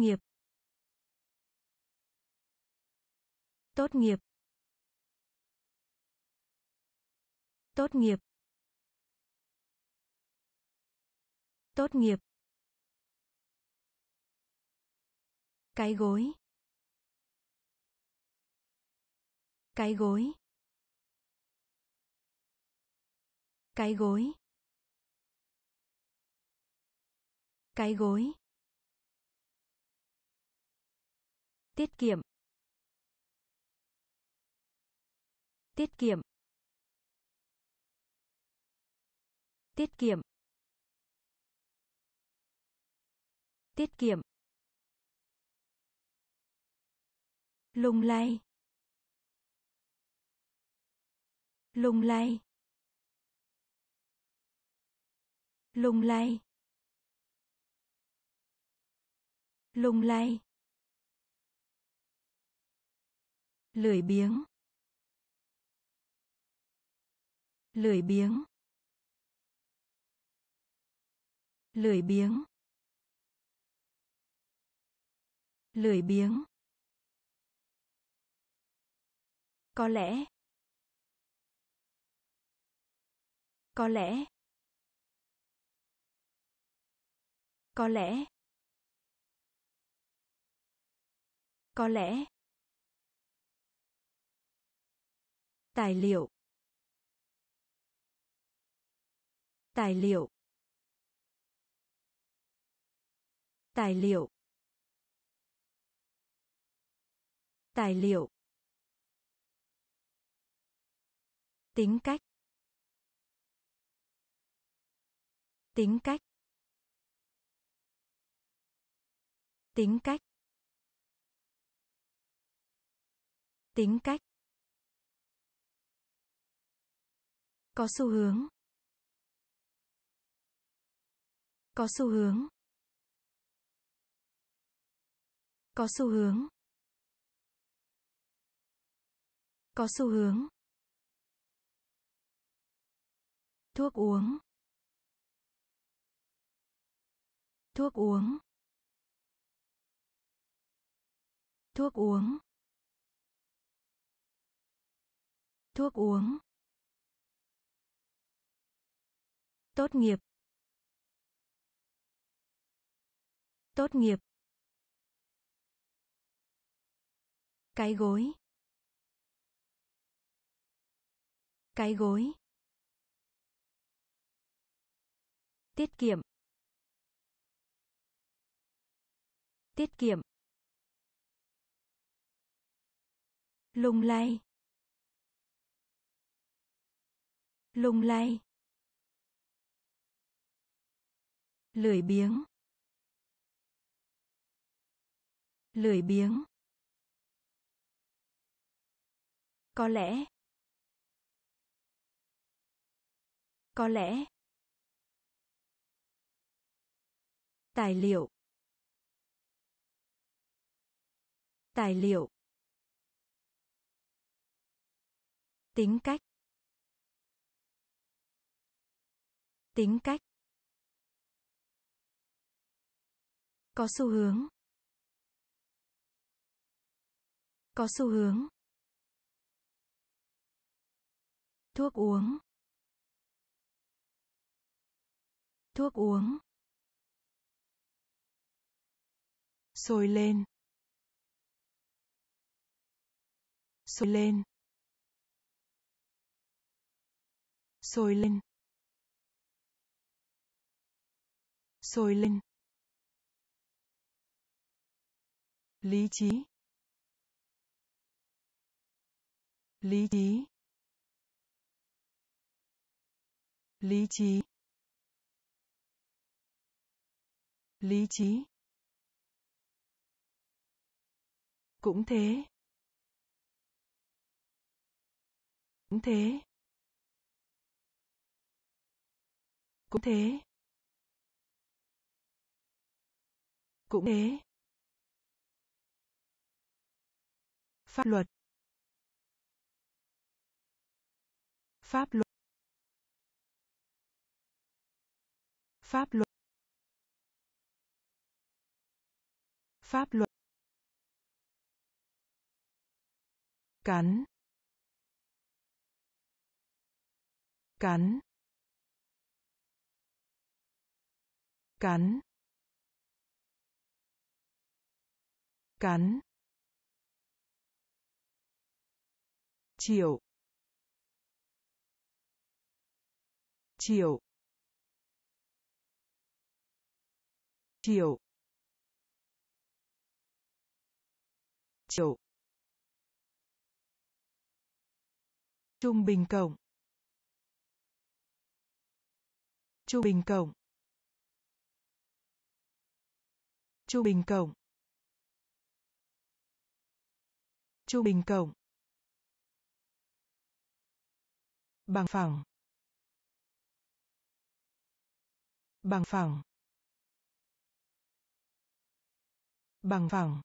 nghiệp. Tốt nghiệp. Tốt nghiệp. Tốt nghiệp. Cái gối. Cái gối. Cái gối. Cái gối. Tiết kiệm. Tiết kiệm. Tiết kiệm. Tiết kiệm. Lung lay. Lung lay. Lung lay. Lung lay. Lười biếng. Lười biếng. Lười biếng. Lười biếng. Có lẽ. Có lẽ. Có lẽ. Có lẽ. Tài liệu. Tài liệu. Tài liệu. Tài liệu. Tính cách. Tính cách. Tính cách. Tính cách. Có xu hướng. Có xu hướng. Có xu hướng. Có xu hướng. Thuốc uống. Thuốc uống. Thuốc uống. Thuốc uống. Tốt nghiệp. Tốt nghiệp. Cái gối. Cái gối. Tiết kiệm. Tiết kiệm. Lung lay. Lung lay. Lười biếng. Lười biếng. Có lẽ. Có lẽ. Tài liệu. Tài liệu. Tính cách. Tính cách. Có xu hướng. Có xu hướng. Thuốc uống. Thuốc uống. Sôi lên. Sôi lên. Sôi lên. Sôi lên. Lý trí. Lý trí. Lý trí. Lý trí. Cũng thế. Cũng thế. Cũng thế. Cũng thế. Pháp luật. Pháp luật. Pháp luật. Pháp luật. Cắn. Cắn. Cắn. Cắn. Chiều, chiều, chiều, chiều, trung bình cộng. Trung bình cộng. Trung bình cộng. Trung bình cộng. Bằng phẳng. Bằng phẳng. Bằng phẳng.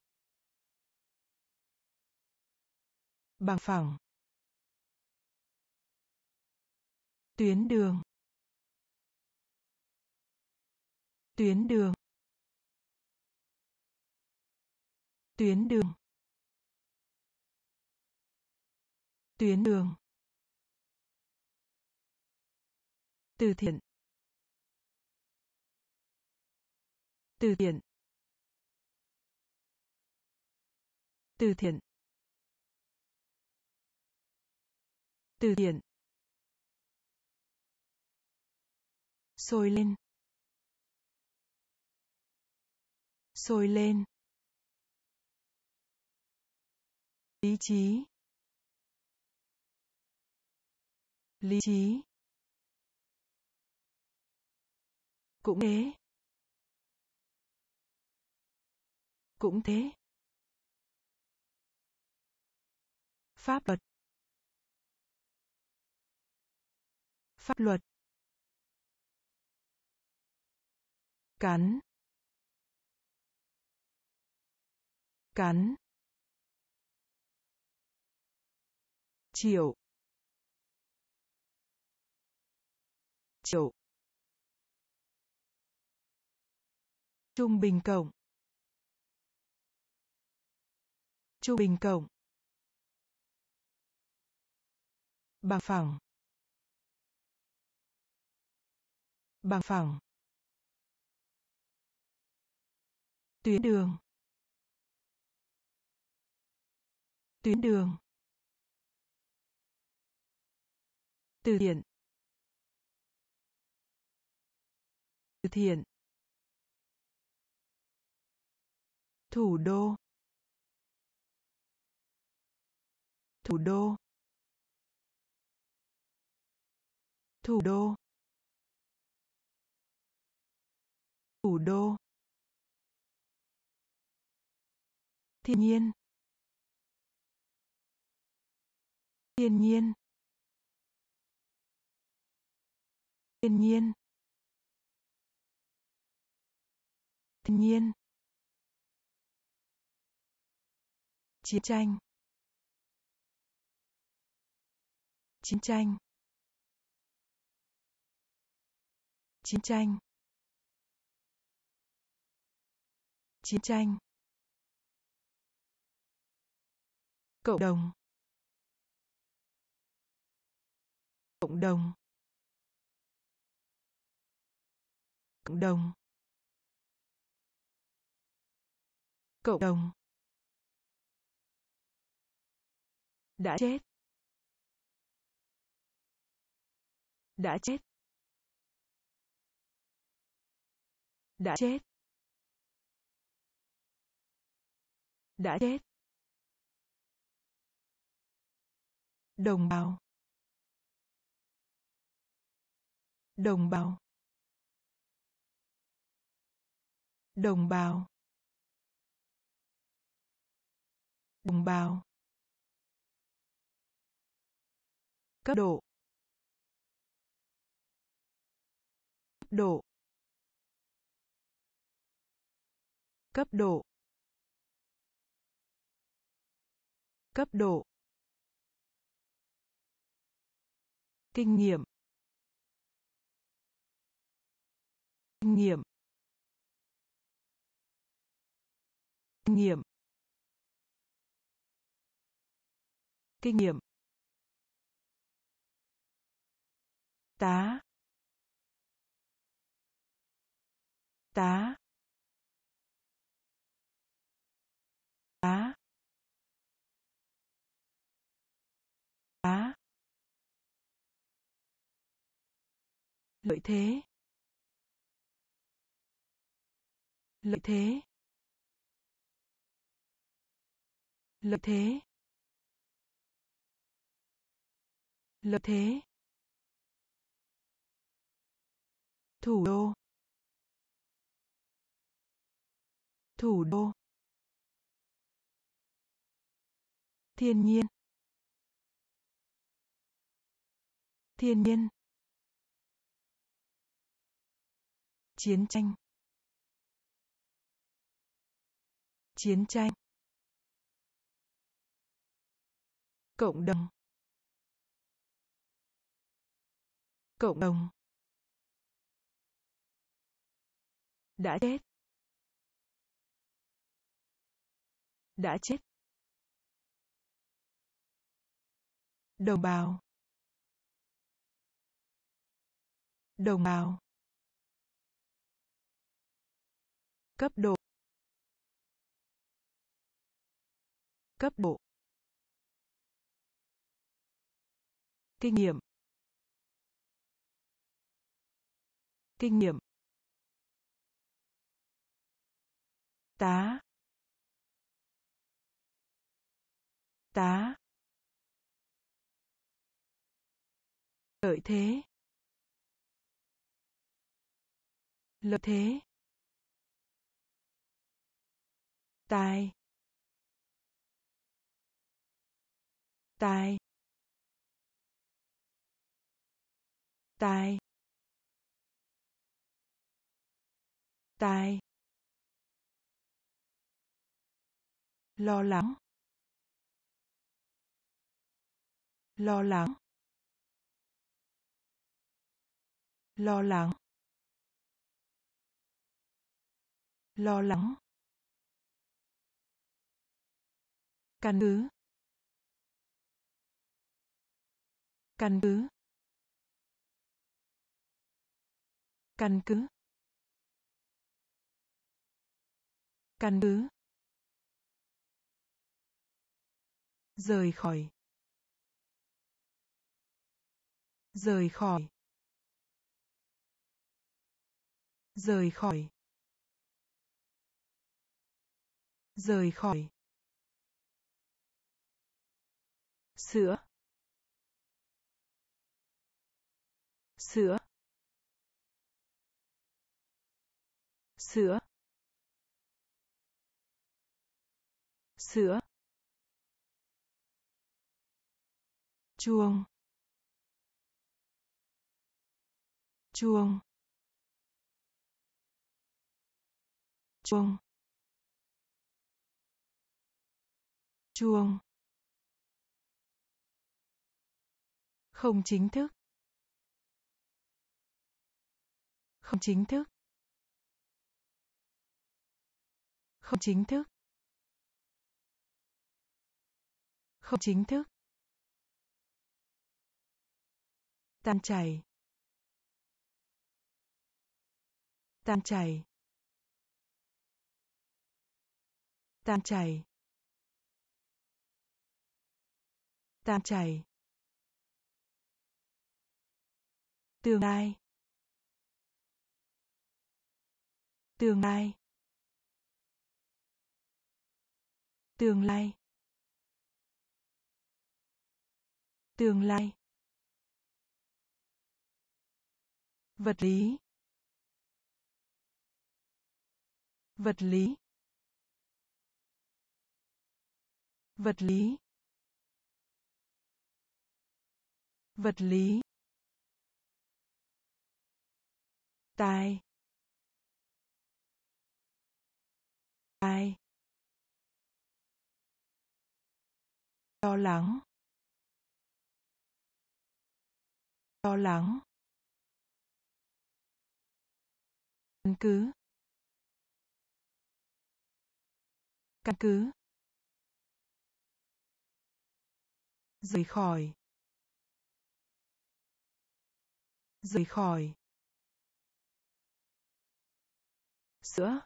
Bằng phẳng. Tuyến đường. Tuyến đường. Tuyến đường. Tuyến đường. Từ thiện. Từ thiện. Từ thiện. Từ thiện. Sôi lên. Sôi lên. Lý trí. Lý trí. Cũng thế. Cũng thế. Pháp luật. Pháp luật. Cắn. Cắn. Triệu. Triệu. Trung bình cộng. Trung bình cộng. Bằng phẳng. Bằng phẳng. Tuyến đường. Tuyến đường. Từ thiện. Từ thiện. Thủ đô. Thủ đô. Thủ đô. Thủ đô. Thiên nhiên. Thiên nhiên. Thiên nhiên. Thiên nhiên. Chiến tranh. Chiến tranh. Chiến tranh. Chiến tranh. Cộng đồng. Cộng đồng. Cộng đồng. Cộng đồng. Đã chết. Đã chết. Đã chết. Đã chết. Đồng bào. Đồng bào. Đồng bào. Đồng bào. Cấp độ cấp độ cấp độ cấp độ, kinh nghiệm kinh nghiệm kinh nghiệm kinh nghiệm. Tá. Tá. Tá. Tá. Lợi thế. Lợi thế. Lợi thế. Lợi thế. Thủ đô. Thủ đô. Thiên nhiên. Thiên nhiên. Chiến tranh. Chiến tranh. Cộng đồng. Cộng đồng. Đã chết. Đã chết. Đồng bào. Đồng bào. Cấp độ. Cấp độ. Kinh nghiệm. Kinh nghiệm. Tá tá lợi thế lợi thế tài, tài, tài, tài. Lo lắng. Lo lắng. Lo lắng. Lo lắng. Căn cứ. Căn cứ. Căn cứ. Căn cứ. Rời khỏi. Rời khỏi. Rời khỏi. Rời khỏi. Sữa. Sữa. Sữa. Sữa. Chuông. Chuông. Chuông. Chuông. Không chính thức. Không chính thức. Không chính thức. Không chính thức. Tan chảy. Tan chảy. Tan chảy. Tan chảy. Tương lai. Tương lai. Tương lai. Tương lai. Vật lý vật lý vật lý vật lý tai tai lo lắng lo lắng. Căn cứ. Căn cứ. Rời khỏi. Rời khỏi. Sữa.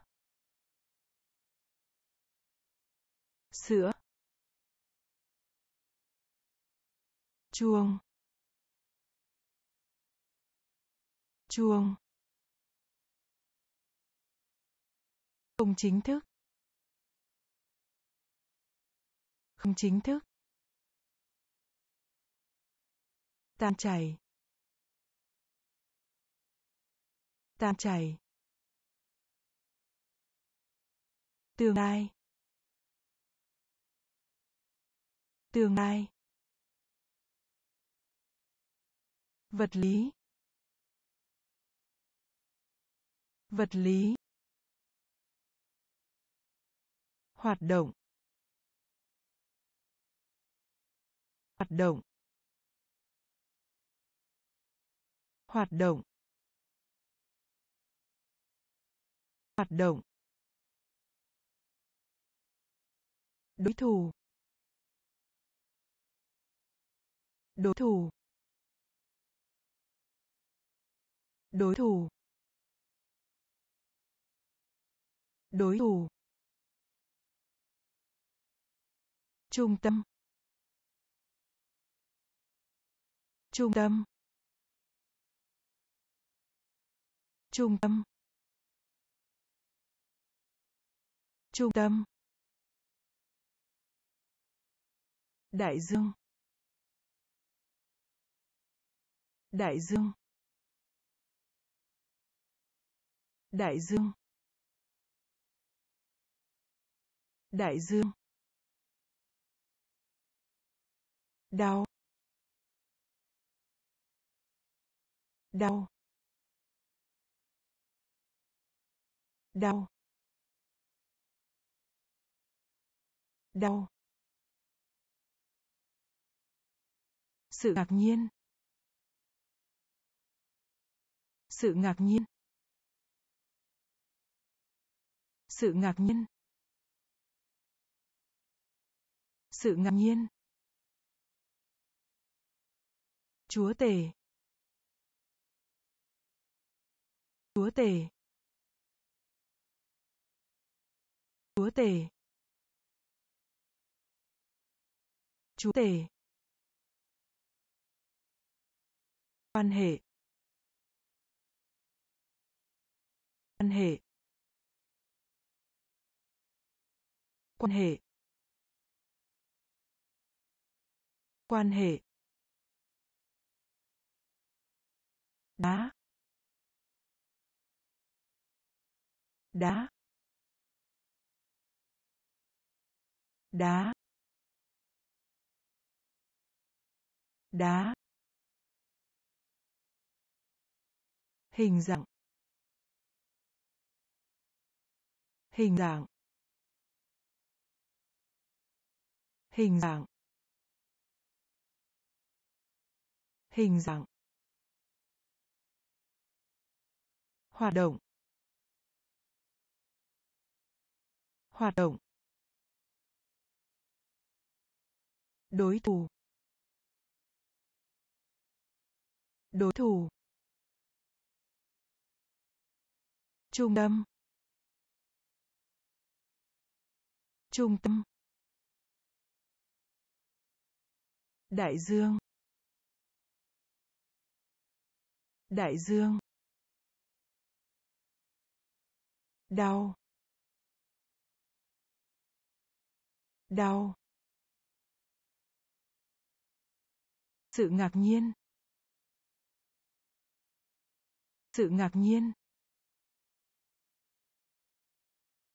Sữa. Chuông. Chuông. Không chính thức. Không chính thức. Tan chảy. Tan chảy. Tương lai. Tương lai. Vật lý. Vật lý. Hoạt động. Hoạt động. Hoạt động. Hoạt động. Đối thủ. Đối thủ. Đối thủ. Đối thủ. Trung tâm. Trung tâm. Trung tâm. Trung tâm. Đại dương. Đại dương. Đại dương. Đại dương. Đau. Đau. Đau. Đau. Sự ngạc nhiên. Sự ngạc nhiên. Sự ngạc nhiên. Sự ngạc nhiên. Chúa tể. Chúa tể. Chúa tể. Chúa tể. Quan hệ. Quan hệ. Quan hệ. Quan hệ. Đá. Đá. Đá. Đá. Hình dạng. Hình dạng. Hình dạng. Hình dạng. Hoạt động. Hoạt động. Đối thủ. Đối thủ. Trung tâm. Trung tâm. Đại dương. Đại dương. Đau. Đau. Sự ngạc nhiên. Sự ngạc nhiên.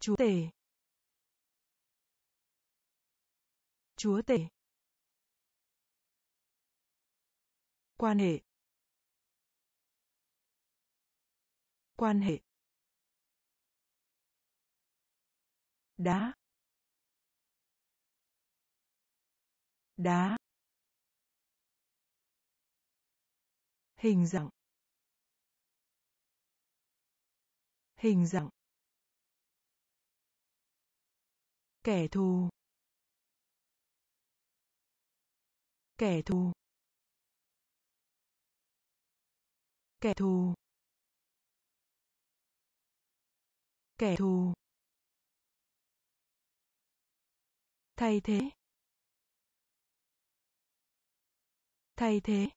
Chúa tể. Chúa tể. Quan hệ. Quan hệ. Đá. Đá. Hình dạng. Hình dạng. Kẻ thù. Kẻ thù. Kẻ thù. Kẻ thù. Thay thế. Thay thế.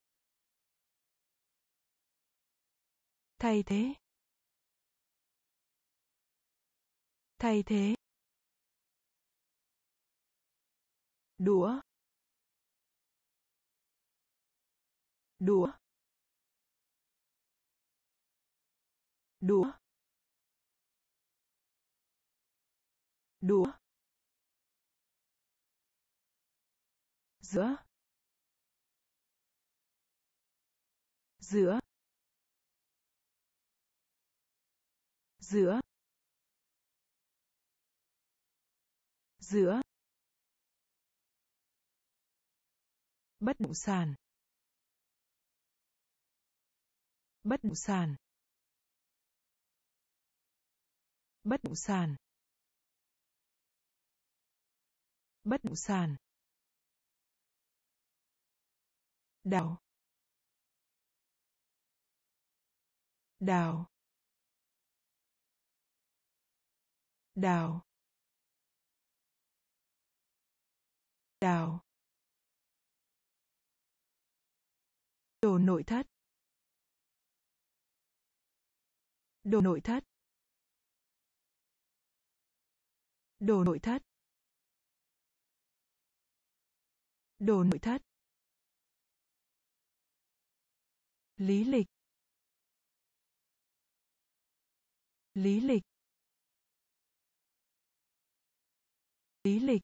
Thay thế. Thay thế. Đũa. Đũa. Đũa. Đũa. Giữa. Giữa. Giữa. Giữa. Bất động sản. Bất động sản. Bất động sản. Bất động sản. Đào. Đào. Đào. Đào. Đồ nội thất. Đồ nội thất. Đồ nội thất. Đồ nội thất. Lý lịch. Lý lịch. Lý lịch.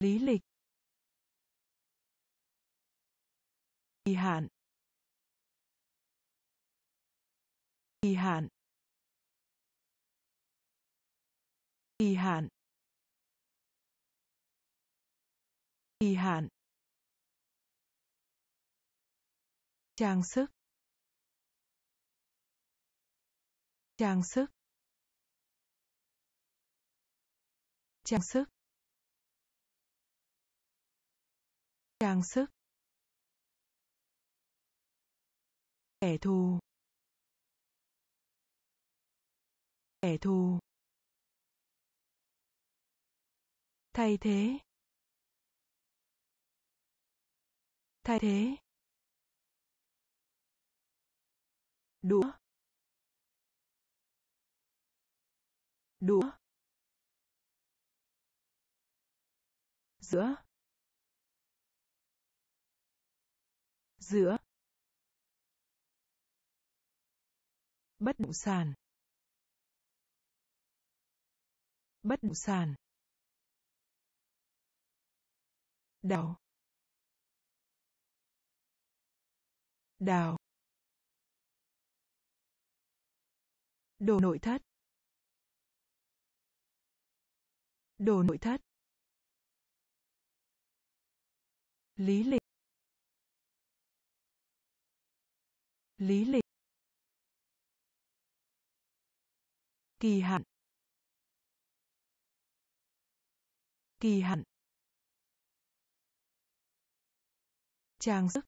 Lý lịch. Kỳ hạn. Kỳ hạn. Kỳ hạn. Kỳ hạn. Trang sức. Trang sức. Trang sức. Trang sức. Kẻ thù. Kẻ thù. Thay thế. Thay thế. Đũa đũa giữa giữa bất động sản bất động sản đào đào đồ nội thất. Đồ nội thất. Lý lịch. Lý lịch. Kỳ hạn. Kỳ hạn. Trang sức.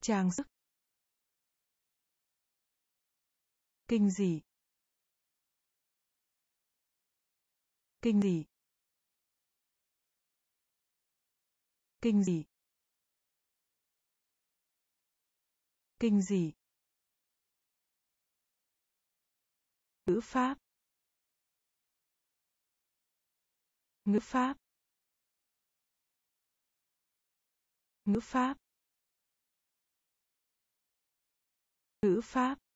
Trang sức. Kinh dị kinh dị kinh dị kinh dị ngữ pháp. Ngữ pháp. Ngữ pháp. Ngữ pháp.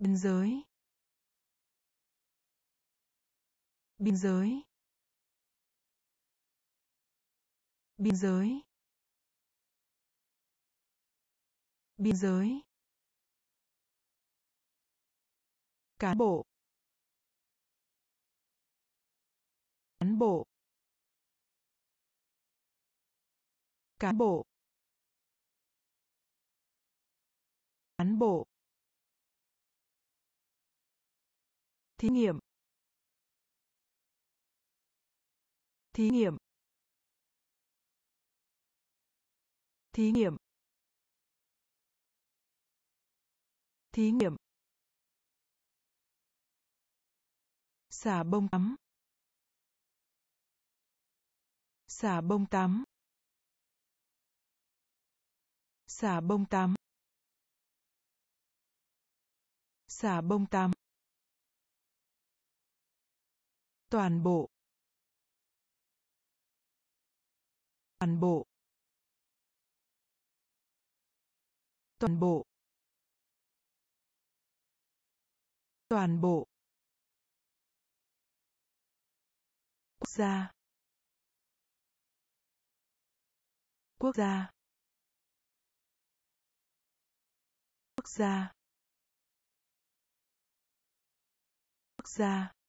Biên giới. Biên giới. Biên giới. Biên giới. Cán bộ. Cán bộ. Cán bộ. Cán bộ. Thí nghiệm. Thí nghiệm. Thí nghiệm. Thí nghiệm. Xả bông tắm. Xả bông tắm. Xả bông tắm. Xả bông tắm. Toàn bộ. Toàn bộ. Toàn bộ. Toàn bộ. Quốc gia. Quốc gia. Quốc gia. Quốc gia.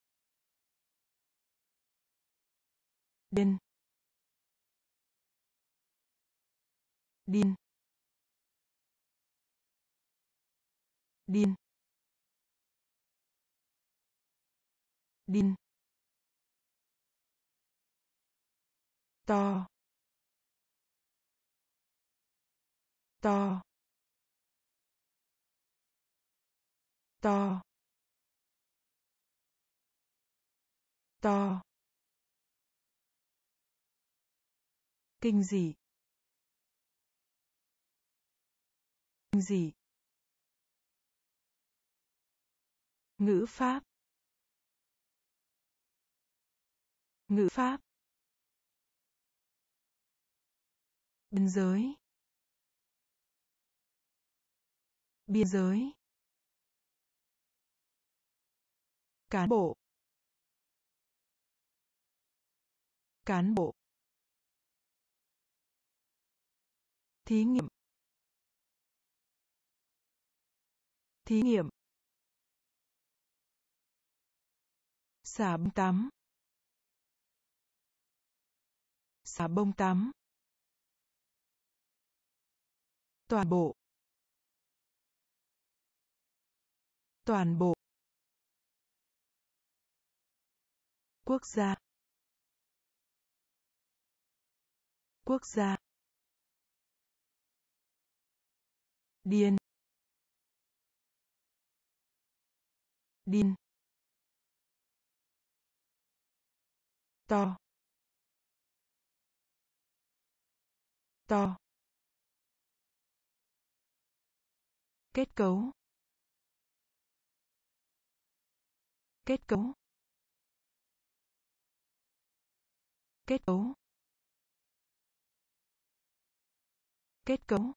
Điên điên điên điên to. To. To. To. Kinh dị. Kinh dị. Ngữ pháp. Ngữ pháp. Biên giới. Biên giới. Cán bộ. Cán bộ. Thí nghiệm. Thí nghiệm. Xả bông tắm. Xả bông tắm. Toàn bộ. Toàn bộ. Quốc gia. Quốc gia. Điên. Điên. To. To. Kết cấu. Kết cấu. Kết cấu. Kết cấu.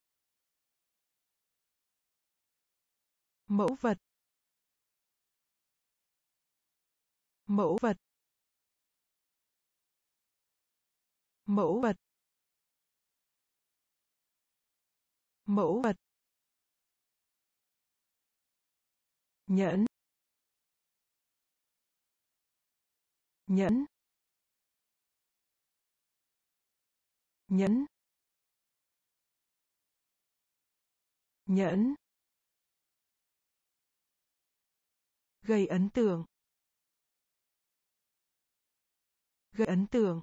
Mẫu vật. Mẫu vật. Mẫu vật. Mẫu vật. Nhẫn. Nhẫn. Nhẫn. Nhẫn. Gây ấn tượng. Gây ấn tượng.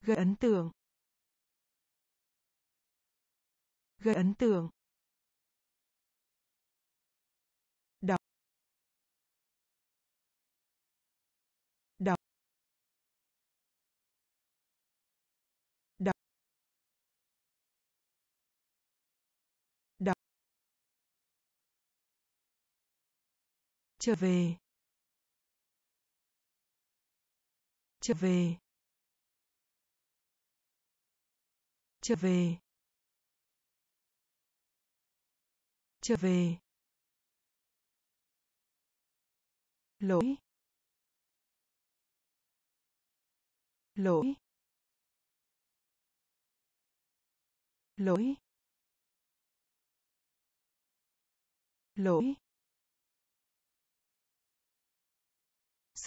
Gây ấn tượng. Gây ấn tượng. Trở về. Trở về. Trở về. Trở về. Lỗi. Lỗi. Lỗi. Lỗi.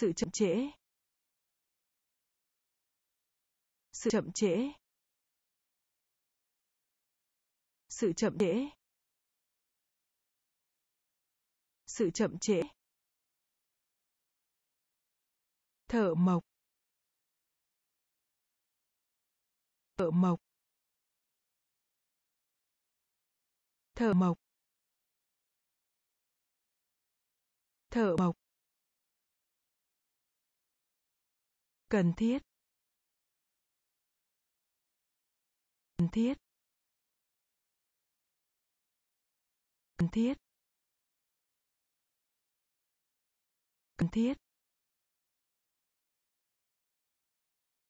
Sự chậm trễ. Sự chậm trễ. Sự chậm trễ. Sự chậm trễ. Thợ mộc. Thợ mộc. Thợ mộc. Thợ mộc. Cần thiết. Cần thiết. Cần thiết. Cần thiết.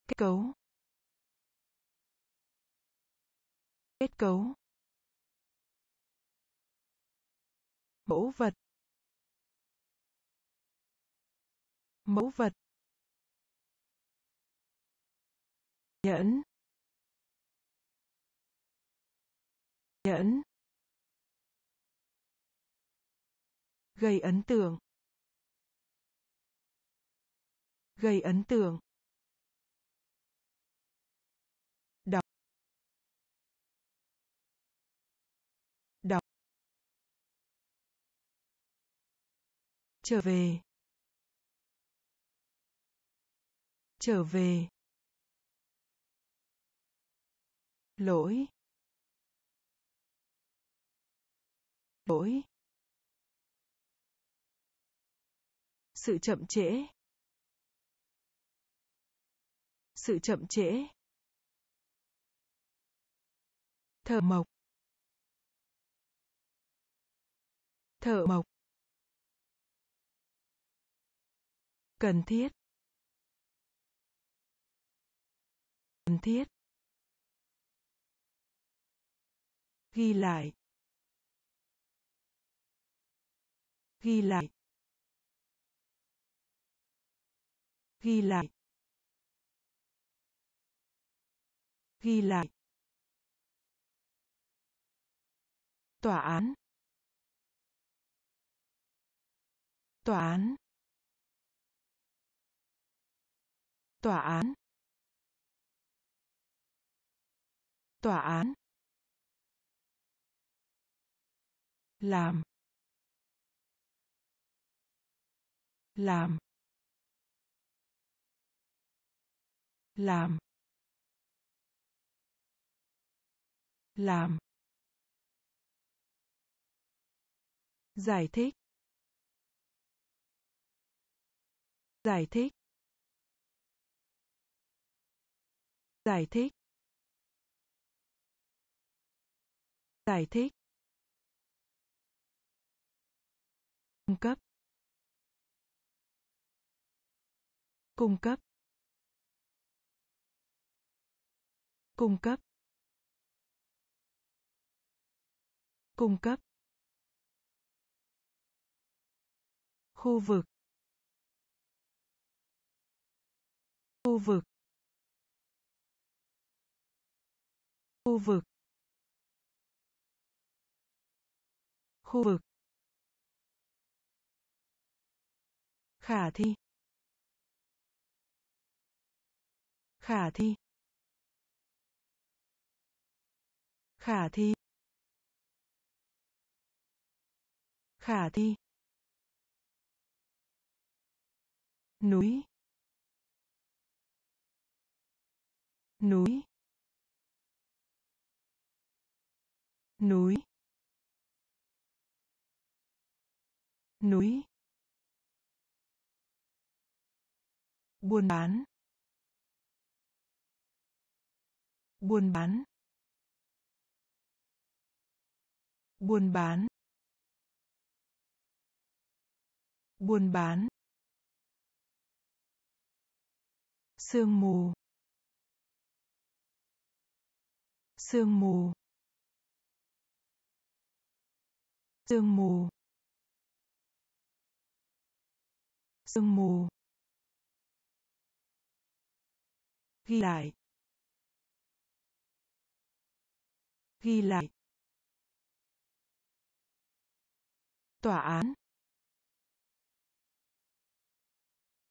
Kết cấu. Kết cấu. Mẫu vật. Mẫu vật. Nhẫn. Nhẫn. Gây ấn tượng. Gây ấn tượng. Đọc. Đọc. Trở về. Trở về. Lỗi. Lỗi. Sự chậm trễ. Sự chậm trễ. Thở mộc. Thở mộc. Cần thiết. Cần thiết. Ghi lại. Ghi lại. Ghi lại. Ghi lại. Tòa án. Tòa án. Tòa án. Tòa án. Làm làm làm làm. Giải thích. Giải thích. Giải thích. Giải thích. Cung cấp. Cung cấp. Cung cấp. Cung cấp. Khu vực. Khu vực. Khu vực. Khu vực. Khả thi. Khả thi. Khả thi. Khả thi. Núi. Núi. Núi. Núi. Buôn bán. Buôn bán. Buôn bán. Buôn bán. Sương mù. Sương mù. Sương mù. Sương mù. Ghi lại. Ghi lại. Tòa án.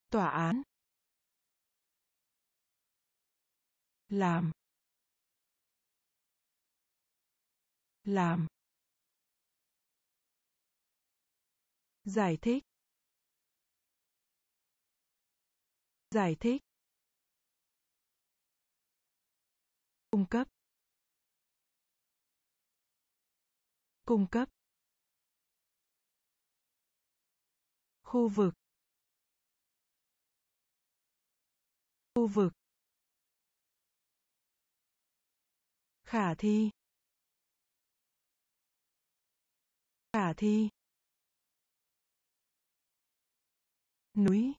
Tòa án. Làm. Làm. Giải thích. Giải thích. Cung cấp. Cung cấp. Khu vực. Khu vực. Khả thi. Khả thi. Núi.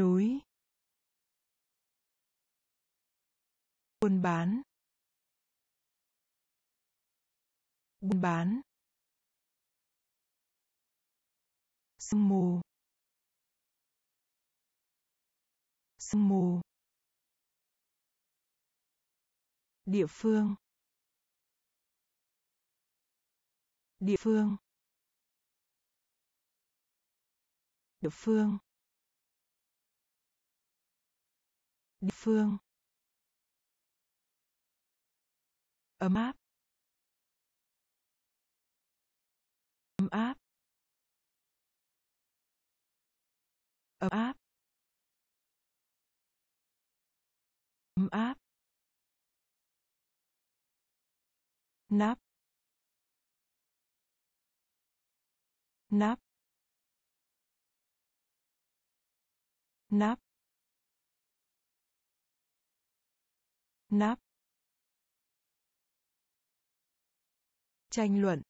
Núi. Buôn bán. Buôn bán. Sương mù. Sương mù. Địa phương. Địa phương. Địa phương. Địa phương. Ấm áp. Ấm áp. Ấm áp. Ấm áp. Nắp. Nắp. Nắp. Nắp. Tranh luận.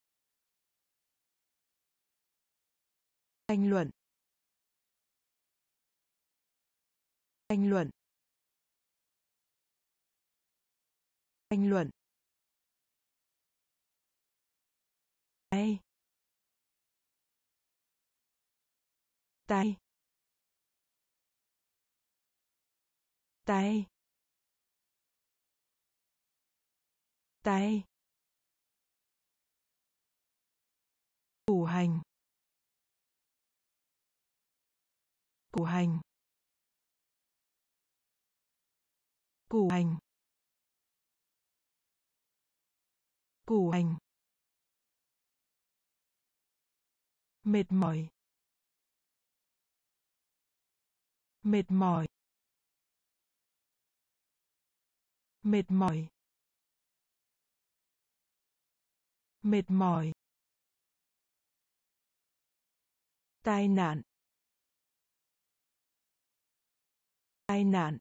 Tranh luận. Tranh luận. Tranh luận. Tay. Tay. Tay. Tay. Củ hành. Củ hành. Củ hành. Củ hành. Mệt mỏi. Mệt mỏi. Mệt mỏi. Mệt mỏi. Tai nạn. Tai nạn.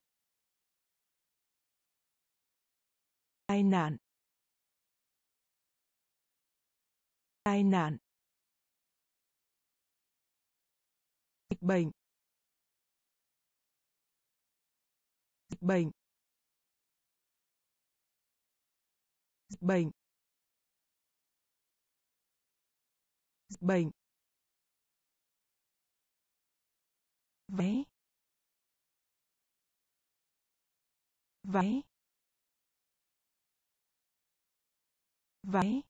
Tai nạn. Tai nạn. Dịch bệnh. Dịch bệnh. Dịch bệnh. Dịch bệnh. Váy váy váy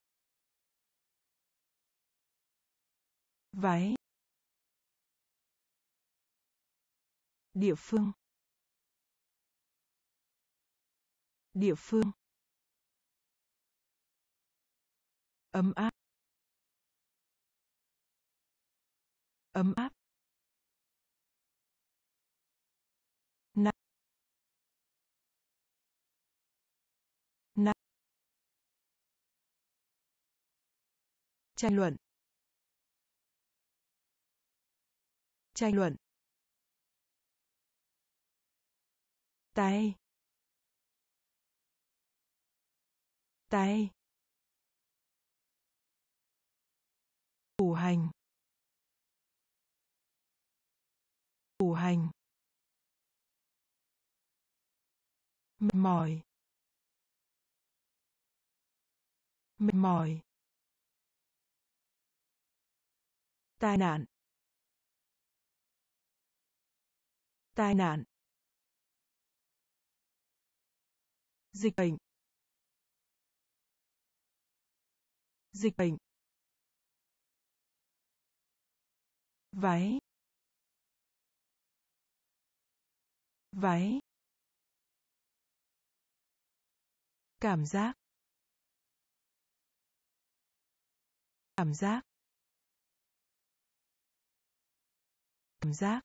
váy địa phương. Địa phương. Ấm áp. Ấm áp. Tranh luận. Tranh luận. Tay. Tay. Củ hành. Củ hành. Mệt mỏi. Mệt mỏi. Tai nạn. Tai nạn. Dịch bệnh. Dịch bệnh. Váy. Váy. Cảm giác. Cảm giác. Cảm giác.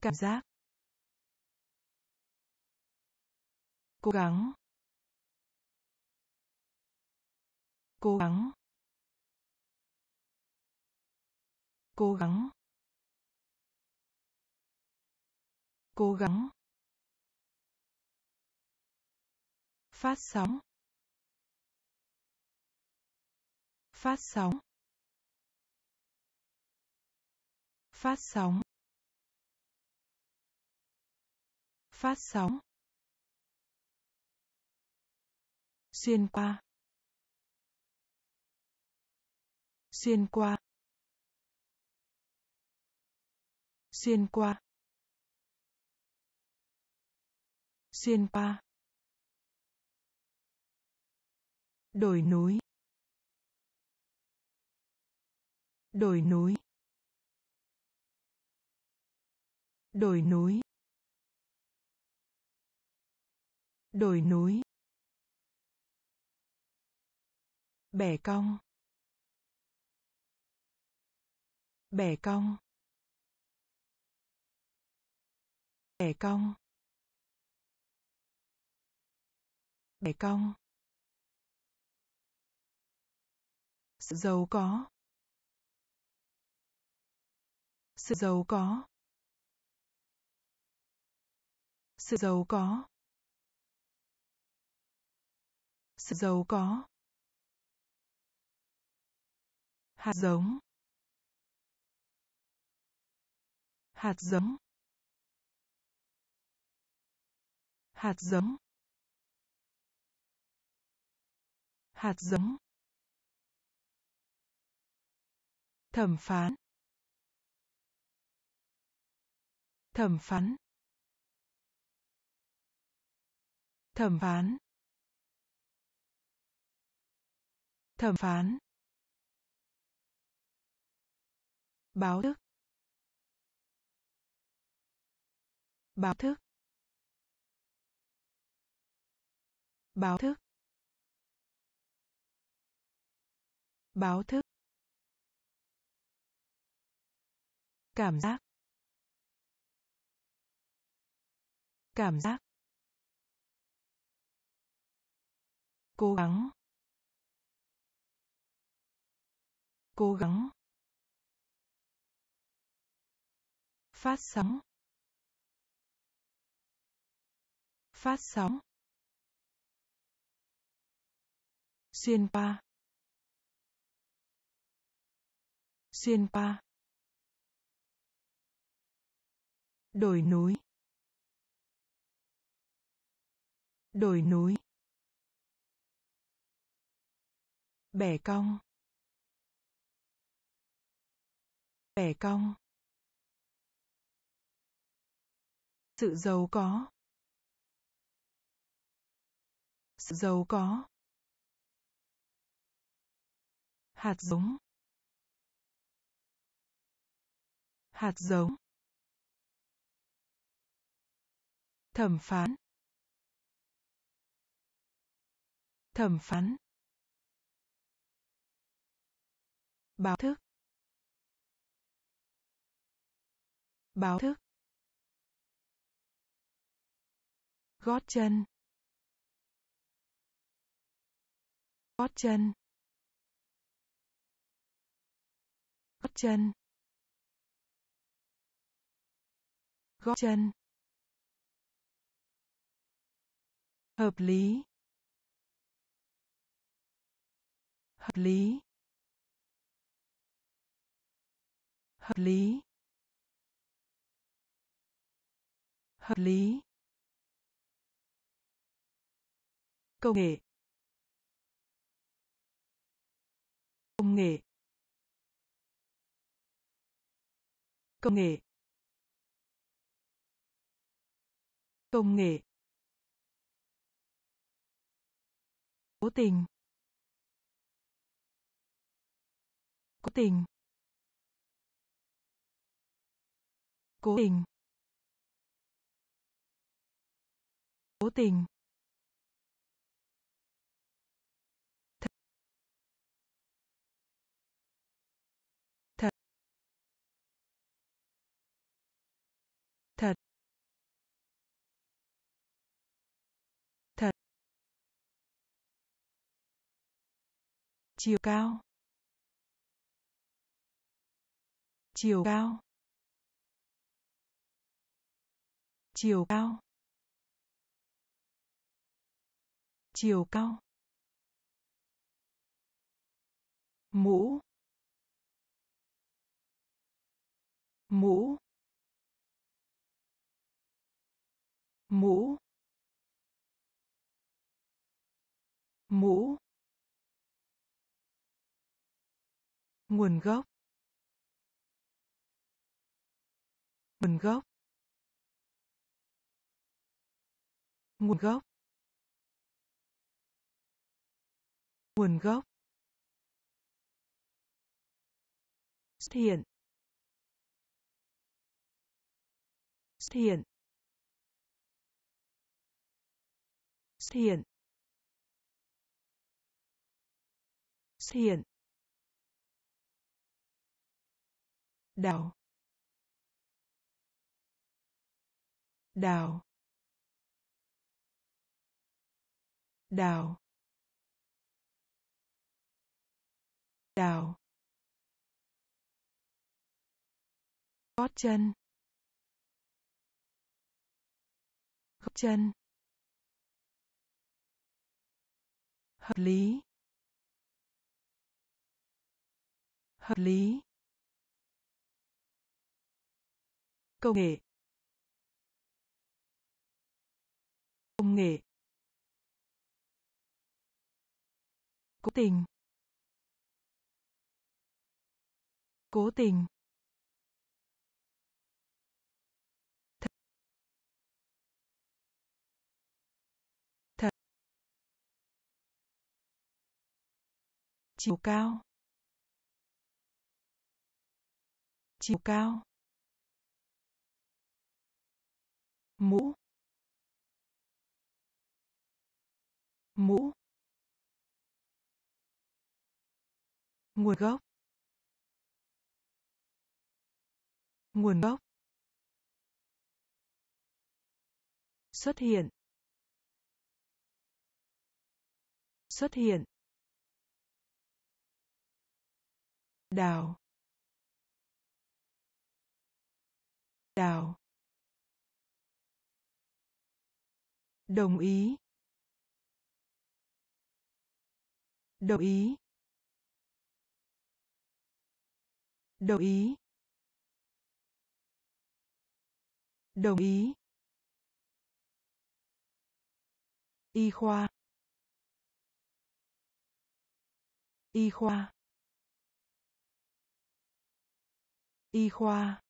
Cảm giác. Cố gắng. Cố gắng. Cố gắng. Cố gắng. Phát sóng. Phát sóng. Phát sóng. Phát sóng. Xuyên qua. Xuyên qua. Xuyên qua. Xuyên qua. Đồi núi. Đồi núi. Đồi núi. Đồi núi. Bẻ cong. Bẻ cong. Bẻ cong. Bẻ cong. Sự giàu có. Sự giàu có. Sự giàu có. Sự giàu có. Hạt giống. Hạt giống. Hạt giống. Hạt giống. Thẩm phán. Thẩm phán. Thẩm phán. Thẩm phán. Báo thức. Báo thức. Báo thức. Báo thức. Cảm giác. Cảm giác. Cố gắng cố gắng, phát sóng phát sóng, xuyên qua xuyên qua, đồi núi đồi núi. Bẻ cong. Bẻ cong. Sự giàu có. Sự giàu có. Hạt giống. Hạt giống. Thẩm phán. Thẩm phán. Báo thức. Báo thức. Gót chân. Gót chân. Gót chân. Gót chân. Hợp lý. Hợp lý. Hợp lý. Hợp lý. Công nghệ. Công nghệ. Công nghệ. Công nghệ. Cố tình. Cố tình. Cố tình. Cố tình. Chiều cao. Chiều cao. Chiều cao. Chiều cao. Mũ. Mũ. Mũ. Mũ. Nguồn gốc. Nguồn gốc. Nguồn gốc. Nguồn gốc. Xuất hiện. Xuất hiện. Xuất hiện. Xuất hiện. Đào. Đào. Đào. Đào. Gót chân. Gót chân. Hợp lý. Hợp lý. Công nghệ. Công nghệ. Cố tình. Cố tình. Thật. Thật. Chiều cao. Chiều cao. Mũ. Mũ. Nguồn gốc. Nguồn gốc. Xuất hiện. Xuất hiện. Đào. Đào. Đồng ý. Đồng ý. Đồng ý. Đồng ý. Y khoa. Y khoa. Y khoa.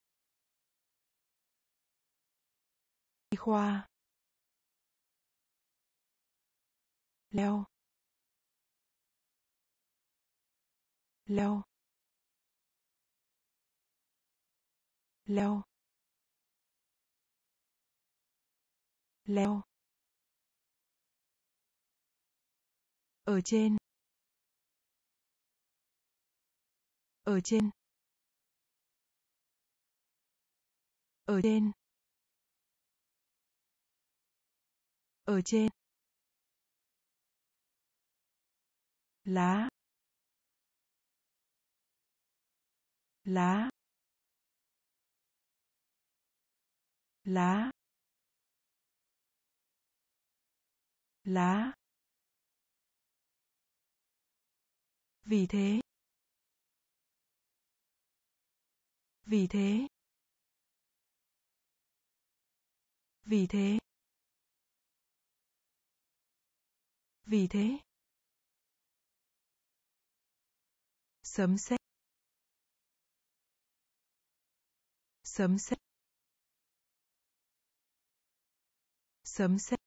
Y khoa. Leo. Leo. Leo. Leo. Ở trên. Ở trên. Ở trên. Ở trên. Lá. Lá. Lá. Lá. Vì thế. Vì thế. Vì thế. Vì thế. Sấm sét. Sấm sét. Sấm sét.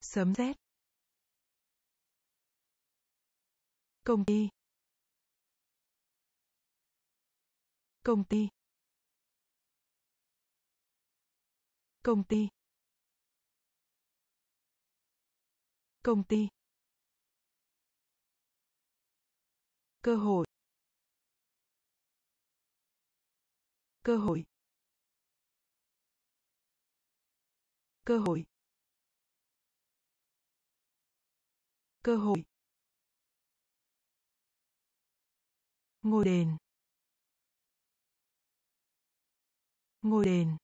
Sấm sét. Công ty. Công ty. Công ty. Công ty. Cơ hội. Cơ hội. Cơ hội. Cơ hội. Ngôi đền. Ngôi đền.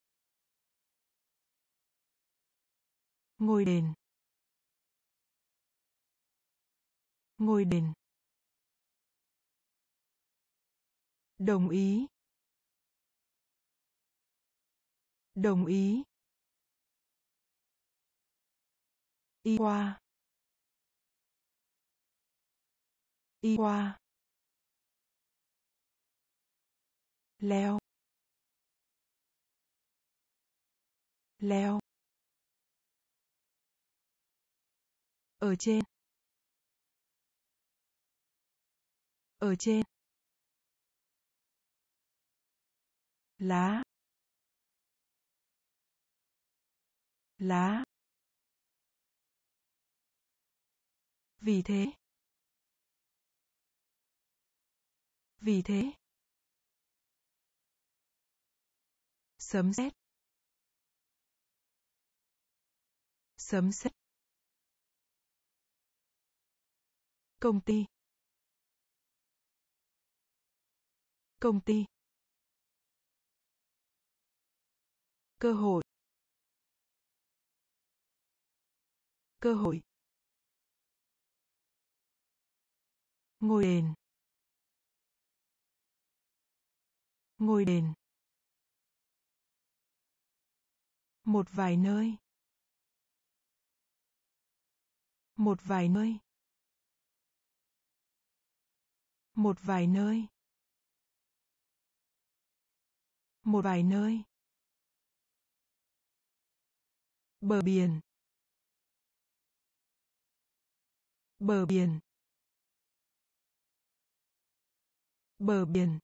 Ngôi đền. Ngôi đền. Đồng ý. Đồng ý. Y qua. Y qua. Leo. Leo. Ở trên. Ở trên. Lá. Lá. Vì thế. Vì thế. Sấm sét. Sấm sét. Công ty. Công ty. Cơ hội. Cơ hội. Ngôi đền. Ngôi đền. Một vài nơi. Một vài nơi. Một vài nơi. Một vài nơi. Bờ biển. Bờ biển. Bờ biển.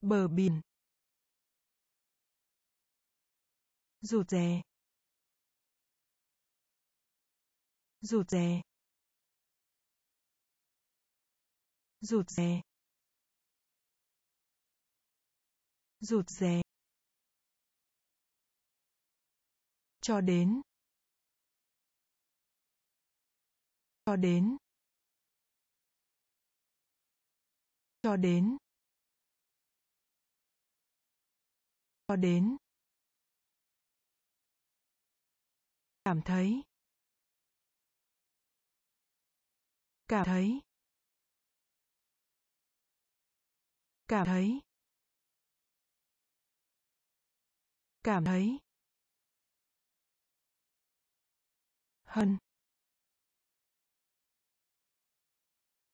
Bờ biển. Rụt rè. Rụt rè. Rụt rè. Rụt rè. Cho đến. Cho đến. Cho đến. Cho đến. Cảm thấy. Cảm thấy. Cảm thấy. Cảm thấy. Hơn.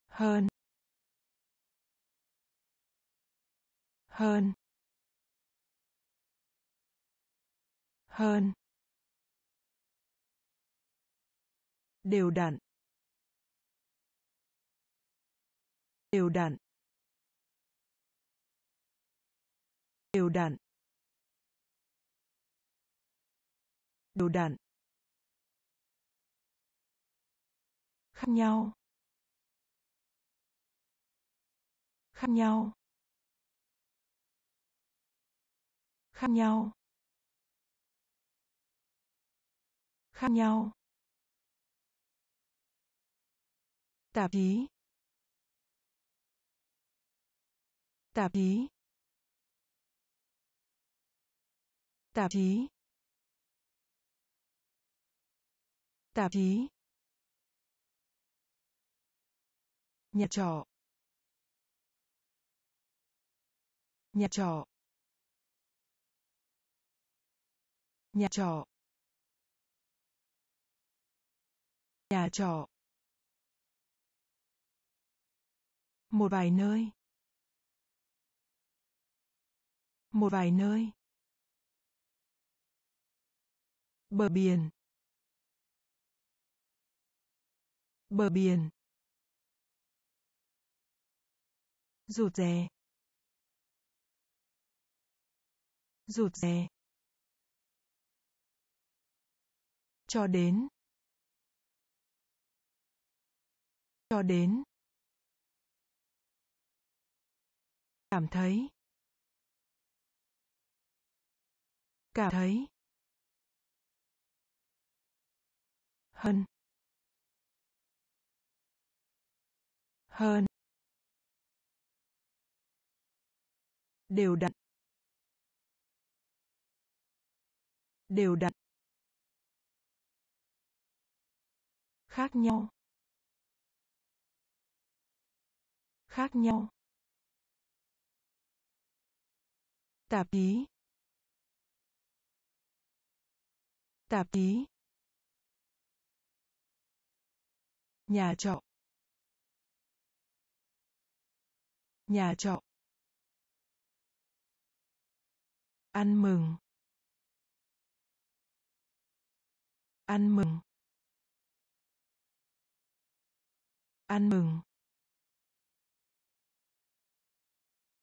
Hơn. Hơn. Hơn. Đều đặn. Đều đặn. Đều đặn. Đều đặn. Khác nhau. Khác nhau. Khác nhau. Khác nhau. Tạp chí. Tạp chí. Tạp chí. Tạp chí. Nhà trọ. Nhà trọ. Nhà trọ. Nhà trọ. Một vài nơi. Một vài nơi. Bờ biển. Bờ biển. Rụt rè. Rụt rè. Cho đến. Cho đến. Cảm thấy. Cảm thấy. Hơn. Hơn. Đều đặn. Đều đặn. Khác nhau. Khác nhau. Tạp chí. Tạp chí. Nhà trọ. Nhà trọ. Ăn mừng. Ăn mừng. Ăn mừng.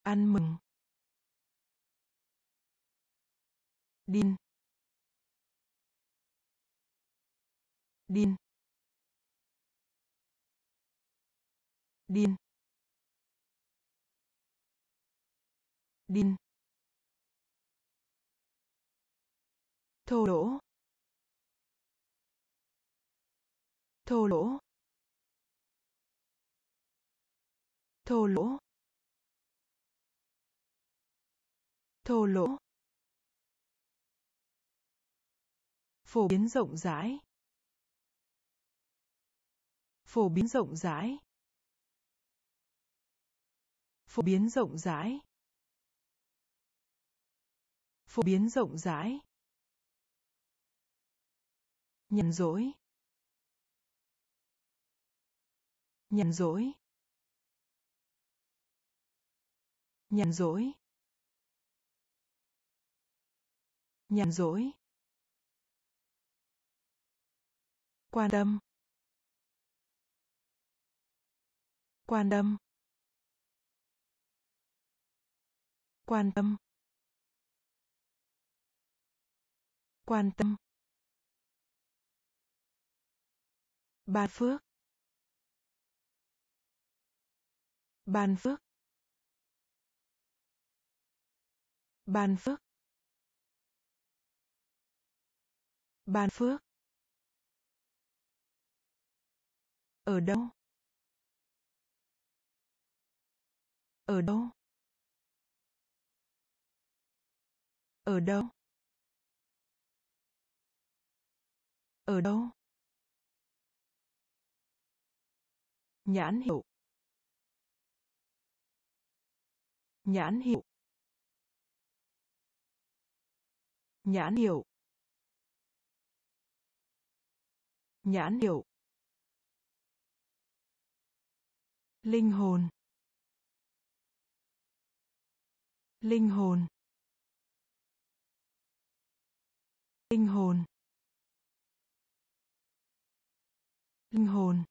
Ăn mừng. Điên điên điên điên thô lỗ. Thô lỗ. Thô lỗ. Thô lỗ. Phổ biến rộng rãi. Phổ biến rộng rãi. Phổ biến rộng rãi. Phổ biến rộng rãi. Nhàn rỗi. Nhàn rỗi. Nhàn rỗi. Nhàn rỗi. Quan tâm. Quan tâm. Quan tâm. Quan tâm. Ban phước. Ban phước. Ban phước. Ban phước. Ở đâu? Ở đâu? Ở đâu? Ở đâu? Nhãn hiệu. Nhãn hiệu. Nhãn hiệu. Nhãn hiệu. Linh hồn. Linh hồn. Linh hồn. Linh hồn.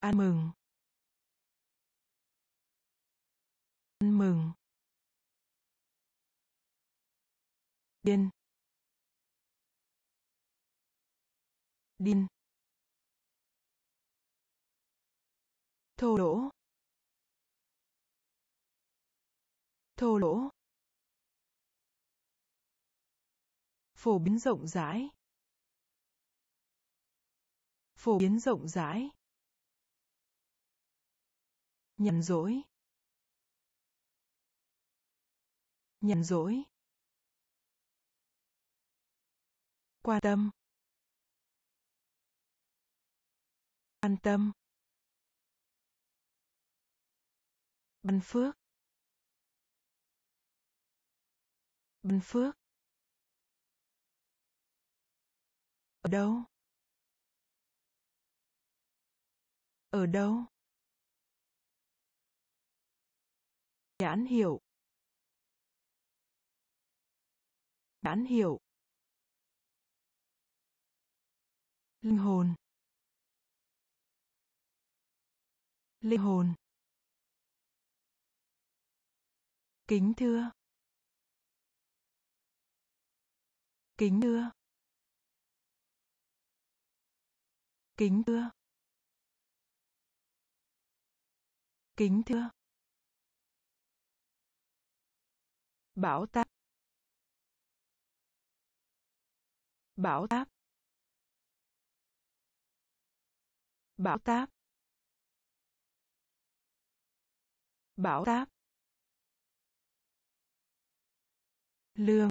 Ăn mừng. Ăn mừng. Điên điên thô lỗ. Thô lỗ. Phổ biến rộng rãi. Phổ biến rộng rãi. Nhàn rỗi. Nhàn rỗi. Quan tâm. Quan tâm. Ban phước. Ban phước. Ở đâu? Ở đâu? Nhãn hiệu. Nhãn hiệu. Linh hồn. Linh hồn. Kính thưa. Kính thưa. Kính thưa. Kính thưa. Bảo táp bảo táp bão táp. Bão táp. Lương.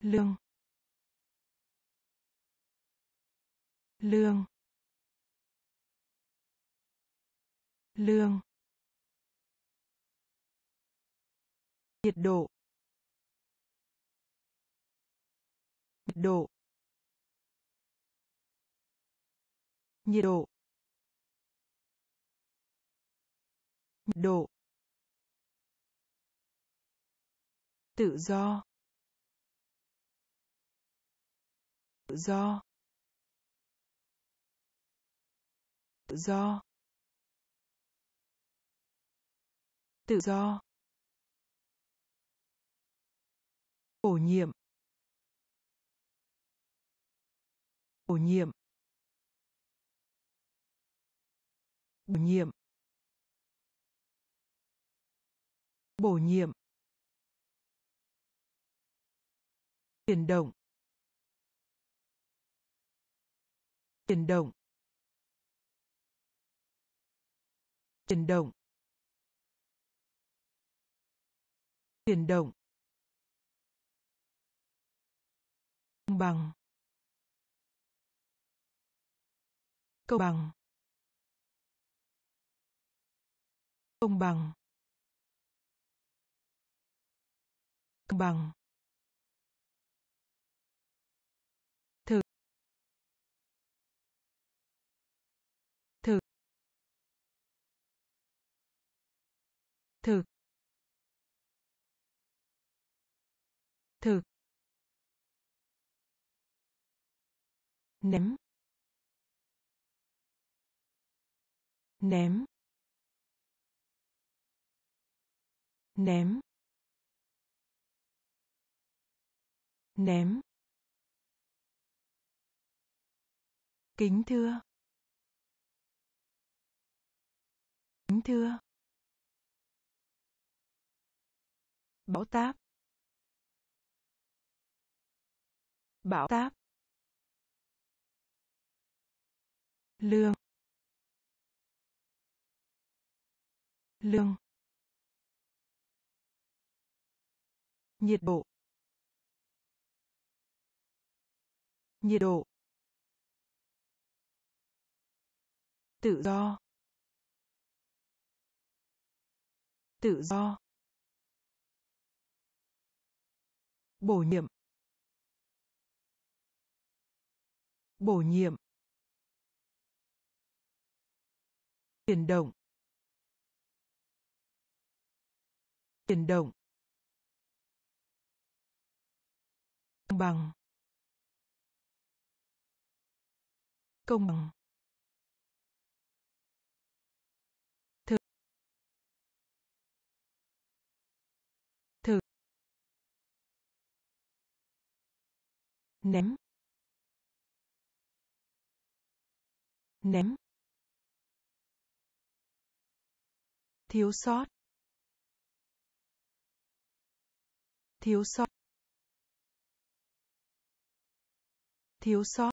Lương. Lương. Lương. Nhiệt độ. Nhiệt độ. Nhiệt độ nhiệt độ, tự do tự do tự do tự do, bổ nhiệm bổ nhiệm bổ nhiệm. Bổ nhiệm. Chuyển động. Chuyển động. Chuyển động. Chuyển động. Công bằng. Công bằng. Công bằng. Công bằng. Thực. Thực. Thực. Thực. Ném. Ném. Ném. Ném. Kính thưa. Kính thưa. Bão táp. Bão táp. Lương. Lương. Nhiệt độ nhiệt độ, tự do tự do, bổ nhiệm bổ nhiệm, chuyển động chuyển động. Bằng. Công bằng. Thực. Thực. Ném. Ném. Thiếu sót. Thiếu sót. Thiếu sót.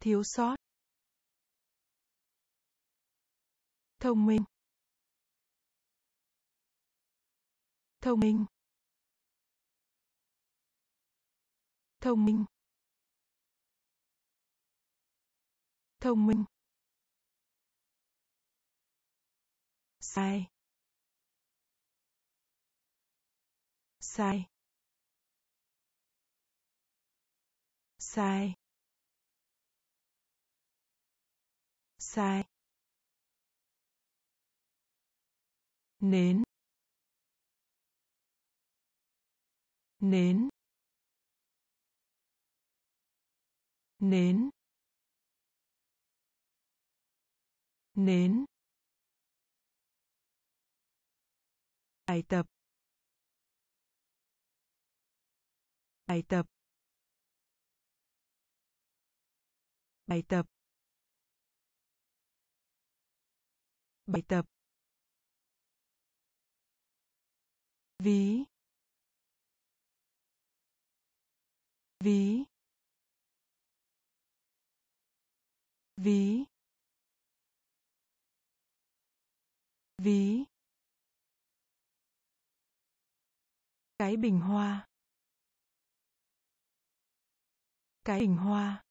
Thiếu sót. Thông minh. Thông minh. Thông minh. Thông minh. Sai. Sai. Sai. Sai. Nến. Nến. Nến. Nến. Bài tập. Bài tập. Bài tập. Bài tập. Ví. Ví. Ví. Ví. Cái bình hoa. Cái bình hoa.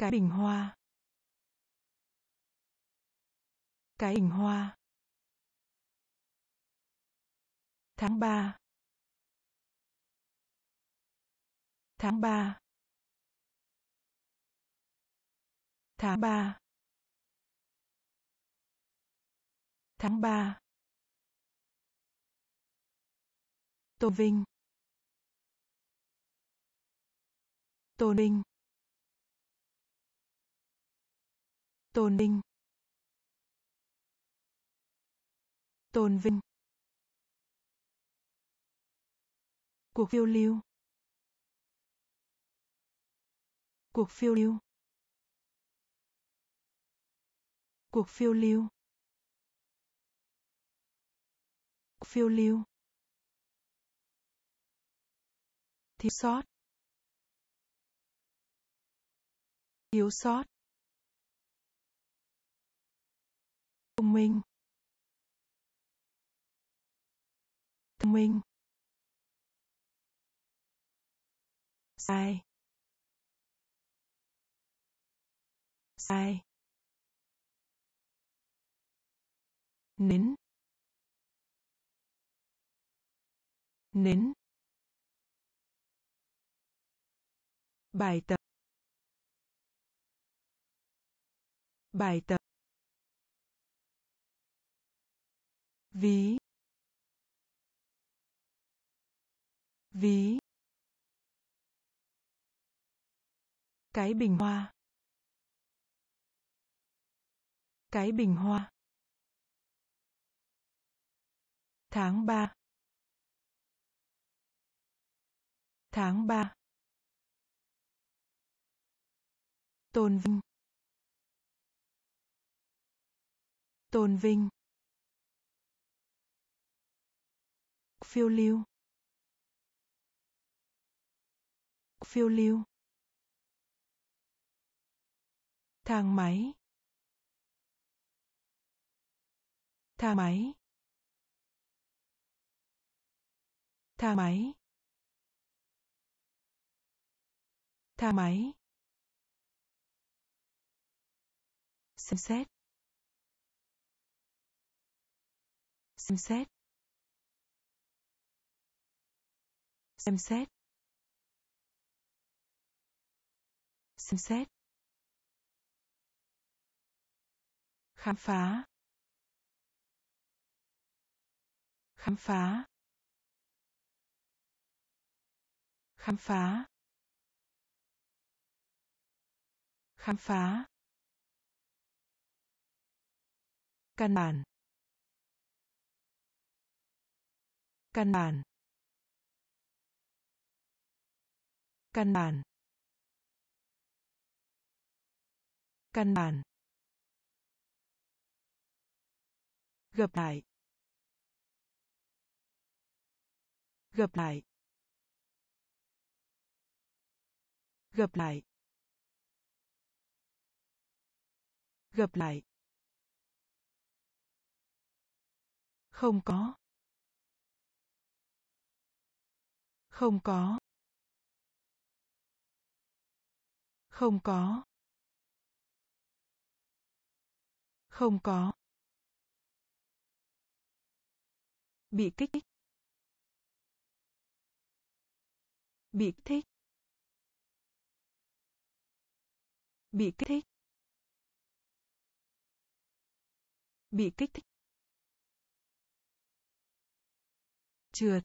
Cái bình hoa. Cái bình hoa. Tháng ba. Tháng ba. Tháng ba. Tháng ba. Tôn vinh. Tôn vinh tôn vinh. Tôn vinh. Cuộc phiêu lưu. Cuộc phiêu lưu. Cuộc phiêu lưu. Phiêu lưu. Thiếu sót. Thiếu sót. Thông minh thông minh. Sai. Sai. Nến nến bài tập. Bài tập. Ví. Ví. Cái bình hoa. Cái bình hoa. Tháng ba. Tháng ba. Tôn vinh. Tôn vinh. Phiêu lưu. Phiêu lưu. Thang máy. Thang máy. Thang máy. Thang máy. Xem xét. Xem xét. Xem xét. Xem xét. Khám phá. Khám phá. Khám phá. Khám phá. Căn bản. Căn bản. Căn bản. Căn bản. Gặp lại. Gặp lại. Gặp lại. Gặp lại. Không có. Không có. Không có. Không có. Bị kích. Thích bị kích. Thích bị kích. Thích bị kích. Thích trượt.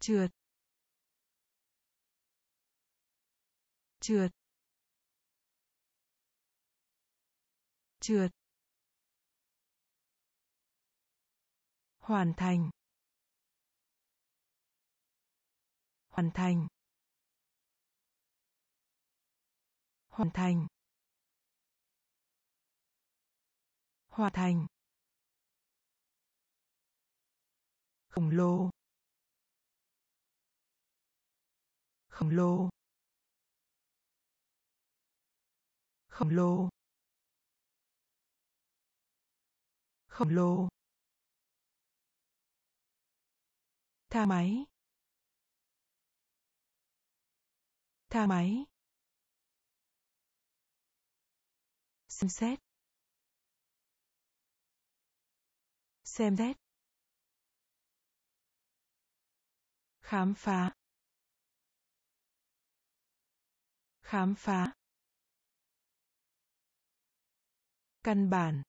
Trượt. Trượt. Trượt. Hoàn thành. Hoàn thành. Hoàn thành. Hoàn thành. Khổng lồ. Khổng lồ. Khổng lồ. Khổng lồ. Thang máy. Thang máy. Xem xét. Xem xét. Khám phá. Khám phá. Căn bản.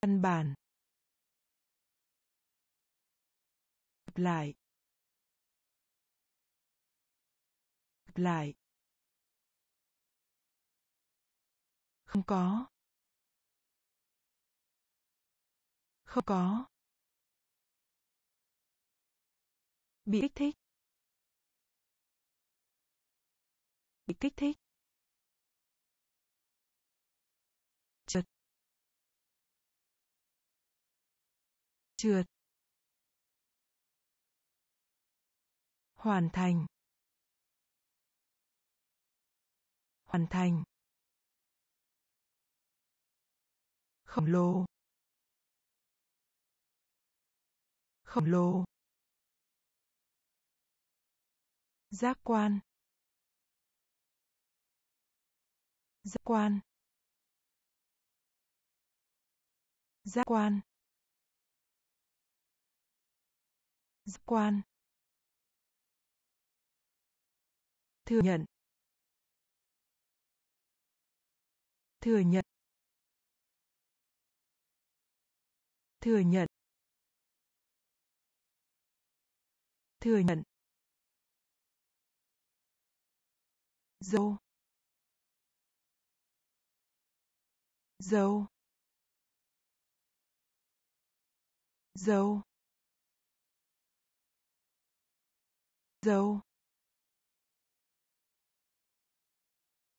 Căn bản. Lặp lại. Lặp lại. Không có. Không có. Bị kích thích. Bị kích thích. Trượt. Hoàn thành. Hoàn thành. Khổng lồ. Khổng lồ. Giác quan. Giác quan. Giác quan. Giác quan. Thừa nhận. Thừa nhận. Thừa nhận. Thừa nhận. Dâu. Dâu. Dâu. Dâu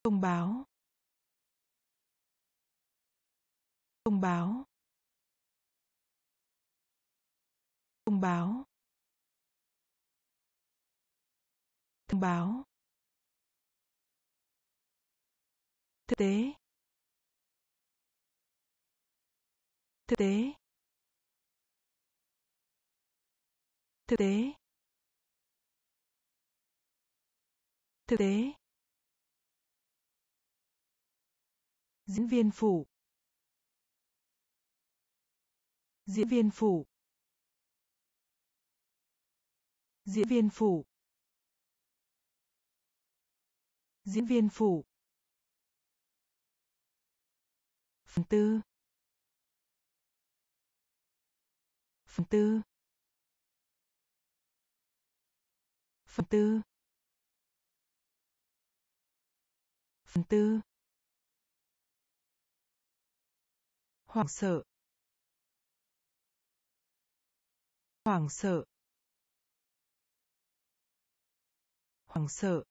thông báo. Thông báo. Thông báo. Thông báo. Thực tế. Thực tế. Thực tế. Thực tế. Diễn viên phụ. Diễn viên phụ. Diễn viên phụ. Diễn viên phụ. Phần tư. Phần tư. Phần tư. Phần tư. Hoảng sợ. Hoảng sợ. Hoảng sợ.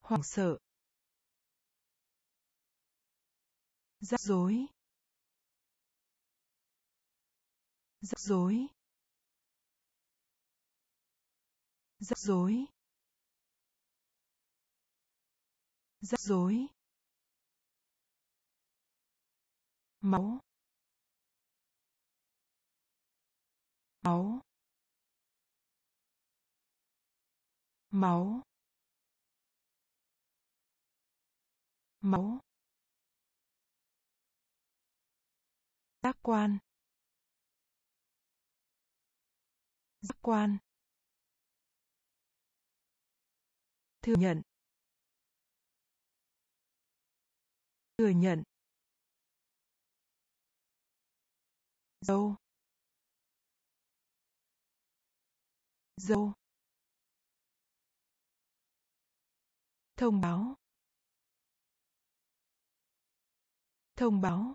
Hoảng sợ. Rắc rối. Rắc rối. Rắc rối. Rắc rối. Máu. Máu. Máu. Máu. Giác quan. Giác quan. Thừa nhận. Thừa nhận. Dâu. Dâu. Thông báo. Thông báo.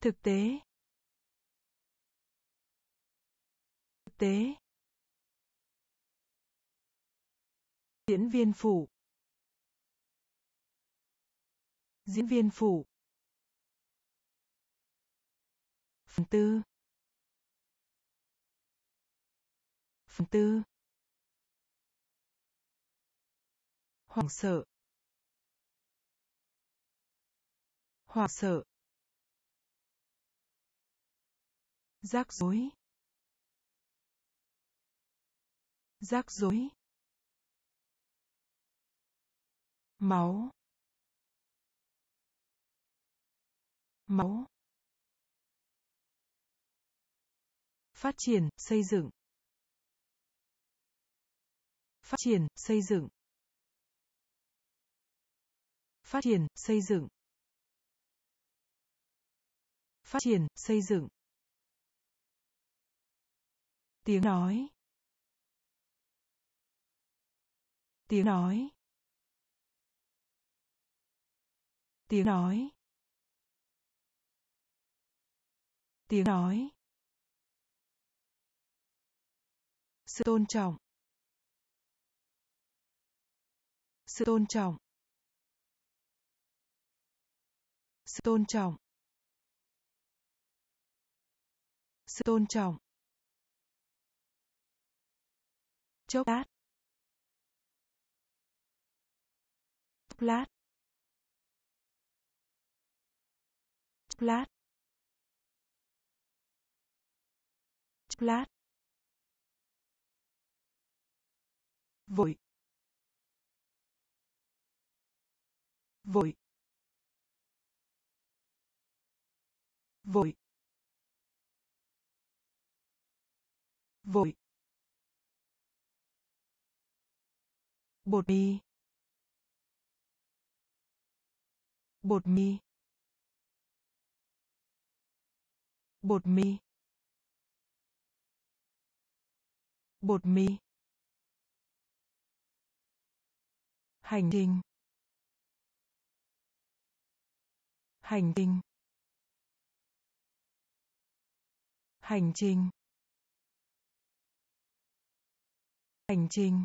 Thực tế. Thực tế. Diễn viên phụ diễn viên phụ. Phần tư. Phần tư. Hoảng sợ. Hoảng sợ. Rắc rối. Rắc rối. Máu. Máu. Phát triển, xây dựng. Phát triển, xây dựng. Phát triển, xây dựng. Phát triển, xây dựng. Tiếng nói. Tiếng nói. Tiếng nói. Tiếng nói. Sự tôn trọng. Sự tôn trọng. Sự tôn trọng. Sự tôn trọng. Chốc lát. Chốc lát. Chốc lát. Chốc lát. Vội. Vội. Vội. Vội. Bột mì. Bột mì. Bột mì. Bột mì. Hành trình. Hành trình. Hành trình. Hành trình.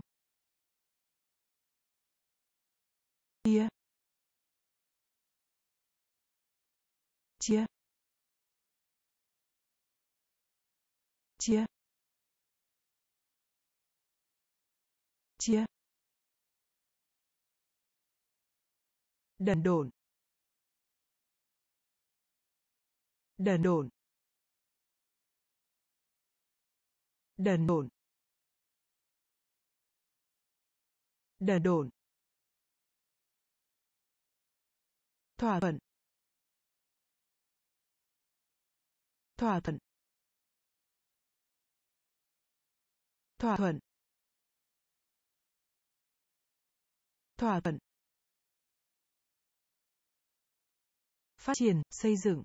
Chia. Chia. Chia. Chia. Đần độn. Đần độn. Đần độn. Đần độn. Thỏa thuận. Thỏa thuận. Thỏa thuận. Thỏa thuận. Phát triển, xây dựng.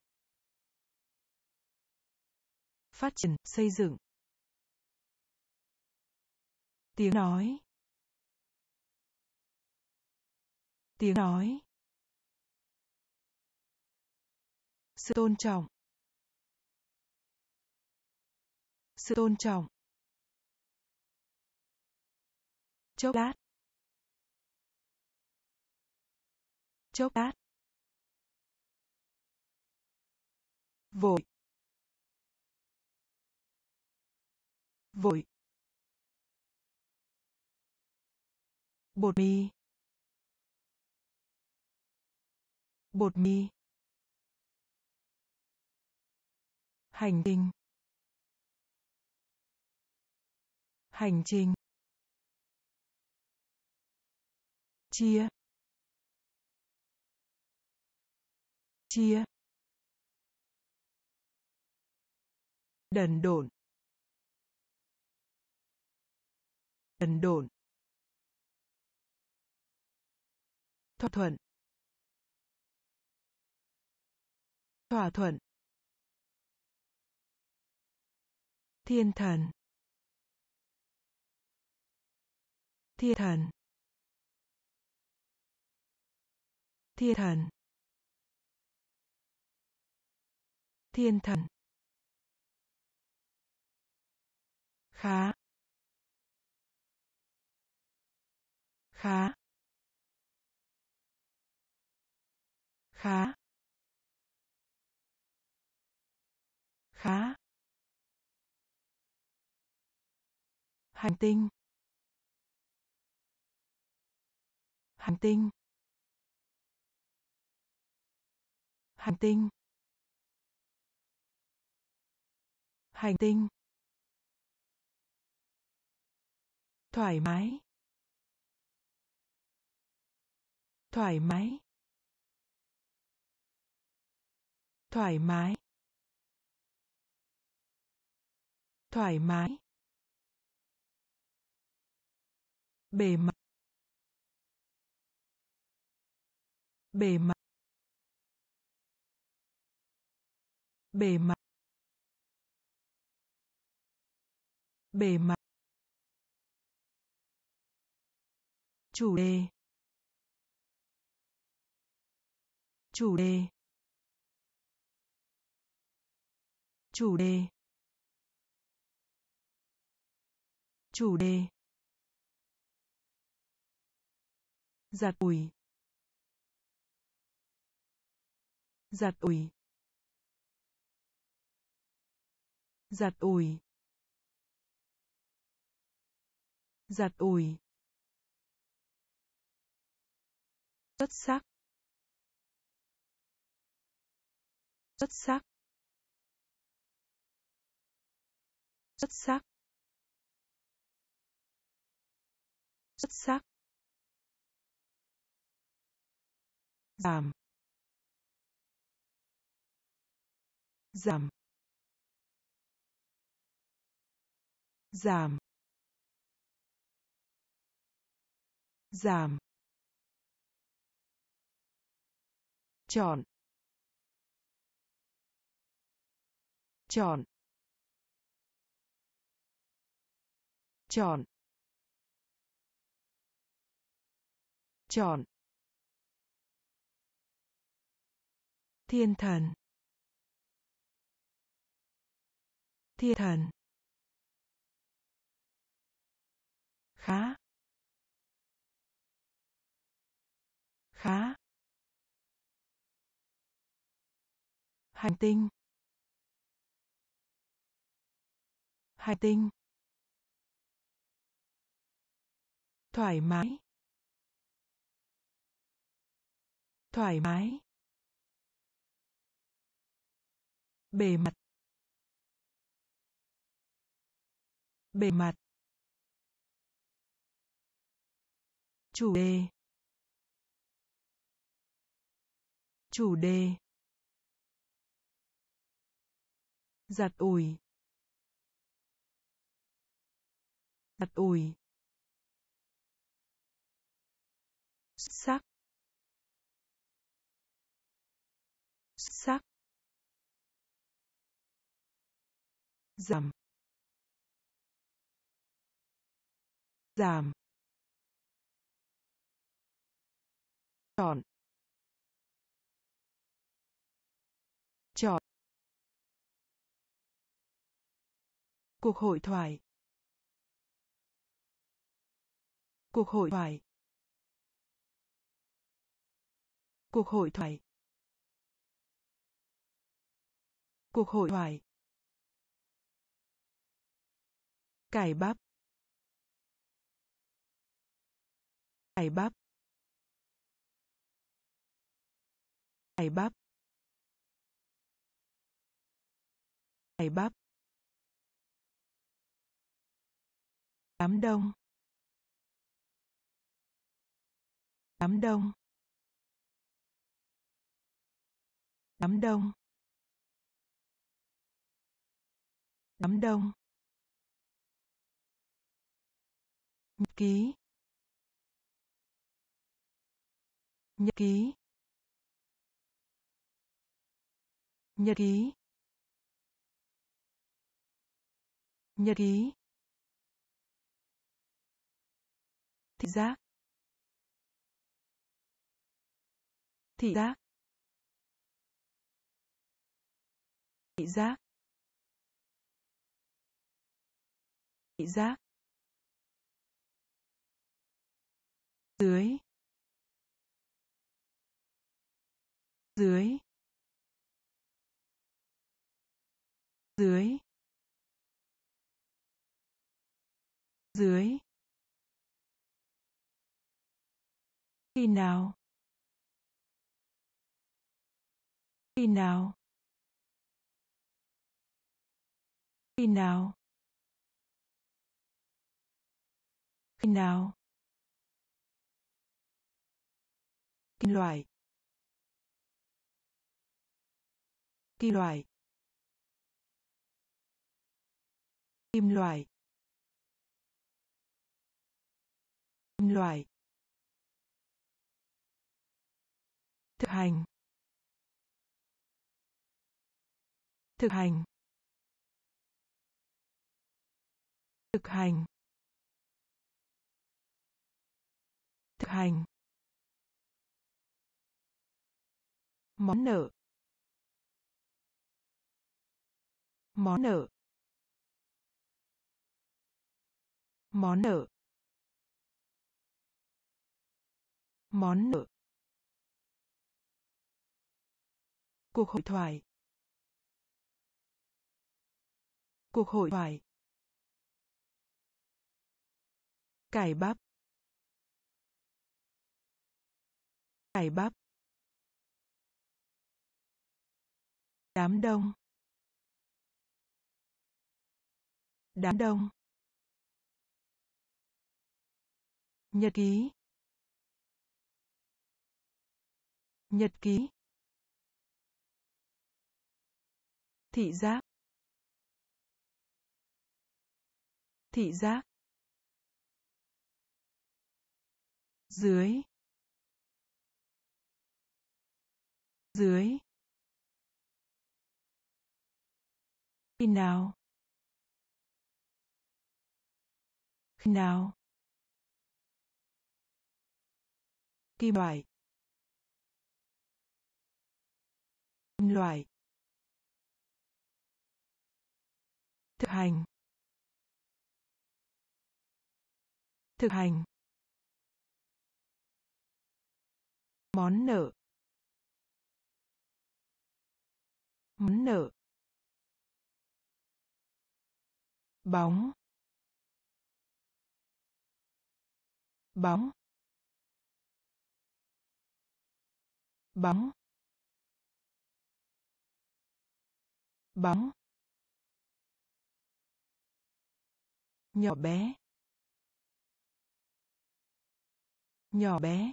Phát triển, xây dựng. Tiếng nói. Tiếng nói. Sự tôn trọng. Sự tôn trọng. Chốc lát. Chốc lát. Vội. Vội. Bột mì. Bột mì. Hành trình. Hành trình. Chia. Chia. Đần độn. Đần độn. Thỏa thuận. Thỏa thuận. Thiên thần. Thiên thần. Thiên thần. Thiên thần. Khá. Khá. Khá. Khá. Hành tinh. Hành tinh. Hành tinh. Hành tinh. Thoải mái. Thoải mái. Thoải mái. Thoải mái. Bề mặt. Bề mặt. Bề mặt. Bề mặt. Chủ đề. Chủ đề. Chủ đề. Chủ đề. Giặt ủi. Giặt ủi. Giặt ủi. Giặt ủi. Xuất sắc. Xuất sắc. Xuất sắc. Xuất sắc. Giảm. Giảm. Giảm. Giảm chọn chọn chọn chọn. Thiên thần thiên thần. Khá. Khá. Hành tinh. Hành tinh. Thoải mái. Thoải mái. Bề mặt. Bề mặt. Chủ đề. Chủ đề. Giặt ủi. Giặt ủi. Sắc. Sắc. Giảm. Giảm. Chọn. Trò. Cuộc hội thoại. Cuộc hội thoại. Cuộc hội thoại. Cuộc hội thoại. Cải bắp. Cải bắp. Cải bắp. Cải bắp. Đám đông. Đám đông. Đám đông. Đám đông. Nhật ký. Nhật ký. Nhật ký. Nhật ký. Thị giác. Thị giác. Thị giác. Thị giác. Dưới. Dưới. Dưới. Dưới. Khi nào? Khi nào? Khi nào? Khi nào? Kim loại. Kim loại. Kim loại. Kim loại. Thực hành. Thực hành. Thực hành. Thực hành. Món nợ. Món nợ. Món nợ. Món nợ. Cuộc hội thoại. Cuộc hội thoại. Cải bắp. Cải bắp. Đám đông. Đám đông. Nhật ký. Nhật ký. Thị giác. Thị giác. Dưới. Dưới. Khi nào? Khi nào? Kim loại. Kim loại. Thực hành. Thực hành. Món nợ. Món nợ. Bóng. Bóng. Bóng. Bóng nhỏ bé nhỏ bé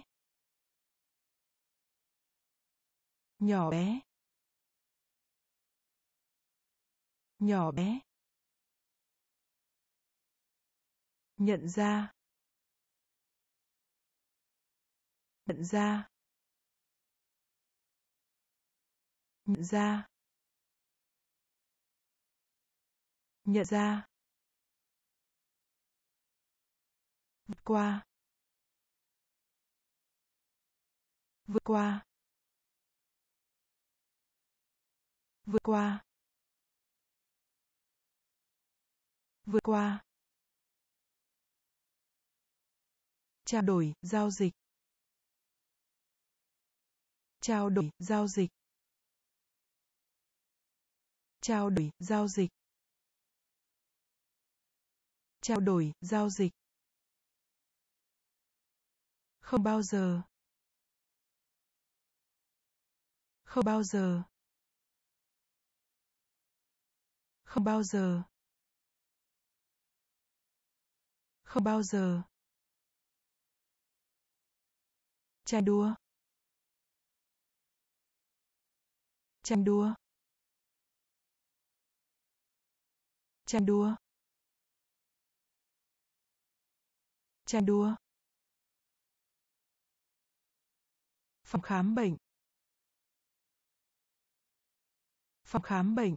nhỏ bé nhỏ bé. Nhận ra. Nhận ra. Nhận ra. Nhận ra. Vượt qua. Vượt qua. Vượt qua. Vượt qua. Trao đổi, giao dịch. Trao đổi, giao dịch. Trao đổi, giao dịch trao đổi, giao dịch. Không bao giờ. Không bao giờ. Không bao giờ. Không bao giờ. Tranh đua. Tranh đua. Tranh đua. Tranh đua. Phòng khám bệnh. Phòng khám bệnh.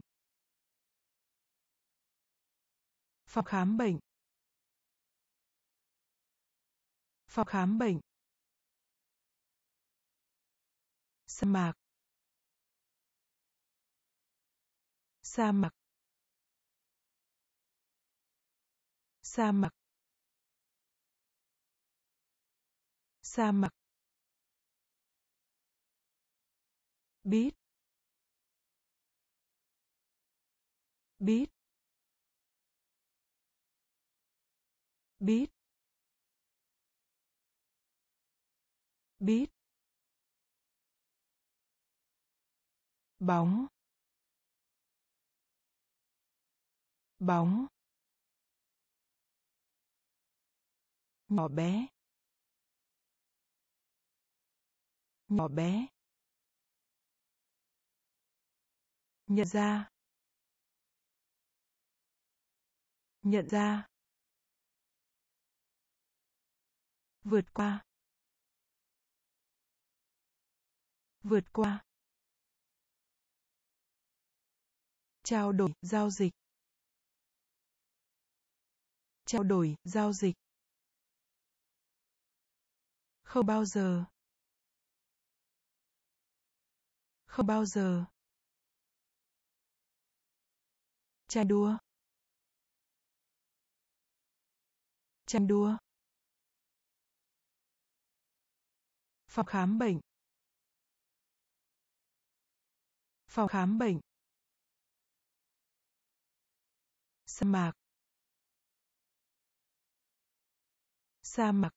Phòng khám bệnh. Phòng khám bệnh. Sa mạc. Sa mạc. Sa mạc. Sa mạc. Biết. Biết. Biết. Biết. Bóng. Bóng. Nhỏ bé. Nhỏ bé. nhận ra. nhận ra. vượt qua. vượt qua. trao đổi, giao dịch. trao đổi, giao dịch. không bao giờ. Không bao giờ. Tranh đua tranh đua phòng khám bệnh. Phòng khám bệnh. Sa mạc. Sa mạc.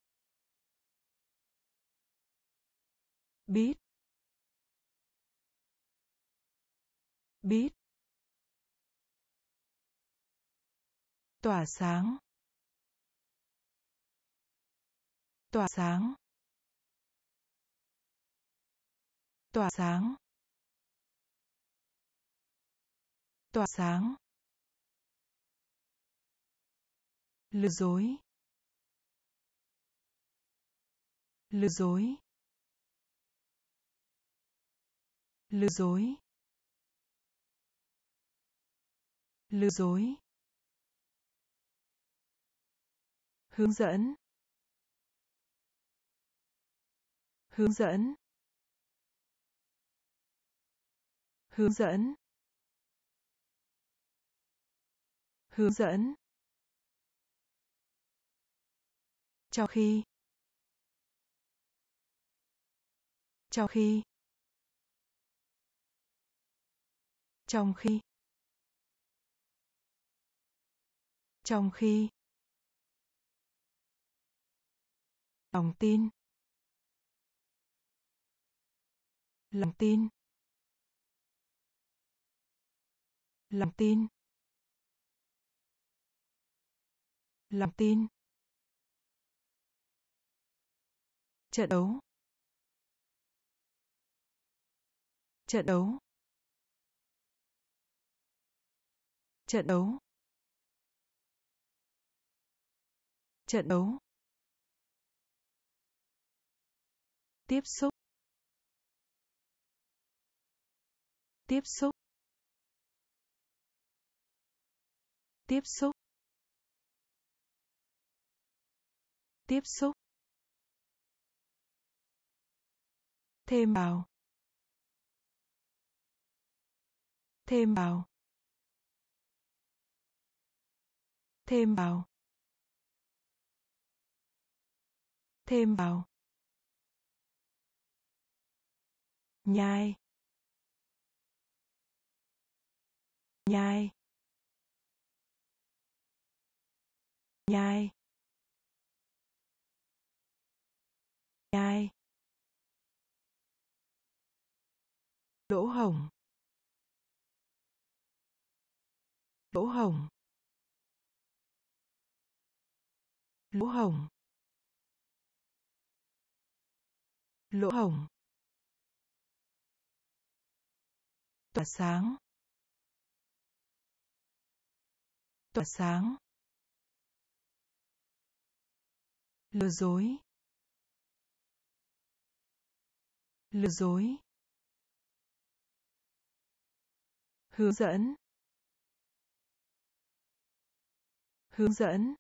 Biết biết. Tỏa sáng. Tỏa sáng. Tỏa sáng. Tỏa sáng. Lừa dối. Lừa dối. Lừa dối. Lừa dối, hướng dẫn hướng dẫn hướng dẫn hướng dẫn. Trong khi trong khi trong khi. Trong khi lòng tin lòng tin lòng tin lòng tin. Trận đấu trận đấu. Trận đấu. Trận đấu. Tiếp xúc. Tiếp xúc. Tiếp xúc. Tiếp xúc. Thêm vào. Thêm vào. Thêm vào. Thêm vào. Nhai. Nhai. Nhai. Nhai. Lỗ hổng lỗ hổng lỗ hổng lỗ hổng. Tỏa sáng. Tỏa sáng. Lừa dối. Lừa dối. Hướng dẫn. Hướng dẫn.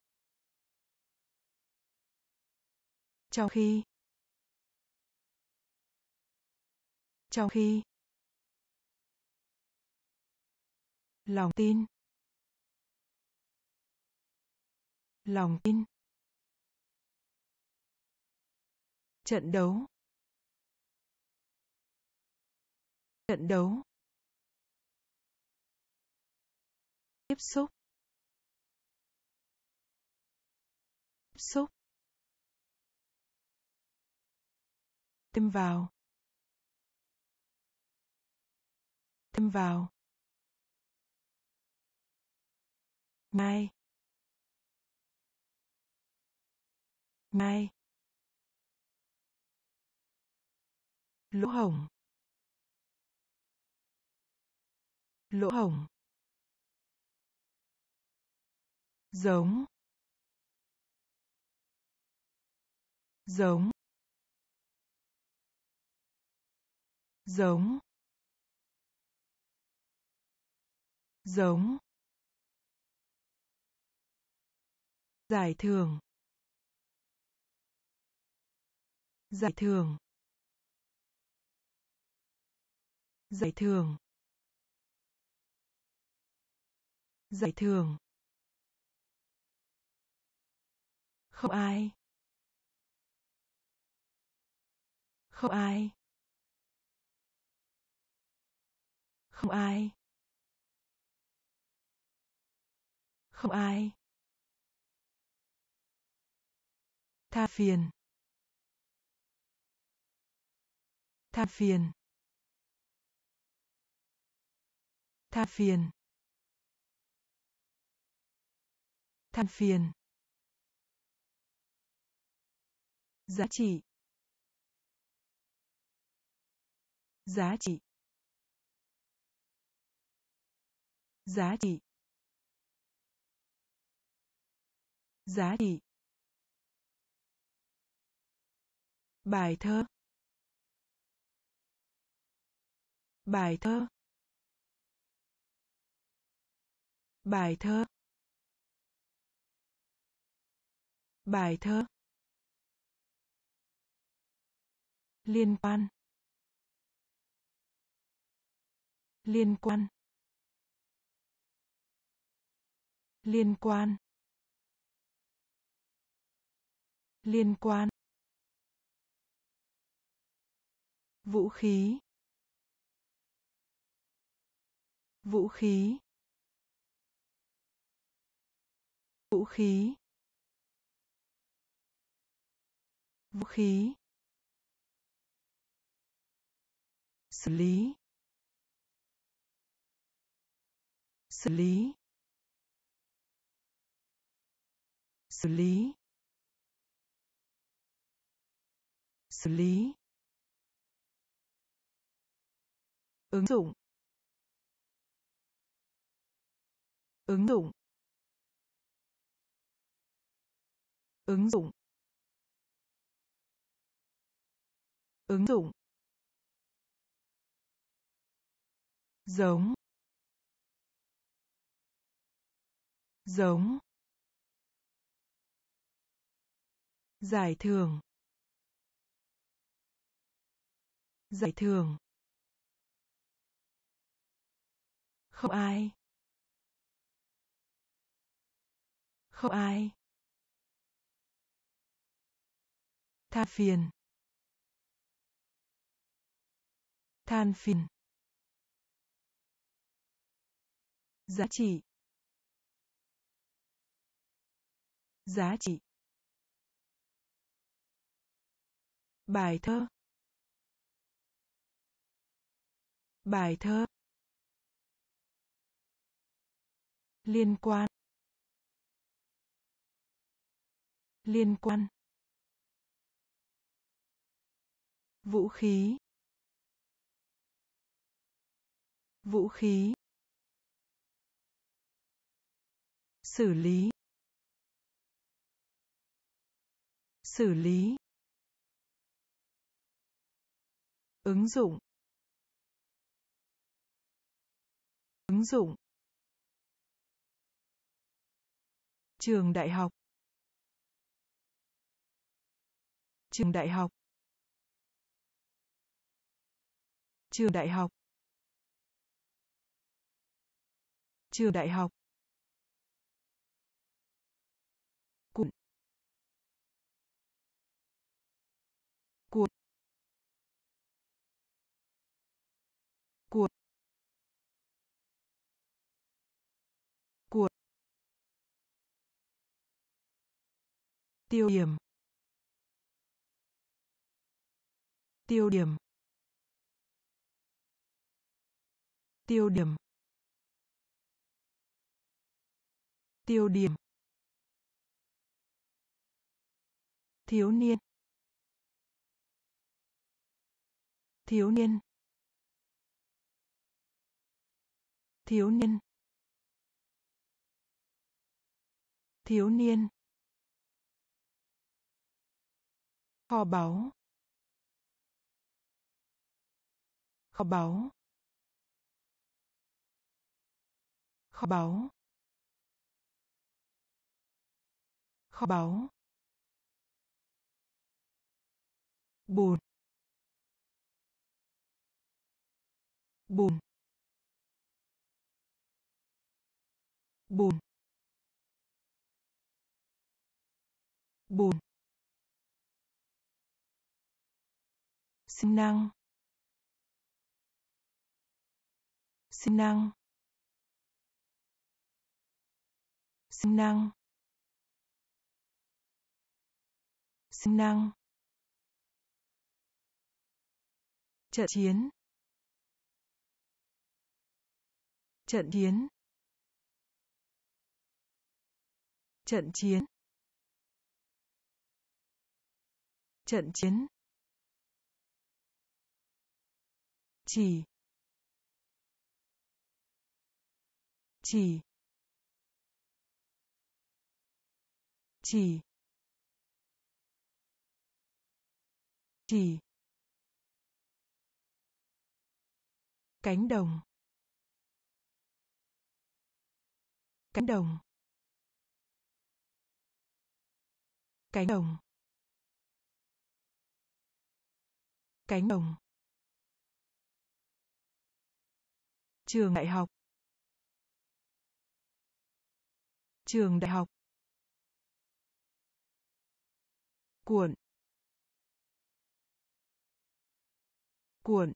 Trong khi trong khi lòng tin lòng tin, trận đấu trận đấu, tiếp xúc tiếp xúc, tiêm vào. Thêm vào. Ngay. Ngay. Lỗ hổng. Lỗ hổng. Giống. Giống. Giống. Giống. Giải thưởng. Giải thưởng. Giải thưởng. Giải thưởng. Không ai. Không ai. Không ai. Không ai. Tha phiền. Tha phiền. Tha phiền. Than phiền. Giá trị. Giá trị. Giá trị. Giá trị. Bài thơ. Bài thơ. Bài thơ. Bài thơ. Liên quan. Liên quan. Liên quan. Liên quan. Vũ khí. Vũ khí. Vũ khí. Vũ khí. Xử lý. Xử lý. Xử lý. Xử lý. Ứng dụng. Ứng dụng. Ứng dụng. Ứng dụng. Giống. Giống. Giải thưởng. Giải thưởng. Không ai. Không ai. Than phiền. Than phiền. Giá trị. Giá trị. Bài thơ. Bài thơ. Liên quan. Liên quan. Vũ khí. Vũ khí. Xử lý. Xử lý. Ứng dụng. Ứng dụng. Trường đại học. Trường đại học. Trường đại học. Trường đại học. Tiêu điểm. Tiêu điểm. Tiêu điểm. Tiêu điểm. Thiếu niên. Thiếu niên. Thiếu niên. Thiếu niên. Kho báu. Kho báu. Kho báu. Kho báu. Bùn. Bùn. Bùn. Bùn. Sinh năng. Sinh năng. Sinh năng. Sinh năng. Trận chiến. Trận chiến. Trận chiến. Trận chiến. Chỉ. Chỉ. Chỉ. Chỉ. Cánh đồng. Cánh đồng. Cánh đồng. Cánh đồng. Trường đại học. Trường đại học. Cuộn. Cuộn.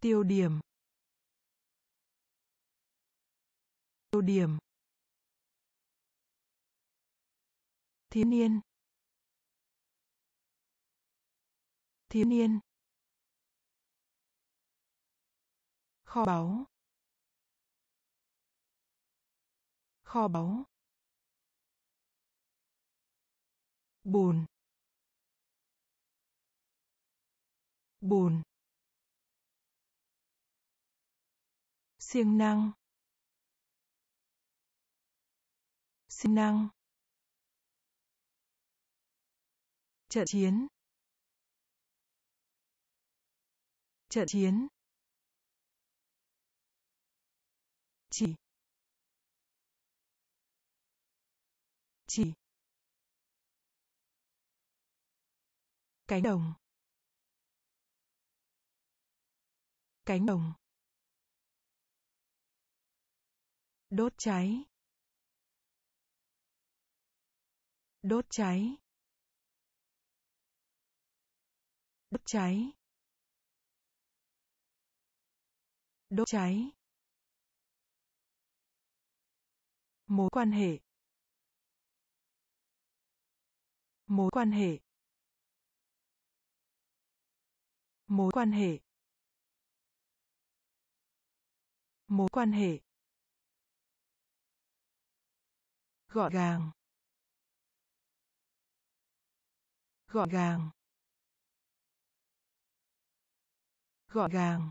Tiêu điểm. Tiêu điểm. Thiếu niên. Thiếu niên. Kho báu. Kho báu. Bùn. Bùn. Siêng năng. Siêng năng. Trận chiến. Trận chiến. Chỉ. Chỉ. Cánh đồng. Cánh đồng. Đốt cháy. Đốt cháy. Đốt cháy. Đốt cháy. Mối quan hệ. Mối quan hệ. Mối quan hệ. Mối quan hệ. Gọn gàng. Gọn gàng. Gọn gàng.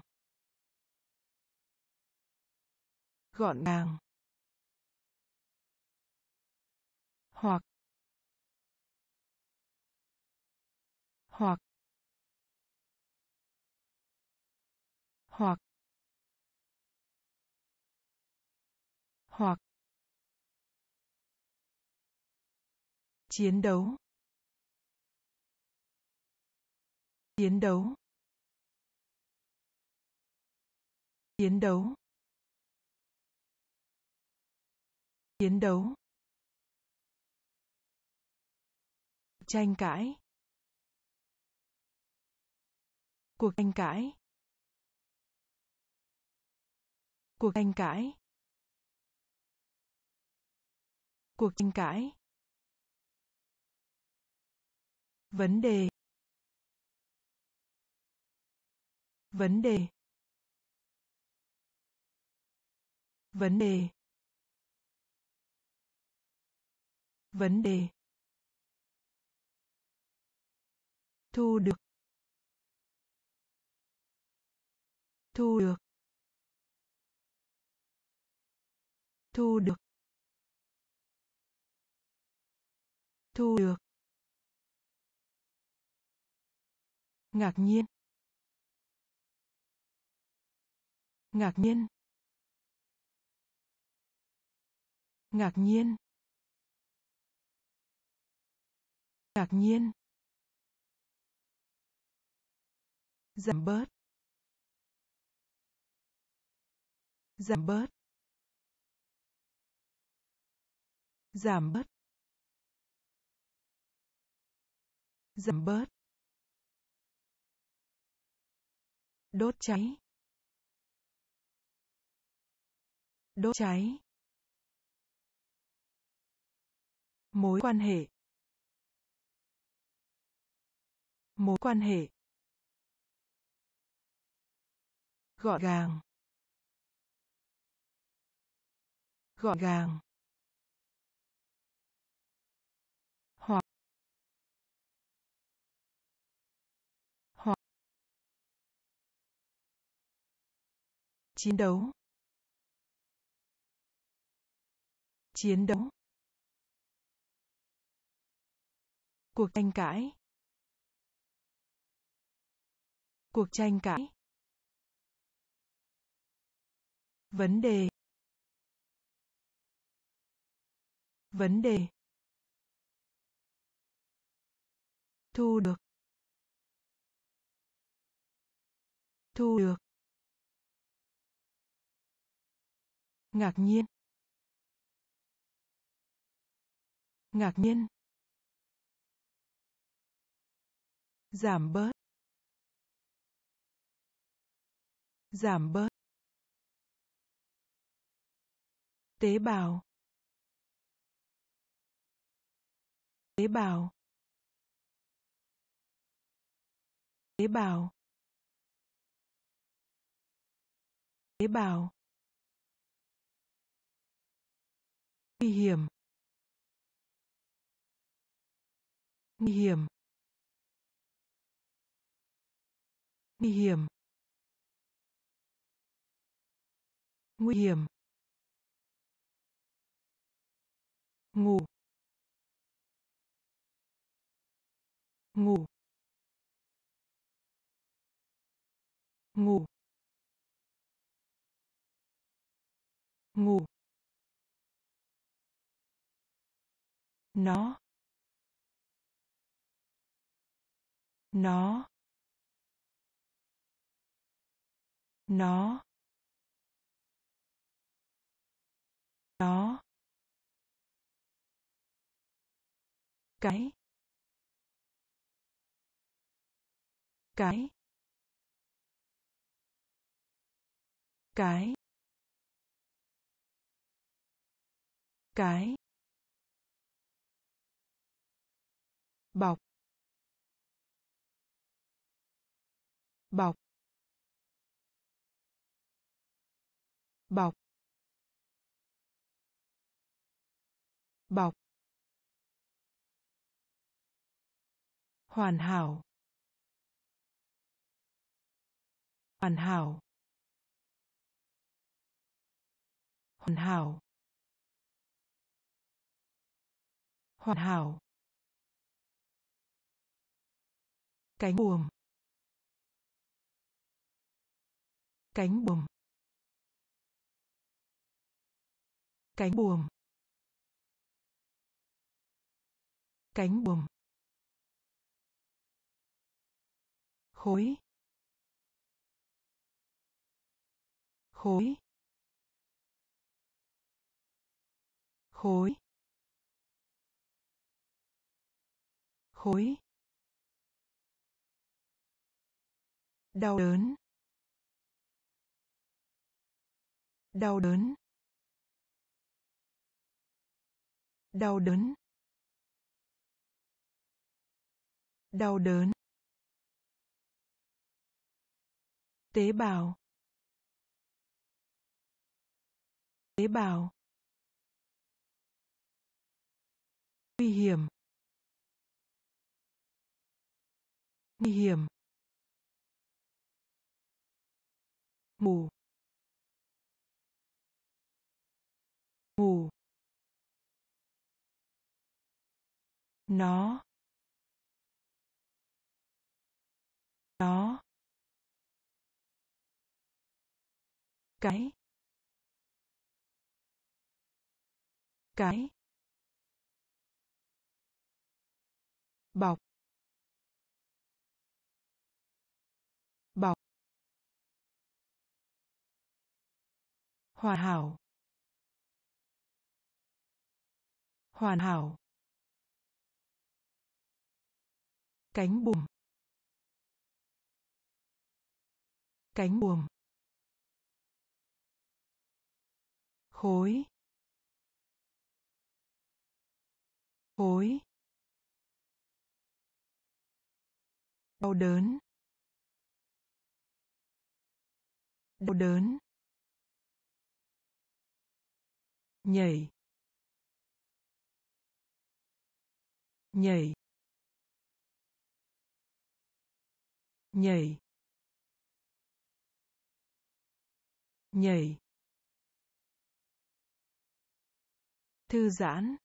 Gọn gàng. Hoặc hoặc, chiến đấu chiến đấu chiến đấu chiến đấu, tranh cãi, cuộc tranh cãi cuộc tranh cãi. Cuộc tranh cãi. Vấn đề. Vấn đề. Vấn đề. Vấn đề. Thu được. Thu được. Thu được. Thu được. Ngạc nhiên. Ngạc nhiên. Ngạc nhiên. Ngạc nhiên. Giảm bớt. Giảm bớt. Giảm bớt giảm bớt, đốt cháy đốt cháy, mối quan hệ, mối quan hệ, gọn gàng gọn gàng. Chiến đấu. Chiến đấu. Cuộc tranh cãi. Cuộc tranh cãi. Vấn đề. Vấn đề. Thu được. Thu được. Ngạc nhiên. Ngạc nhiên. Giảm bớt. Giảm bớt. Tế bào. Tế bào. Tế bào. Tế bào. Nguy hiểm. Nguy hiểm. Nguy hiểm. Nguy hiểm. Ngủ. Ngủ. Ngủ. Ngủ. Nó. Nó. Nó. Nó. Cái. Cái. Cái. Cái. Bọc. Bọc. Bọc. Bọc. Hoàn hảo. Hoàn hảo. Hoàn hảo. Hoàn hảo. Cánh buồm. Cánh buồm. Cánh buồm. Cánh buồm. Khối. Khối. Khối. Khối. Đau đớn đau đớn đau đớn đau đớn. Tế bào tế bào. Nguy hiểm nguy hiểm. Mù. Mù. Nó. Nó. Cái. Cái. Bọc. Hoàn hảo. Hoàn hảo. Cánh buồm. Cánh buồm. Khối. Khối. Đau đớn. Đau đớn. Nhảy nhảy nhảy nhảy thư giãn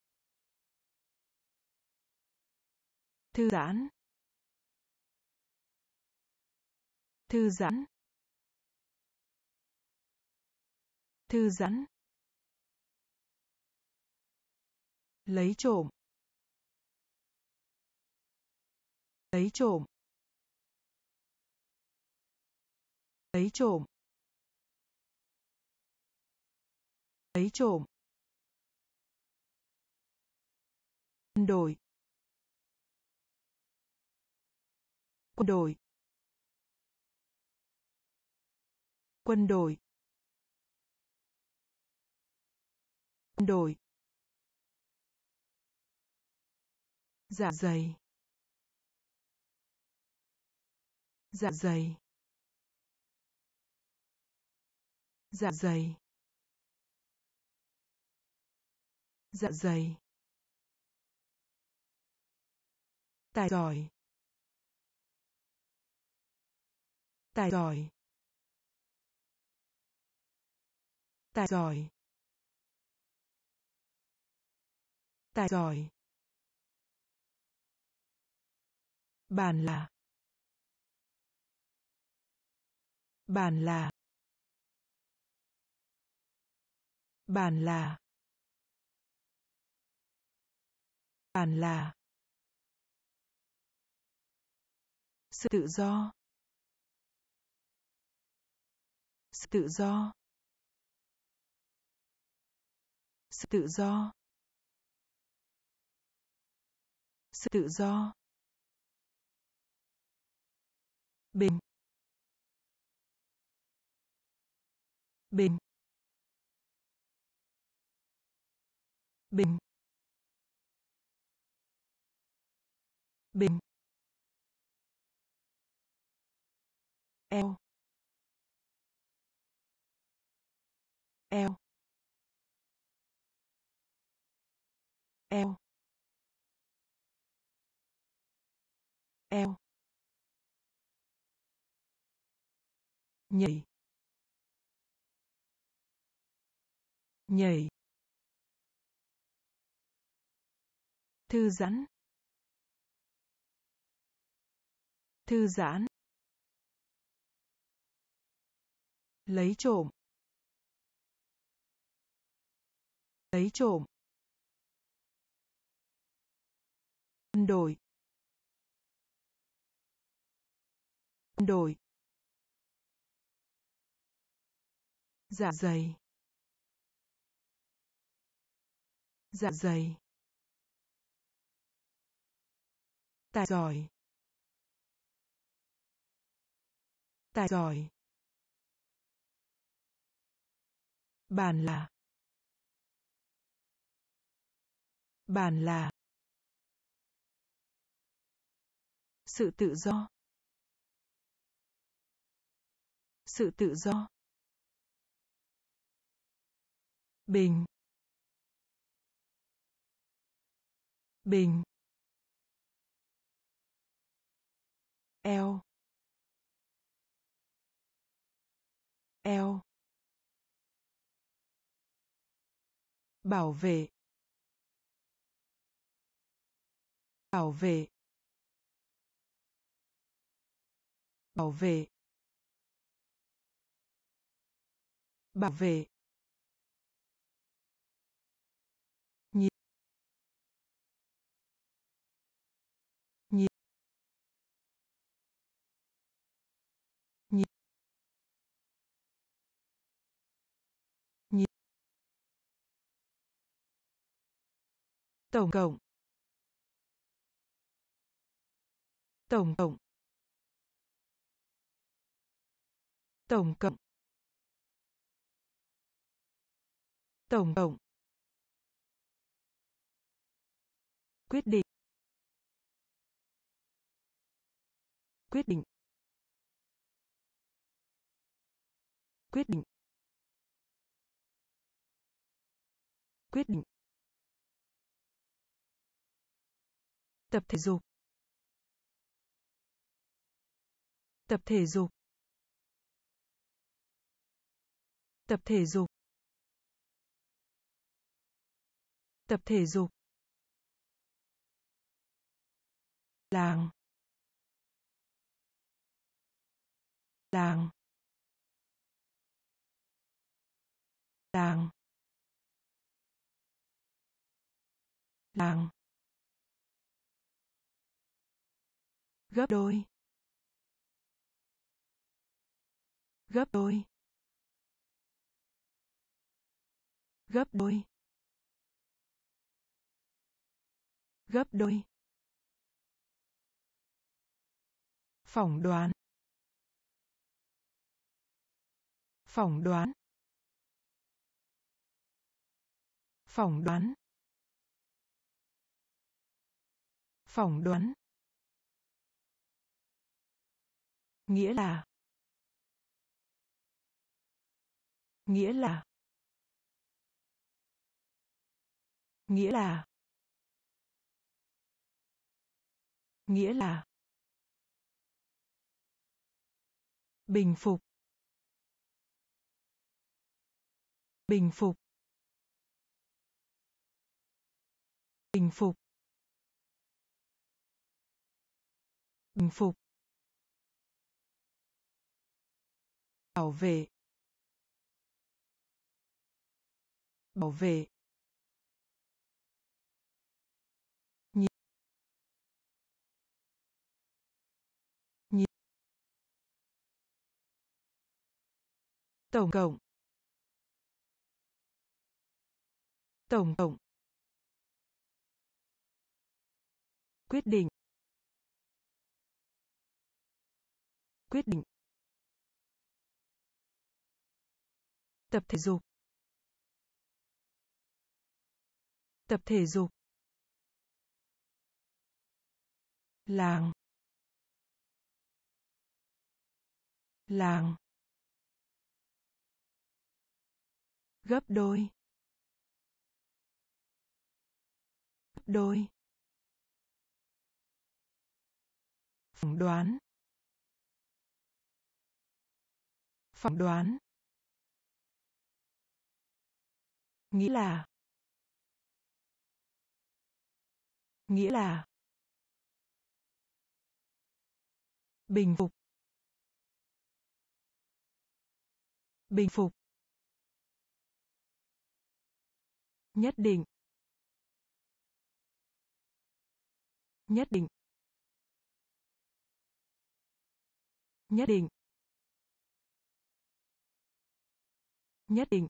thư giãn thư giãn thư giãn. Lấy trộm. Lấy trộm. Lấy trộm. Lấy trộm. Quân đội. Quân đội. Quân đội. Quân đội. Dạ dày. Dạ dày. Dạ dày. Dạ dày. Tài giỏi. Tài giỏi. Tài giỏi. Tài giỏi. Bàn là. Bàn là. Bàn là. Bàn là. Sự tự do. Sự tự do. Sự tự do. Sự tự do. Bình. Bình. Bình. Bình. Eo. Eo. Eo. Eo. Nhảy nhảy thư giãn thư giãn lấy trộm lấy trộm đổi đổi dạ dày. Dạ dày. Tài giỏi. Tài giỏi. Bàn là. Bàn là. Sự tự do. Sự tự do. Bình. Bình. Eo eo bảo vệ. Bảo vệ. Bảo vệ. Bảo vệ. Tổng cộng. Tổng cộng. Tổng cộng. Tổng cộng. Quyết định. Quyết định. Quyết định. Quyết định. Tập thể dục. Tập thể dục. Tập thể dục. Tập thể dục. Làng. Làng. Làng. Làng. Gấp đôi. Gấp đôi. Gấp đôi. Gấp đôi. Phỏng đoán. Phỏng đoán. Phỏng đoán. Phỏng đoán. Nghĩa là. Nghĩa là. Nghĩa là. Nghĩa là. Bình phục. Bình phục. Bình phục. Bình phục. Bảo vệ. Bảo vệ. Tổng cộng. Tổng cộng. Quyết định. Quyết định. Tập thể dục. Tập thể dục. Làng. Làng. Gấp đôi. Gấp đôi. Phỏng đoán. Phỏng đoán. Nghĩa là. Nghĩa là. Bình phục. Bình phục. Nhất định. Nhất định. Nhất định. Nhất định.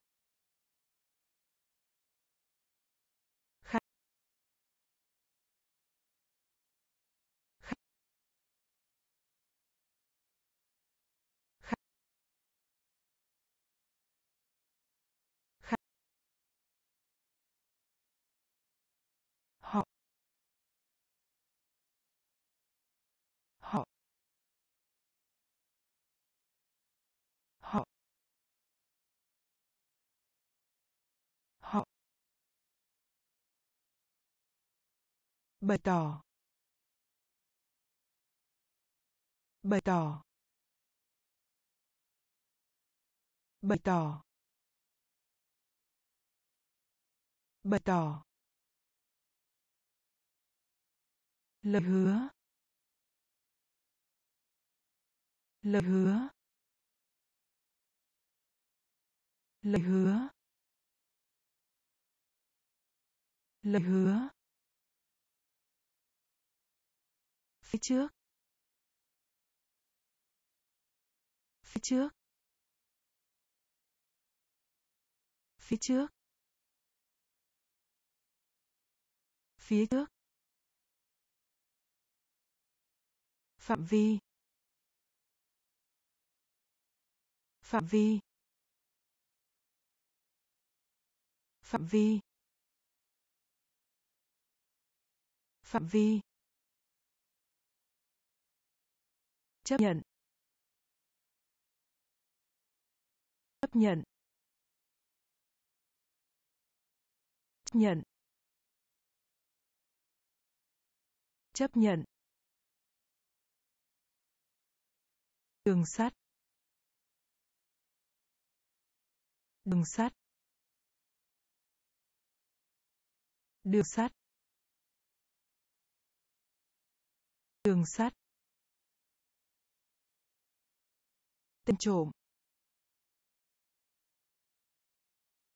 Bày tỏ. Bày tỏ. Bày tỏ. Bày tỏ. Lời hứa. Lời hứa. Lời hứa. Lời hứa. Phía trước. Phía trước. Phía trước. Phía trước. Phạm vi. Phạm vi. Phạm vi. Phạm vi. Chấp nhận. Chấp nhận. Chấp nhận. Chấp nhận. Đường sắt. Đường sắt. Đường sắt. Đường sắt. Tên trộm.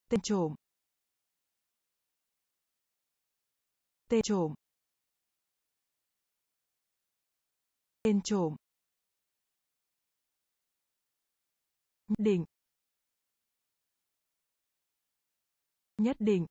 Tên trộm. Tên trộm. Tên trộm. Nhất định. Nhất định.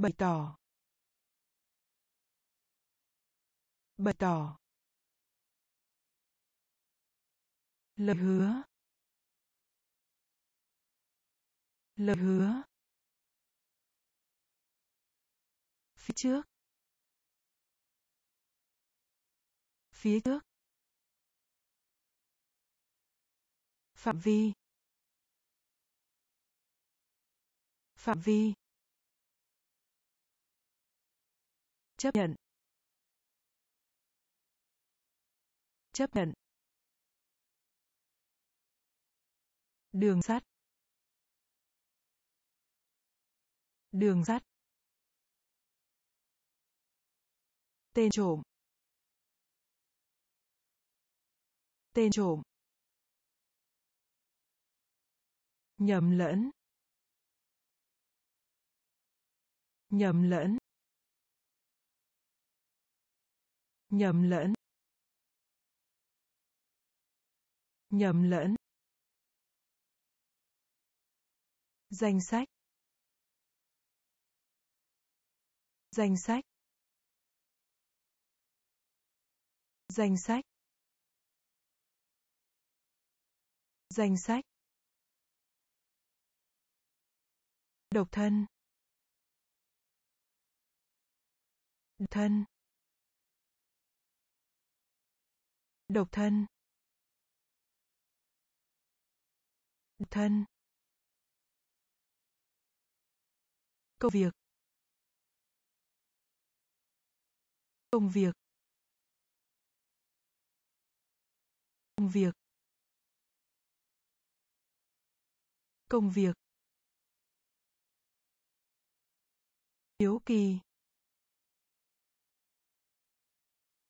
Bày tỏ. Bày tỏ. Lời hứa. Lời hứa. Phía trước. Phía trước. Phạm vi. Phạm vi. Chấp nhận. Chấp nhận. Đường sắt. Đường sắt. Tên trộm. Tên trộm. Nhầm lẫn. Nhầm lẫn. Nhầm lẫn. Nhầm lẫn. Danh sách. Danh sách. Danh sách. Danh sách. Độc thân. Độc thân. Độc thân. Độc thân. Công việc. Công việc. Công việc. Công việc. Hiếu kỳ.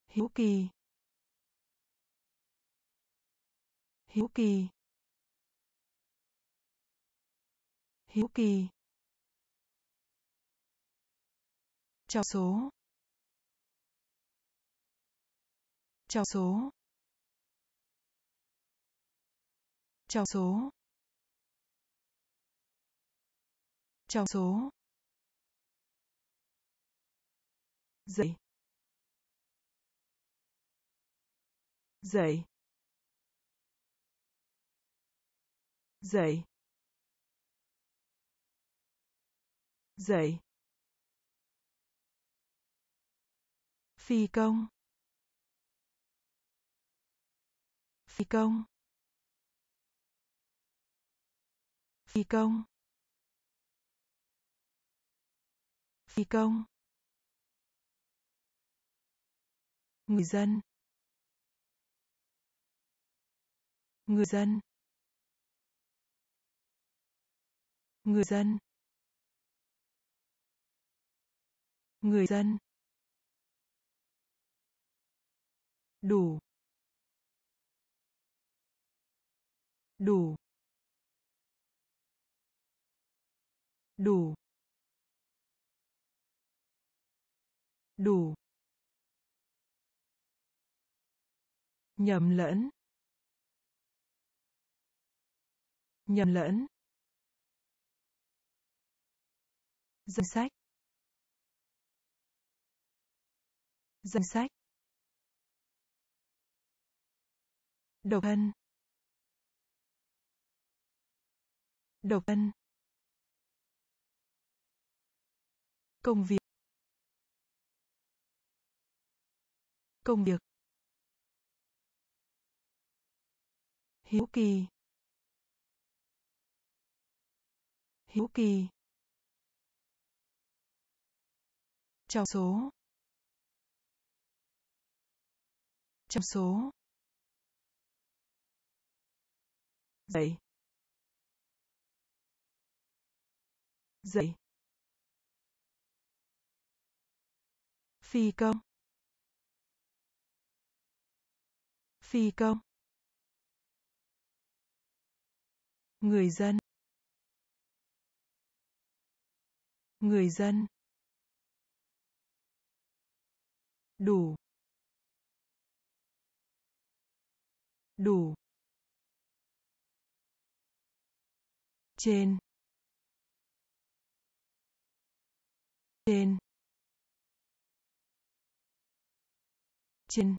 Hiếu kỳ. Hiếu kỳ. Hiếu kỳ. Trong số. Trong số. Trong số. Trong số. Dậy. Dậy. Dậy. Dậy. Phi công. Phi công. Phi công. Phi công. Người dân. Người dân. Người dân. Người dân. Đủ. Đủ. Đủ. Đủ. Nhầm lẫn. Nhầm lẫn. Danh sách. Danh sách. Độc thân. Độc thân. Công việc. Công việc. Hiếu kỳ. Hiếu kỳ. Trong số. Trong số. Dậy. Dậy. Phi công. Phi công. Người dân. Người dân. Đủ. Đủ. Trên. Trên. Trên.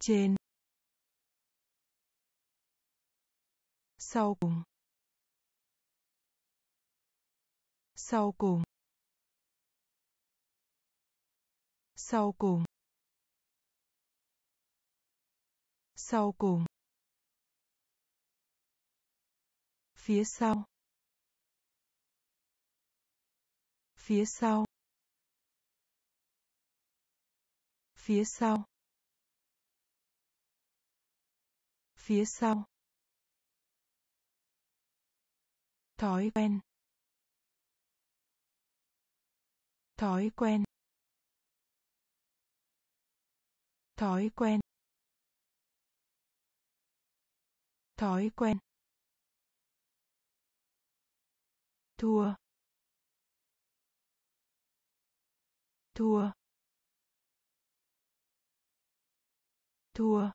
Trên. Sau cùng. Sau cùng. Sau cùng. Sau cùng. Phía sau. Phía sau. Phía sau. Phía sau. Thói quen. Thói quen. Thói quen. Thói quen. Thua. Thua. Thua.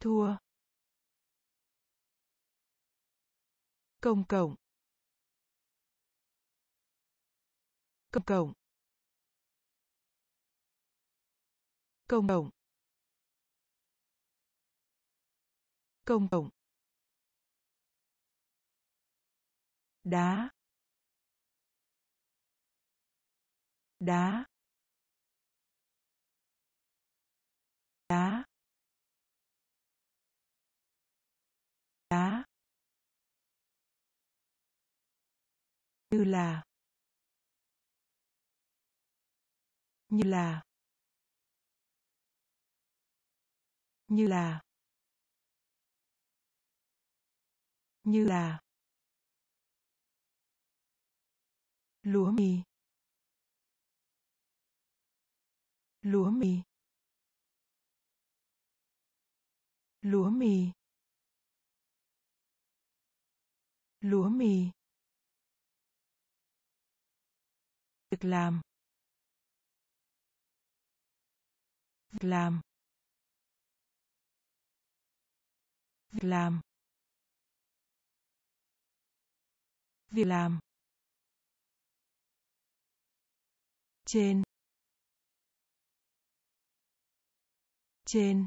Thua. Công cộng. Công cộng. Công cộng. Công cộng. Đá. Đá. Đá. Đá. Như là. Như là. Như là. Như là. Lúa mì. Lúa mì. Lúa mì. Lúa mì. Việc làm. Việc làm. Việc làm. Việc làm. Trên. Trên.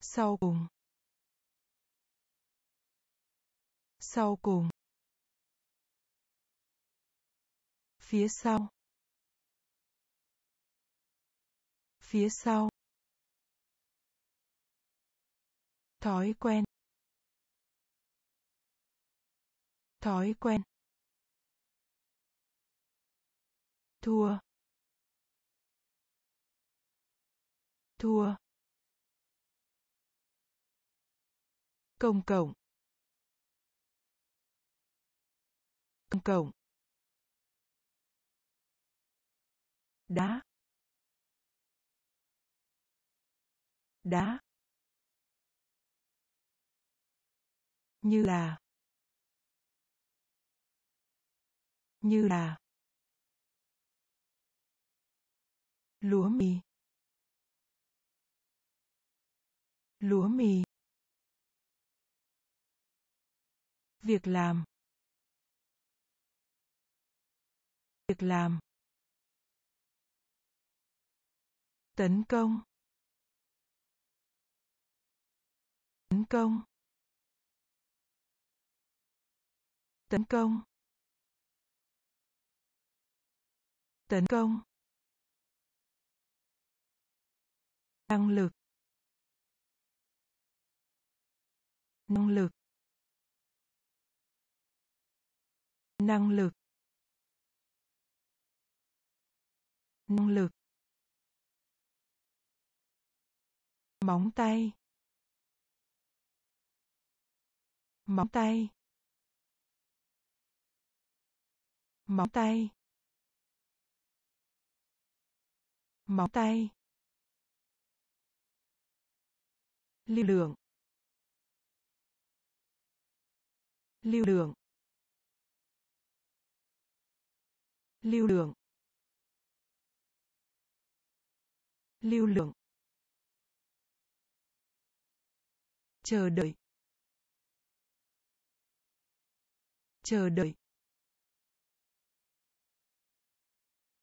Sau cùng. Sau cùng. Phía sau. Phía sau. Thói quen. Thói quen. Thua. Thua. Công cộng. Công cộng. Đá. Đá. Như là. Như là. Lúa mì. Lúa mì. Việc làm. Việc làm. Tấn công. Tấn công. Tấn công. Tấn công. Năng lực. Năng lực. Năng lực. Năng lực. Móng tay. Móng tay. Móng tay. Móng tay. Lưu lượng. Lưu lượng. Lưu lượng. Lưu lượng. Chờ đợi. Chờ đợi.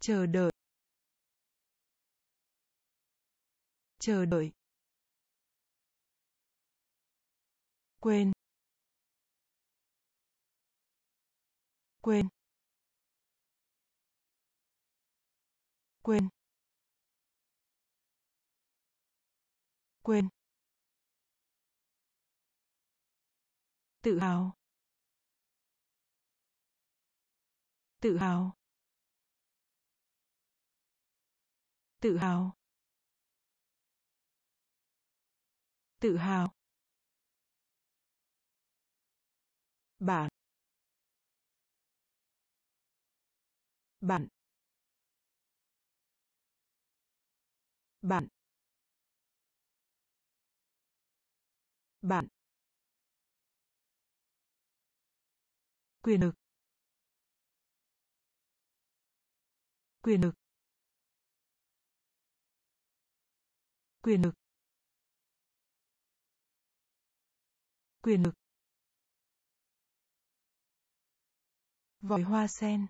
Chờ đợi. Chờ đợi. Quên. Quên. Quên. Quên. Tự hào. Tự hào. Tự hào. Tự hào. Bạn. Bạn. Bạn. Bạn. Quyền lực. Quyền lực. Quyền lực. Quyền lực. Vòi hoa sen.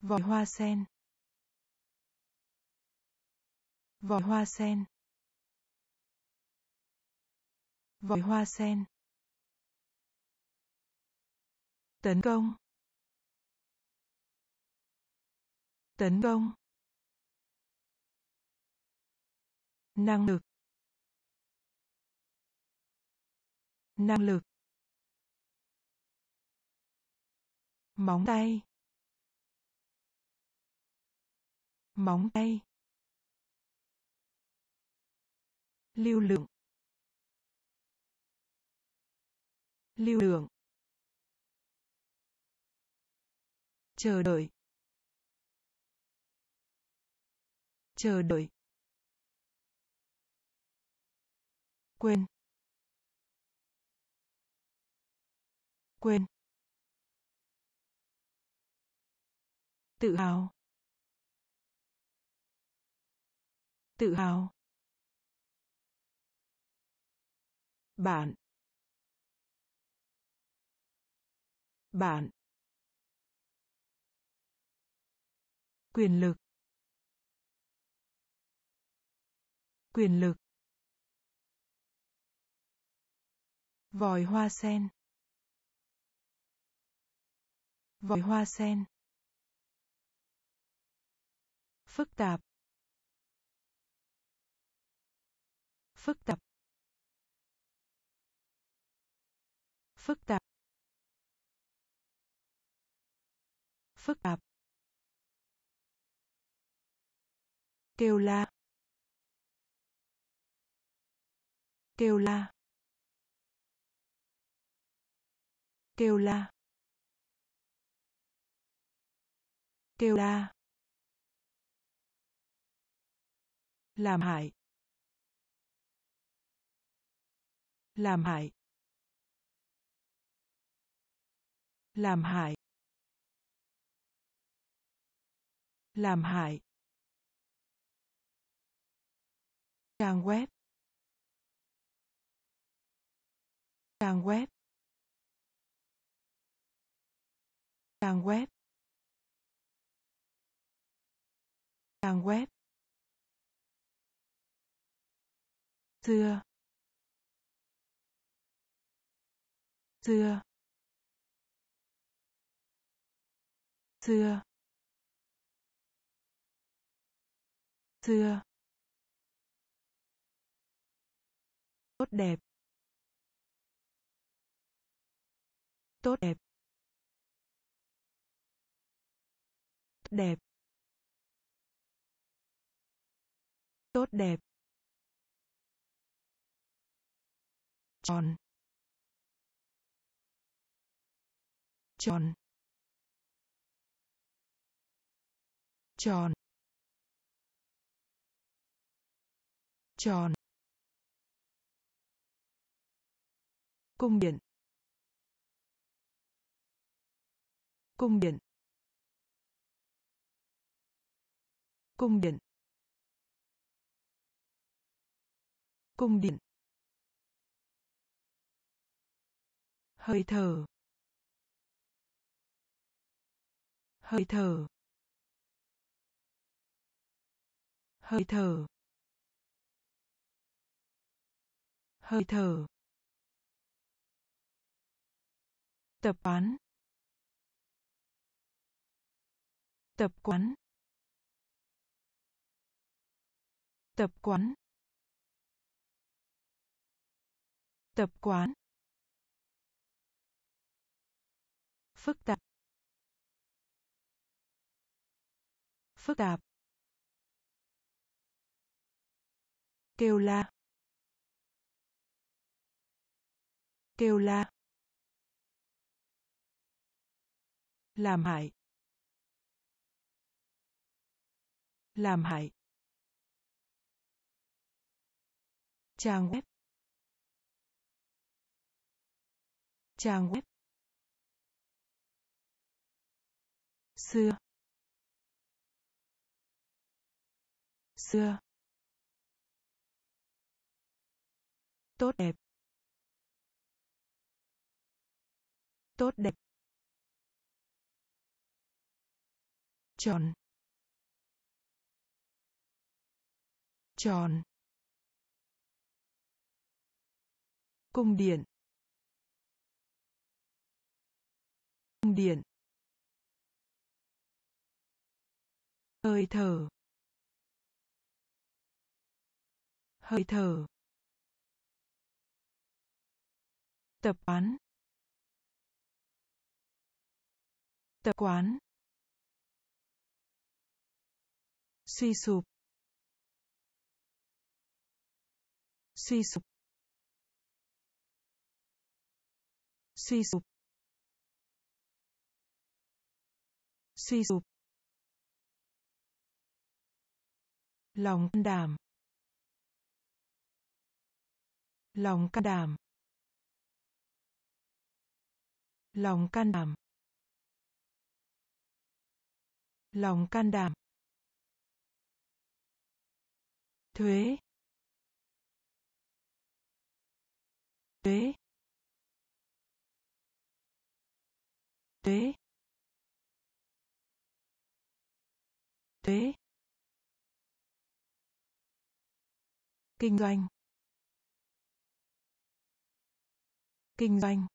Vòi hoa sen. Vòi hoa sen. Vòi hoa sen. Tấn công. Tấn công. Năng lực. Năng lực. Móng tay. Móng tay. Lưu lượng. Lưu lượng. Chờ đợi. Chờ đợi. Quên. Quên. Tự hào. Tự hào. Bạn. Bạn. Quyền lực. Quyền lực. Vòi hoa sen. Vòi hoa sen. Phức tạp. Phức tạp. Phức tạp. Phức tạp. Kêu la. Kêu la. Kêu la. Kêu la. Làm hại. Làm hại. Làm hại. Làm hại. Trang web. Trang web. Trang web. Trang web. Xưa xưa xưa xưa tốt đẹp. Tốt đẹp. Đẹp. Tốt đẹp. Tròn. Tròn. Tròn. Tròn. Cung điện. Cung điện. Cung điện. Cung điện. Hơi thở. Hơi thở. Hơi thở. Hơi thở. Tập quán. Tập quán. Tập quán. Tập quán. Phức tạp. Phức tạp. Kêu la. Kêu la. Làm hại. Làm hại. Trang web. Trang web. Xưa. Xưa. Tốt đẹp. Tốt đẹp. Tròn. Tròn. Cung điện. Cung điện. Hơi thở. Hơi thở. Tập quán. Tập quán. Suy sụp. Suy sụp. Suy sụp. Suy sụp. Lòng can đảm. Lòng can đảm. Lòng can đảm. Lòng can đảm. Thuế. Thuế. Tuế tuế kinh doanh. Kinh doanh.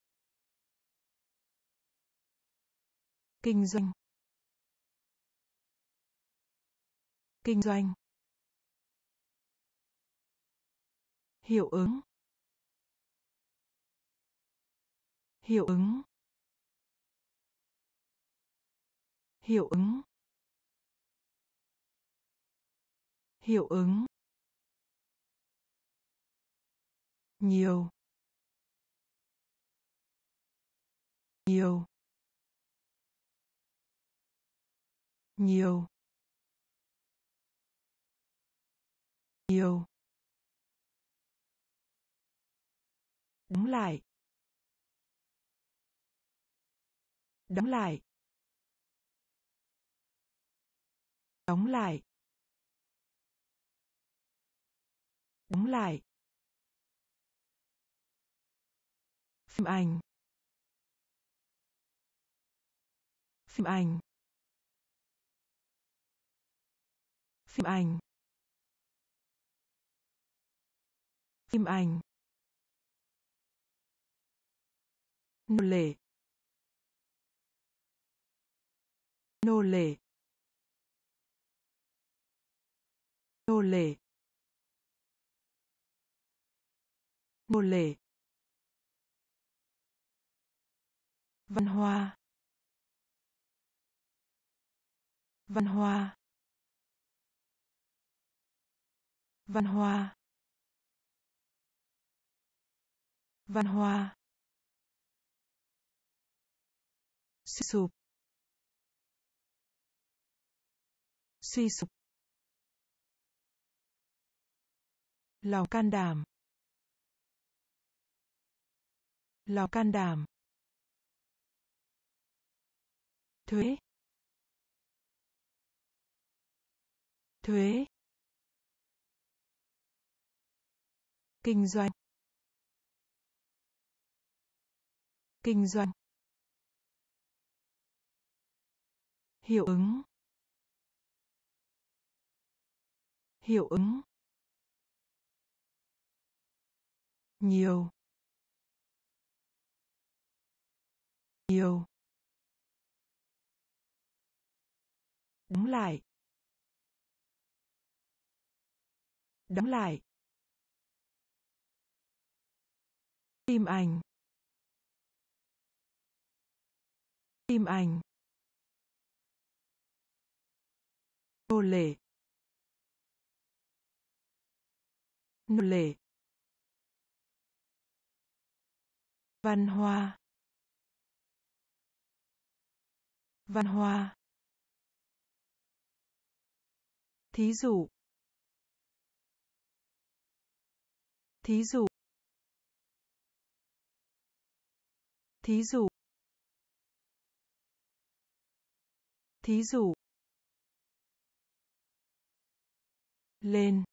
Kinh doanh. Kinh doanh. Hiệu ứng. Hiệu ứng. Hiệu ứng. Hiệu ứng. Nhiều. Nhiều. Nhiều. Nhiều. Đóng lại. Đóng lại. Đóng lại. Đóng lại. Phim ảnh. Phim ảnh. Phim ảnh. Phim ảnh. Nô lệ. Nô lệ. Nô lệ. Nô lệ. Văn hoa. Văn hoa. Văn hoa. Văn hoa. Suy sụp. Suy sụp. Lòng can đảm. Lòng can đảm. Thuế. Thuế. Kinh doanh. Kinh doanh. Hiệu ứng. Hiệu ứng. Nhiều. Nhiều. Đóng lại. Đóng lại. Tim ảnh. Tim ảnh. Nô lệ. Nô lệ. Văn hoa. Văn hoa. Thí dụ. Thí dụ. Thí dụ. Thí dụ. Lên.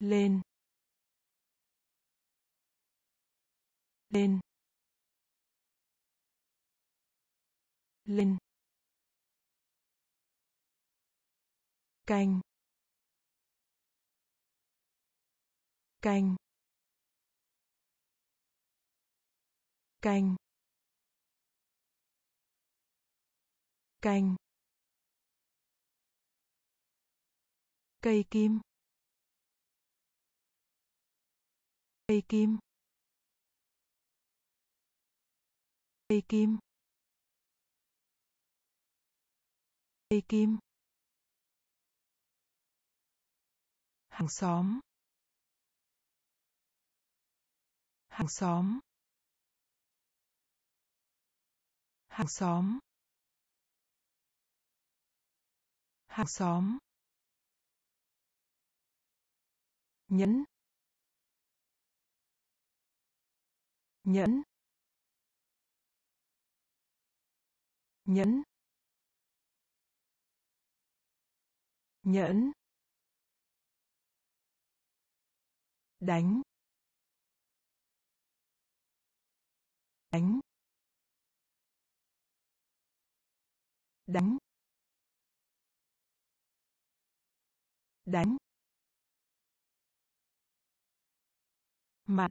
Lên. Lên. Lên. Canh canh canh canh cây kim. Cây kim. Cây kim. Cây kim. Hàng xóm. Hàng xóm. Hàng xóm. Hàng xóm. Nhẫn. Nhẫn. Nhẫn. Nhẫn. Đánh. Đánh. Đánh. Đánh. Mặt.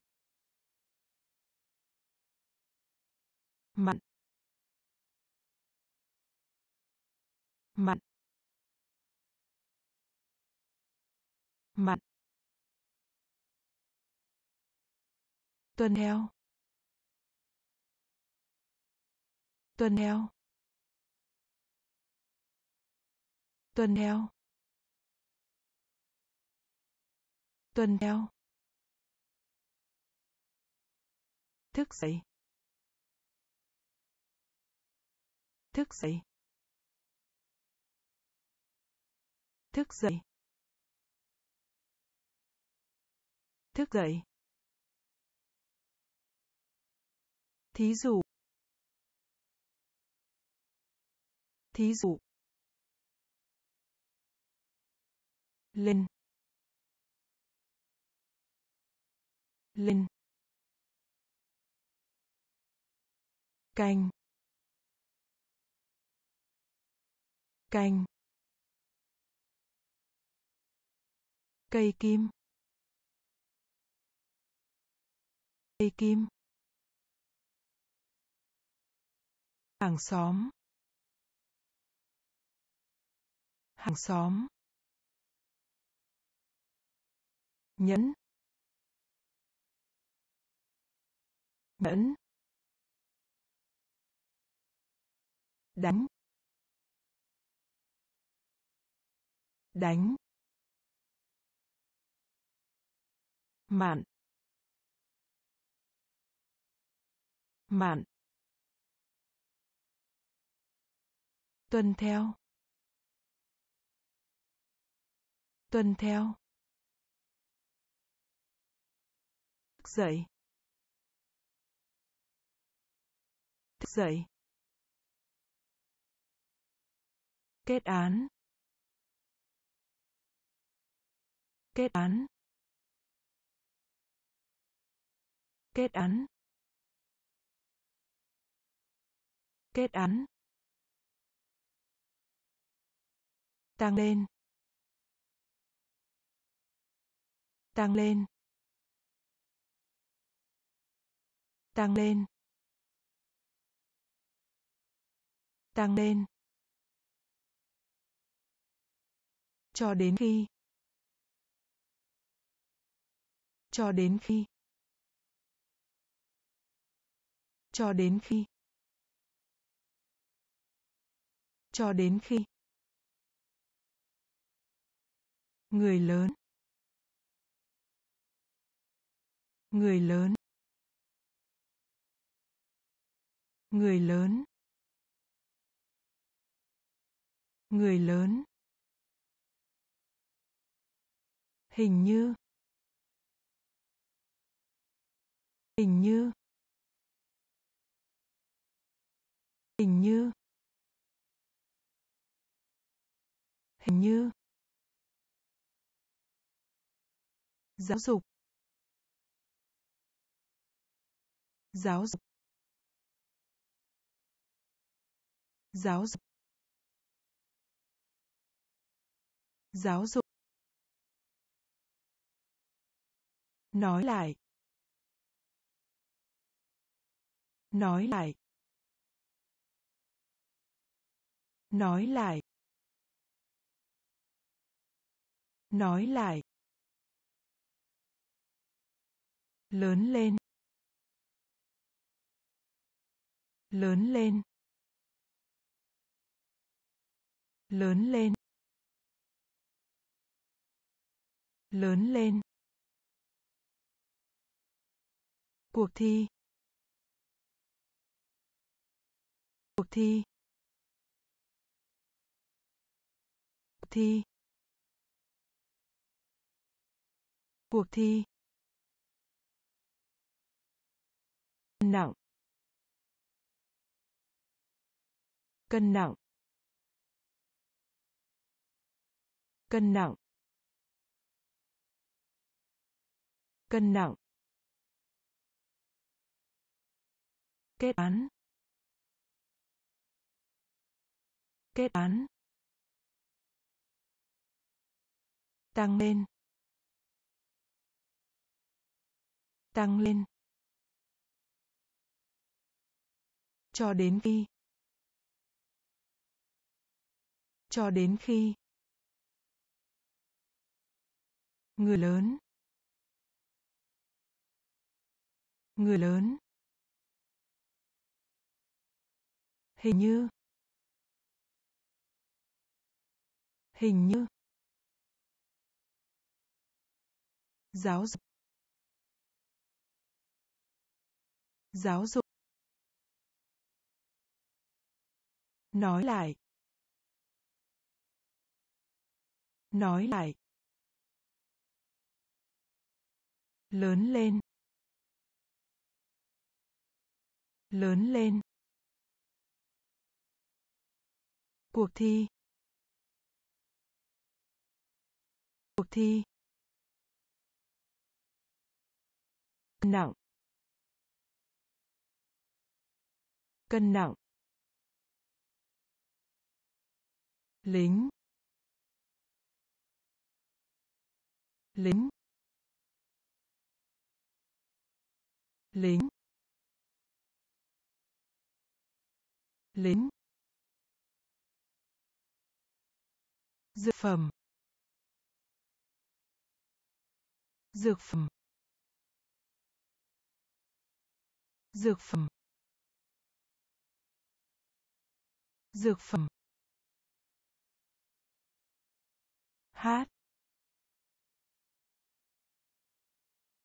Mặt. Mặn mặn tuần theo tuần theo tuần theo tuần theo thức dậy thức dậy thức dậy. Thức dậy. Thí dụ. Thí dụ. Lên. Lên. Canh canh cây kim. Cây kim. Hàng xóm. Hàng xóm. Nhẫn. Nhẫn. Đánh. Đánh. Mạn. Mạn. Tuân theo. Tuân theo. Thức dậy. Thức dậy. Kết án. Kết án. Kết án. Kết án. Tăng lên. Tăng lên. Tăng lên. Tăng lên. Cho đến khi. Cho đến khi. Cho đến khi. Cho đến khi. Người lớn. Người lớn. Người lớn. Người lớn. Hình như. Hình như. Hình như. Hình như. Giáo dục. Giáo dục. Giáo dục. Giáo dục. Nói lại. Nói lại. Nói lại. Nói lại. Lớn lên. Lớn lên. Lớn lên. Lớn lên. Cuộc thi. Cuộc thi. Thi. Cuộc thi. Cân nặng. Cân nặng. Cân nặng. Cân nặng. Kết án. Kết án. Tăng lên. Tăng lên. Cho đến khi. Cho đến khi. Người lớn. Người lớn. Hình như. Hình như. Giáo dục. Giáo dục. Nói lại. Nói lại. Lớn lên. Lớn lên. Cuộc thi. Cuộc thi. Nặng. Cân nặng. Lính. Lính. Lính. Lính. Dược phẩm. Dược phẩm. Dược phẩm. Dược phẩm. Hát.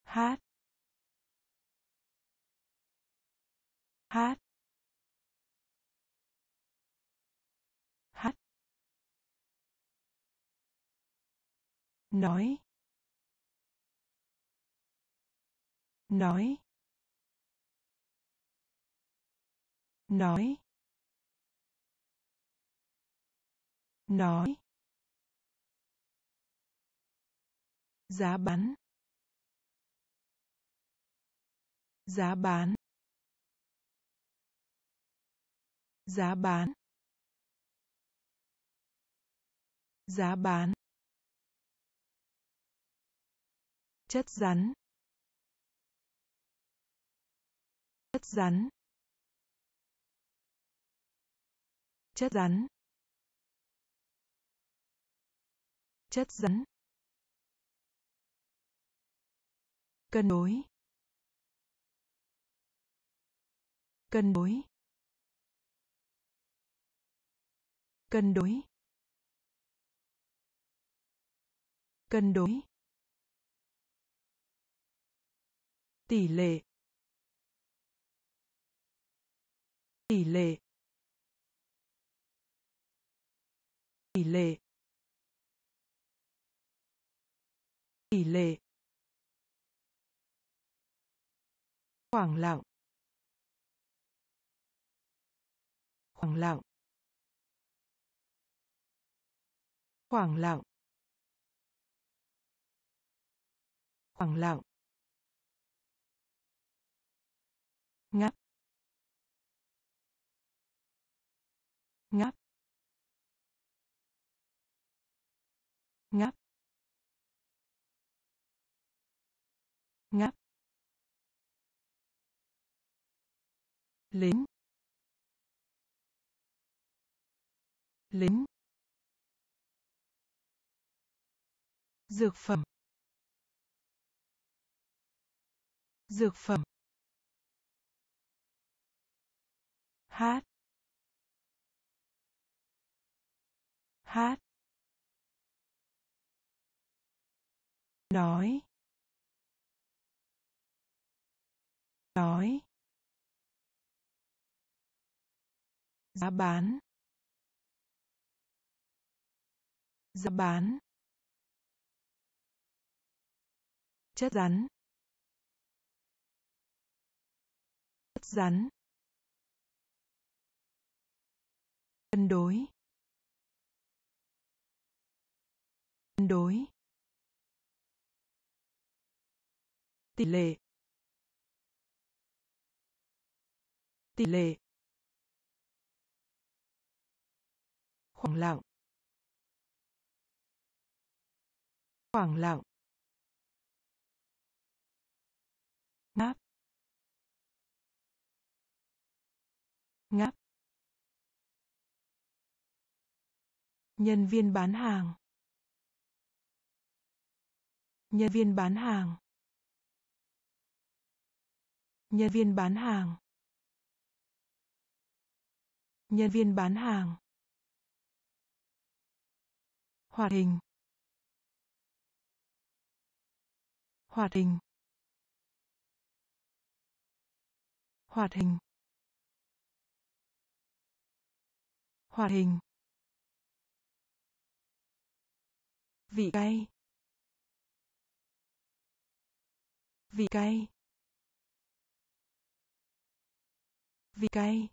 Hát. Hát. Hát. Nói. Nói. Nói. Nói. Giá bán. Giá bán. Giá bán. Giá bán. Chất rắn. Chất rắn. Chất rắn. Chất rắn. Cân đối. Cân đối. Cân đối. Cân đối. Tỷ lệ. Tỷ lệ. Tỷ lệ. Tỷ lệ. Khoảng lặng. Khoảng lặng. Khoảng lặng. Khoảng lặng. Ngáp ngáp ngắp ngắp lính. Lính. Dược phẩm. Dược phẩm. Hát. Hát. Nói nói giá bán. Giá bán. Chất rắn. Chất rắn. Cân đối. Cân đối. Tỷ lệ. Tỷ lệ. Khoảng lặng. Khoảng lặng. Ngáp. Ngáp. Nhân viên bán hàng. Nhân viên bán hàng nhân viên bán hàng. Nhân viên bán hàng. Hoạt hình. Hoạt hình. Hoạt hình. Hoạt hình. Vị cay. Vị cay. Vị cay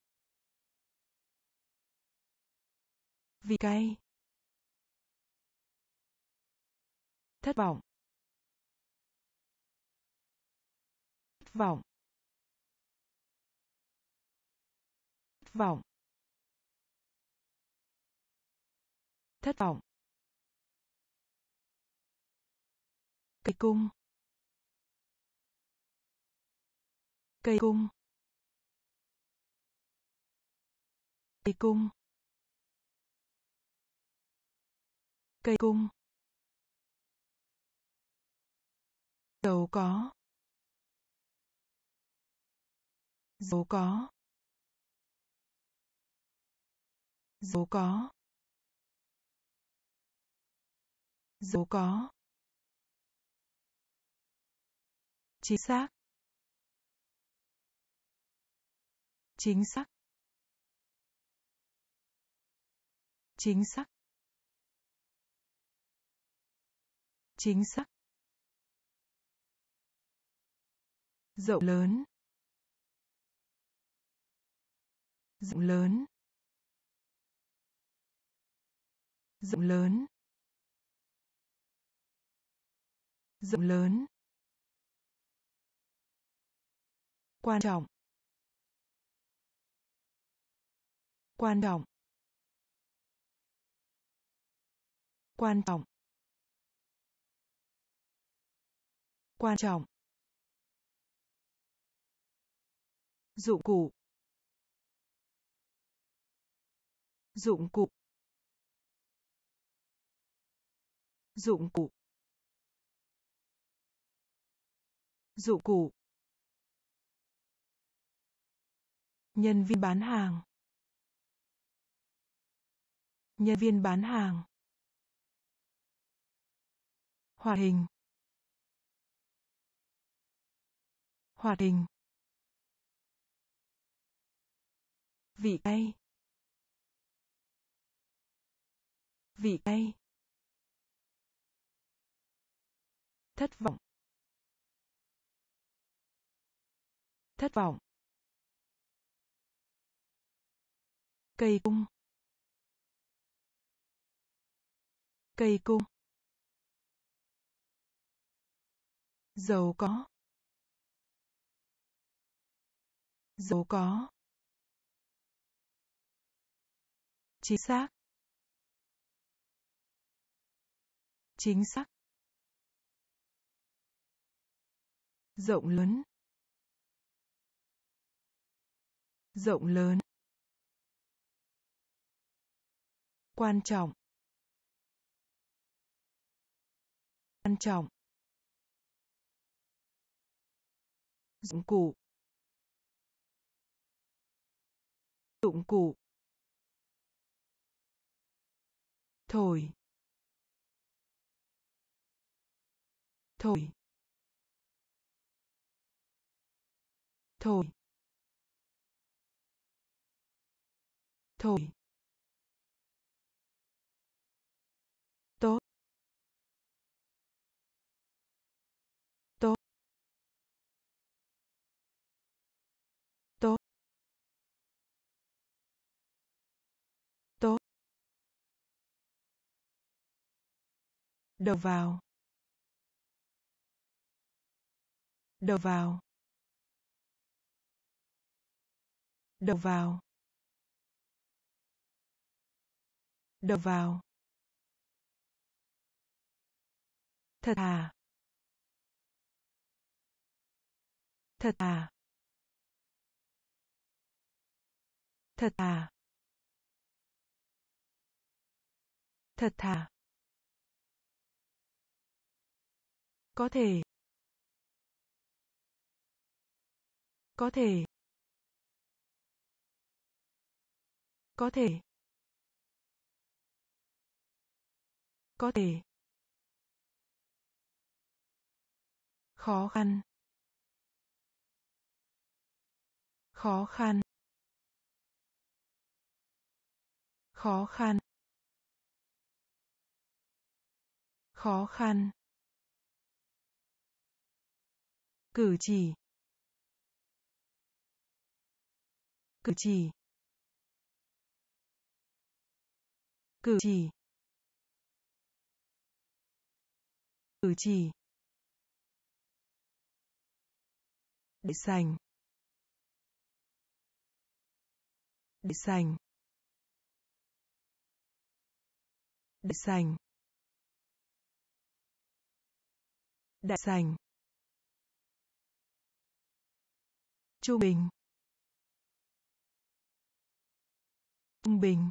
vị cay thất vọng. Thất vọng. Thất vọng. Thất vọng. Cây cung. Cây cung. Cây cung. Cây cung. Giàu có. Giàu có. Giàu có. Giàu có. Chính xác. Chính xác. Chính xác. Chính xác. Rộng lớn. Rộng lớn. Rộng lớn. Rộng lớn. Quan trọng. Quan trọng. Quan trọng. Quan trọng. Dụng cụ. Dụng cụ. Dụng cụ. Dụng cụ. Nhân viên bán hàng. Nhân viên bán hàng hoạt hình. Hoạt hình. Vị cay. Vị cay. Thất vọng. Thất vọng. Cây cung. Cây cung. Giàu có. Giàu có. Chính xác. Chính xác. Rộng lớn. Rộng lớn. Quan trọng. Quan trọng. Dụng cụ. Dụng cụ. Thổi. Thổi. Thổi. Thổi. Đầu vào. Đầu vào. Đầu vào. Đầu vào. Thật à? Thật à? Thật à? Thật thà có thể. Có thể. Có thể. Có thể. Khó khăn. Khó khăn. Khó khăn. Khó khăn. Cử chỉ. Cử chỉ. Cử chỉ. Cử chỉ. Để dành để dành để dành để dành trung bình. Trung bình.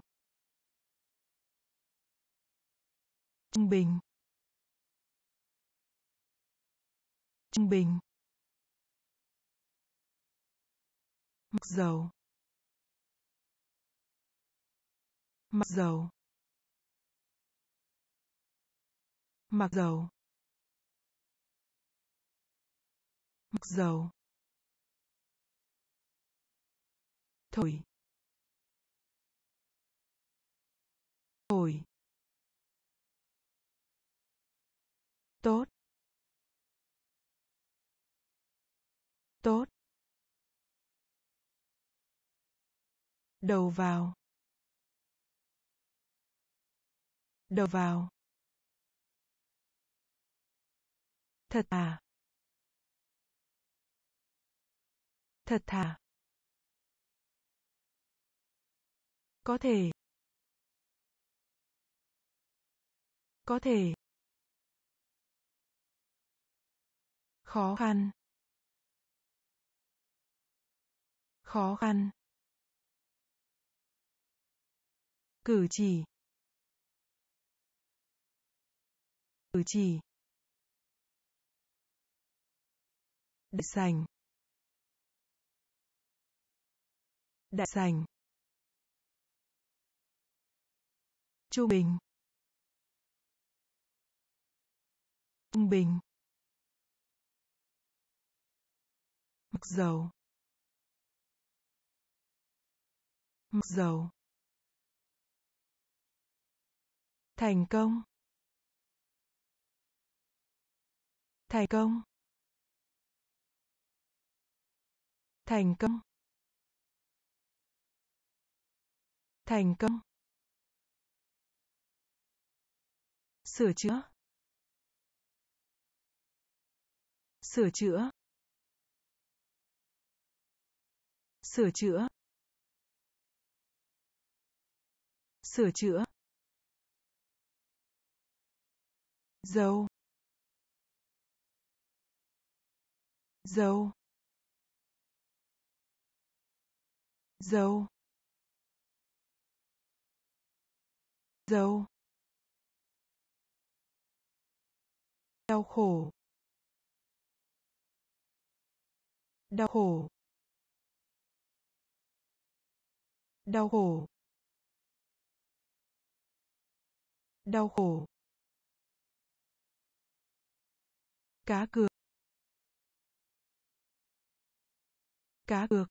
Trung bình. Trung bình. Mặc dầu. Mặc dầu. Mặc dầu. Mặc dầu. Thổi thổi tốt. Tốt. Đầu vào. Đầu vào. Thật à thật thà. Có thể. Có thể. Khó khăn. Khó khăn. Cử chỉ. Cử chỉ. Đại sành. Đại sành. Trung bình. Trung bình. Mặc dầu. Mặc dầu. Thành công. Thành công. Thành công. Thành công. Sửa chữa. Sửa chữa. Sửa chữa. Sửa chữa. Dầu, dầu, dầu, dầu. Đau khổ. Đau khổ. Đau khổ. Đau khổ. Cá cược. Cá cược.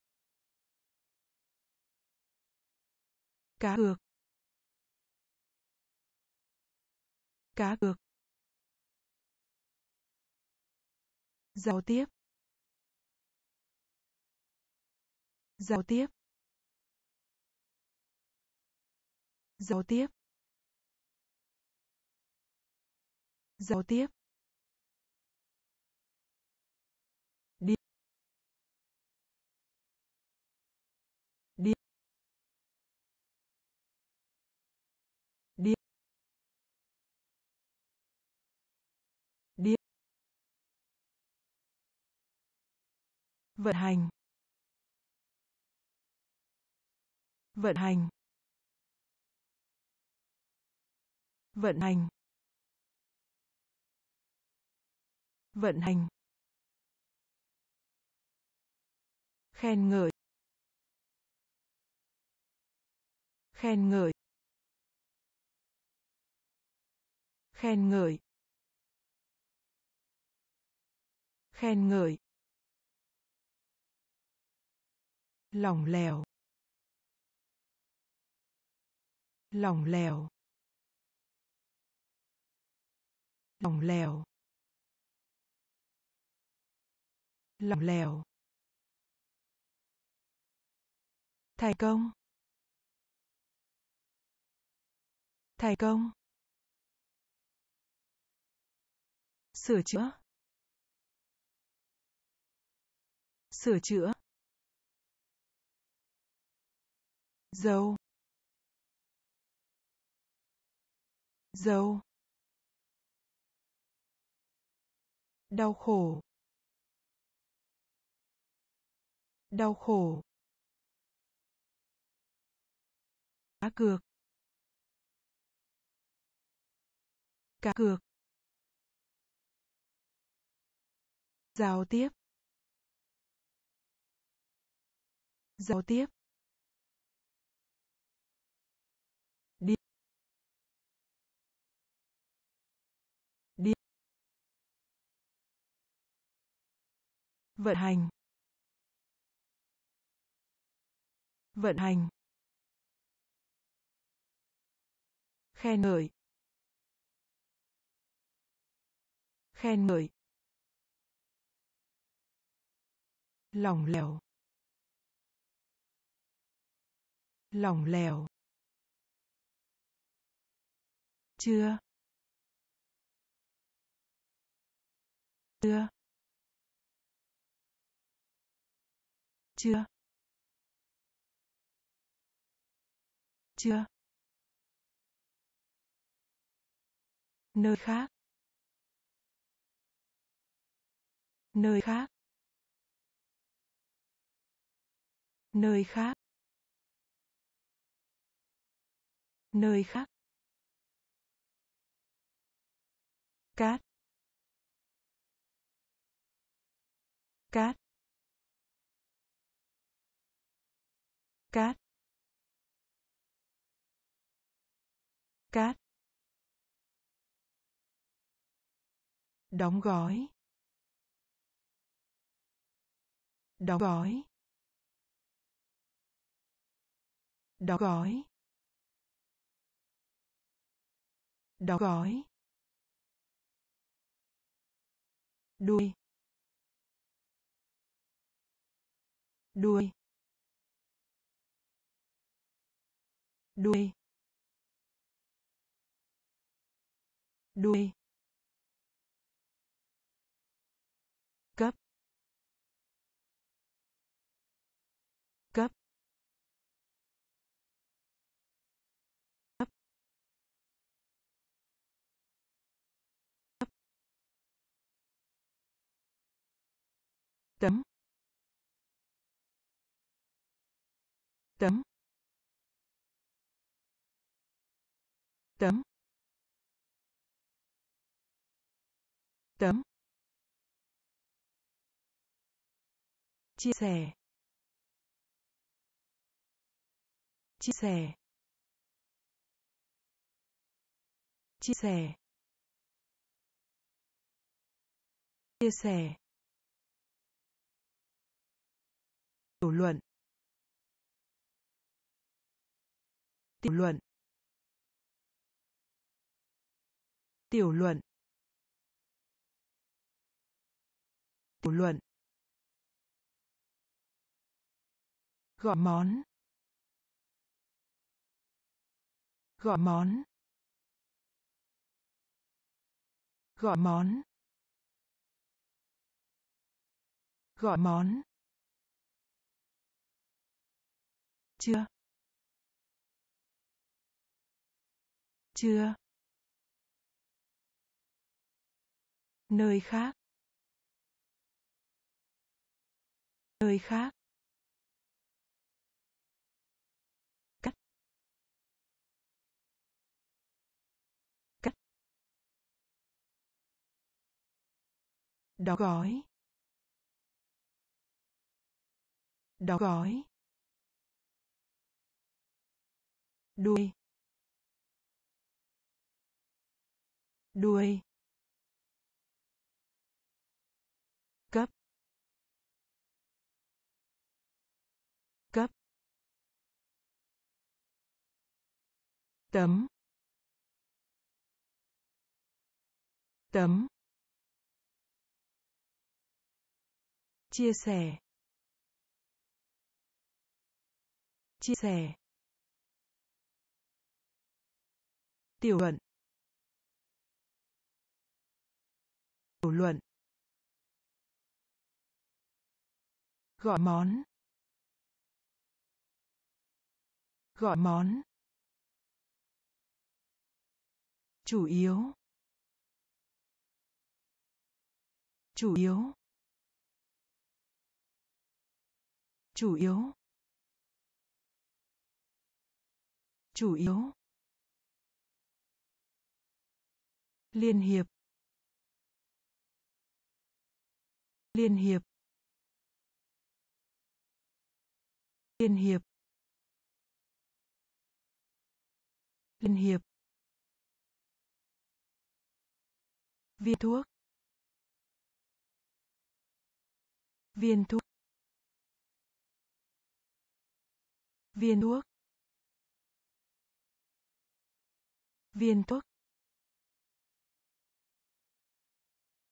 Cá cược. Cá cược. Giao tiếp. Giao tiếp. Giao tiếp. Giao tiếp. Vận hành. Vận hành. Vận hành. Vận hành. Khen ngợi. Khen ngợi. Khen ngợi. Khen ngợi. Lỏng lẻo lỏng lẻo lỏng lẻo lỏng lẻo thành công. Thành công. Sửa chữa. Sửa chữa. Dầu, dầu, đau khổ. Đau khổ. Cá cược. Cá cược. Giao tiếp. Giao tiếp. Vận hành. Vận hành. Khen ngợi. Khen ngợi. Lỏng lẻo. Lỏng lẻo. Chưa? Chưa. Chưa? Chưa. Nơi khác. Nơi khác. Nơi khác. Nơi khác. Cát. Cát. Cát. Cát. Đóng gói. Đóng gói. Đóng gói. Đóng gói. Đuôi. Đuôi. Đuôi đuôi cấp cấp cấp cấp tấm tấm tấm. Tấm. Chia sẻ. Chia sẻ. Chia sẻ. Chia sẻ. Tiểu luận. Tiểu luận. Tiểu luận. Tiểu luận. Gọi món. Gọi món. Gọi món. Gọi món. Chưa. Chưa. Nơi khác. Nơi khác. Cắt cắt đóng gói đóng gói đuôi. Đuôi. Tấm. Tấm. Chia sẻ. Chia sẻ. Tiểu luận. Tiểu luận. Gọi món. Gọi món. Chủ yếu. Chủ yếu. Chủ yếu. Chủ yếu. Liên hiệp. Liên hiệp. Liên hiệp. Liên hiệp. Viên thuốc. Viên thuốc. Viên thuốc. Viên thuốc.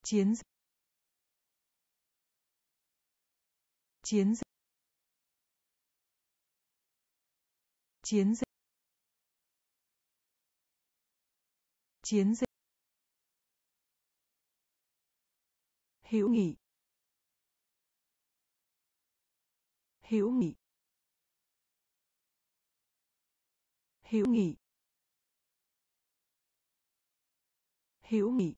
Chiến dịch. Chiến dịch. Chiến dịch. Chiến dịch. Hữu nghị. Hữu nghị. Hữu nghị. Hữu nghị.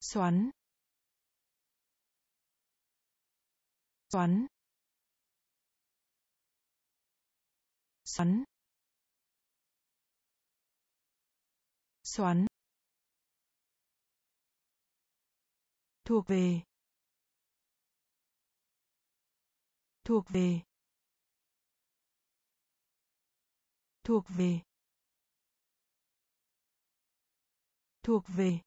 Xoắn. Xoắn. Xoắn. Xoắn. Thuộc về thuộc về thuộc về thuộc về.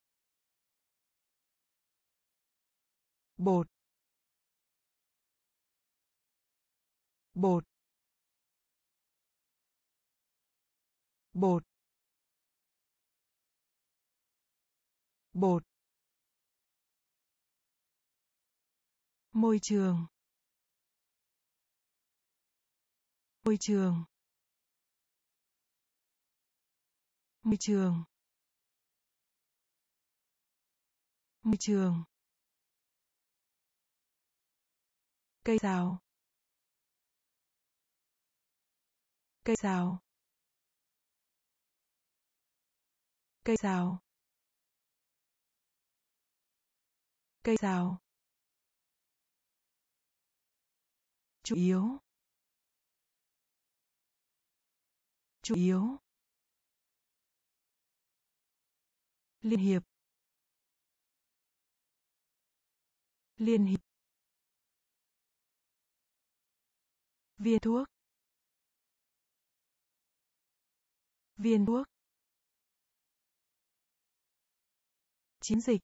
Bột. Bột. Bột. Bột. Môi trường. Môi trường. Môi trường. Môi trường. Cây rào cây rào cây rào cây rào chủ yếu. Chủ yếu. Liên hiệp. Liên hiệp. Viên thuốc. Viên thuốc. Chiến dịch.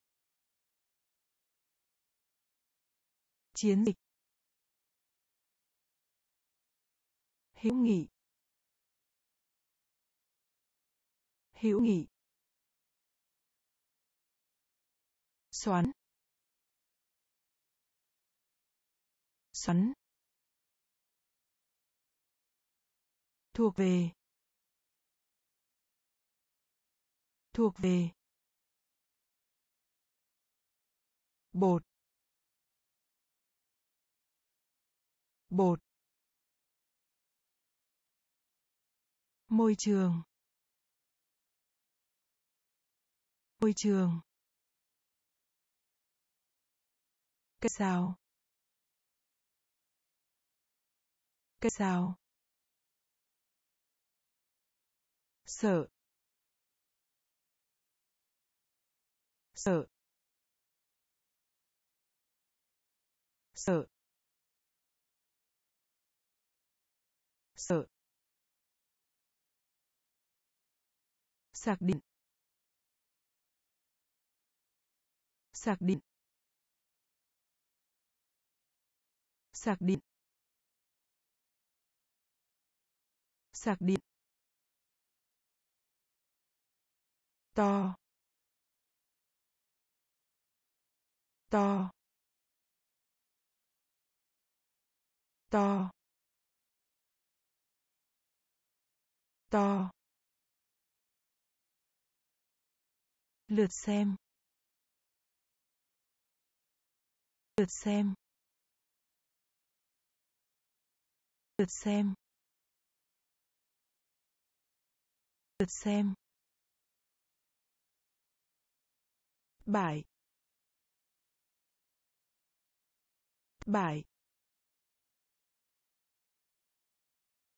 Chiến dịch. Hữu nghị. Hữu nghị. Xoắn. Xoắn. Thuộc về. Thuộc về. Bột. Bột. Môi trường. Môi trường. Cây sao cây sao sợ. Sợ. Sạc điện. Sạc điện. Sạc điện. Sạc điện. To. To. To. To. Lượt xem. Lượt xem. Lượt xem. Lượt xem. Bài. Bài.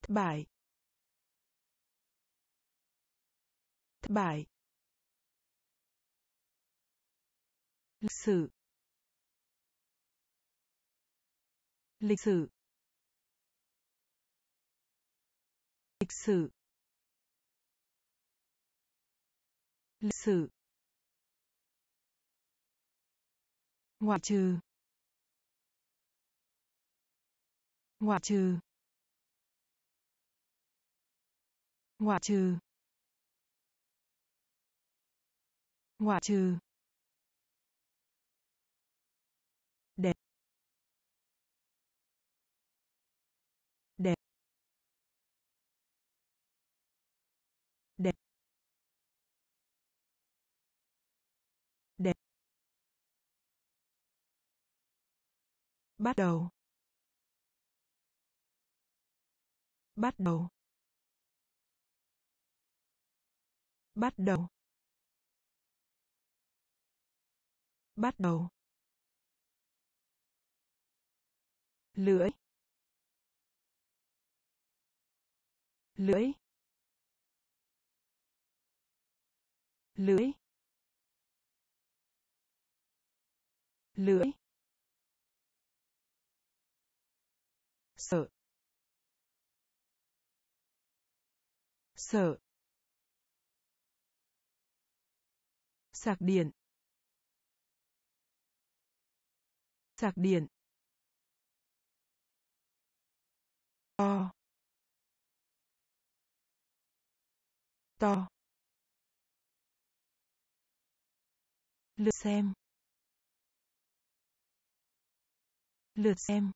Bài. Bài. Lịch sử. Lịch sử. Lịch sử. Lịch sử. Ngoại trừ. Ngoại trừ. Ngoại trừ. Ngoại trừ. Bắt đầu. Bắt đầu. Bắt đầu. Bắt đầu. Lưỡi. Lưỡi. Lưỡi. Lưỡi. Sợ. Sạc điện. Sạc điện. To. To. Lượt xem. Lượt xem.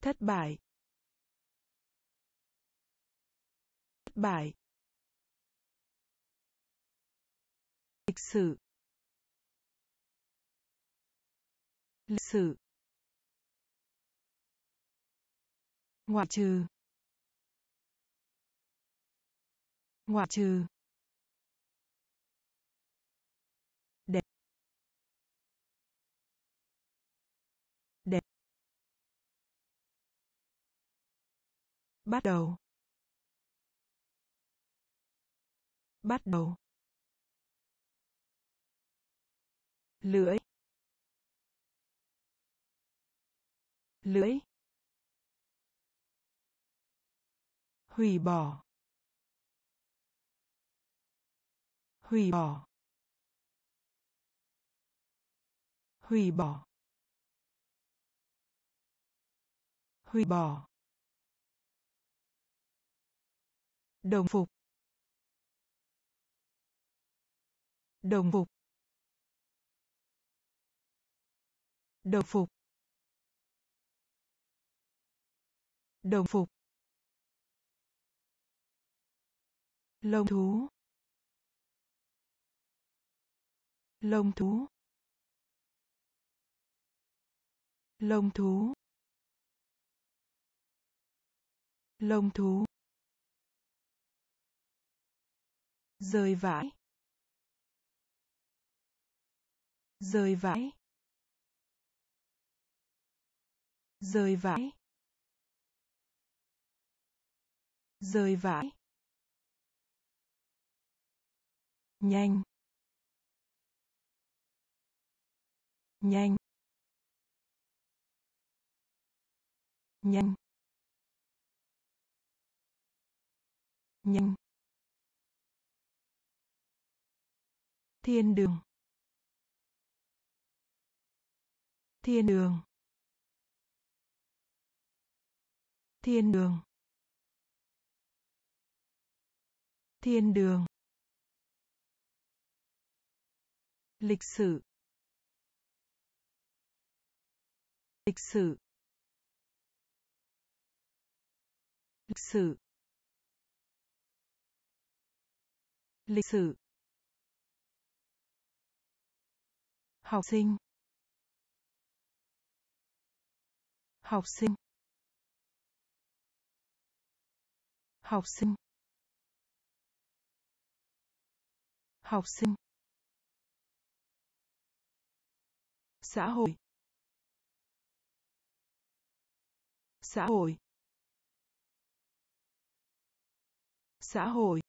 Thất bại. Thất bại. Lịch sử. Lịch sử. Ngoại trừ. Ngoại trừ. Đẹp đẹp bắt đầu. Bắt đầu. Lưỡi. Lưỡi. Hủy bỏ. Hủy bỏ. Hủy bỏ. Hủy bỏ. Đồng phục. Đồng phục. Đồng phục. Đồng phục. Lông thú. Lông thú. Lông thú. Lông thú. Rơi vãi. Rơi vãi. Rơi vãi. Rơi vãi. Nhanh. Nhanh. Nhanh. Nhanh. Thiên đường. Thiên đường. Thiên đường. Thiên đường. Lịch sử. Lịch sử. Lịch sử. Lịch sử. Học sinh. Học sinh. Học sinh. Học sinh. Xã hội. Xã hội. Xã hội.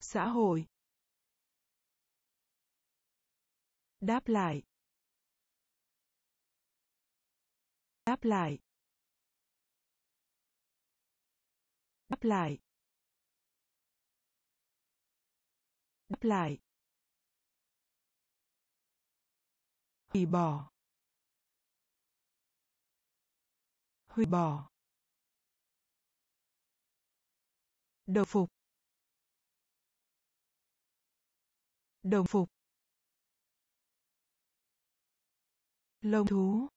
Xã hội. Đáp lại. Đáp lại. Đáp lại. Đáp lại. Hủy bỏ. Hủy bỏ. Đồng phục. Đồng phục. Lông thú.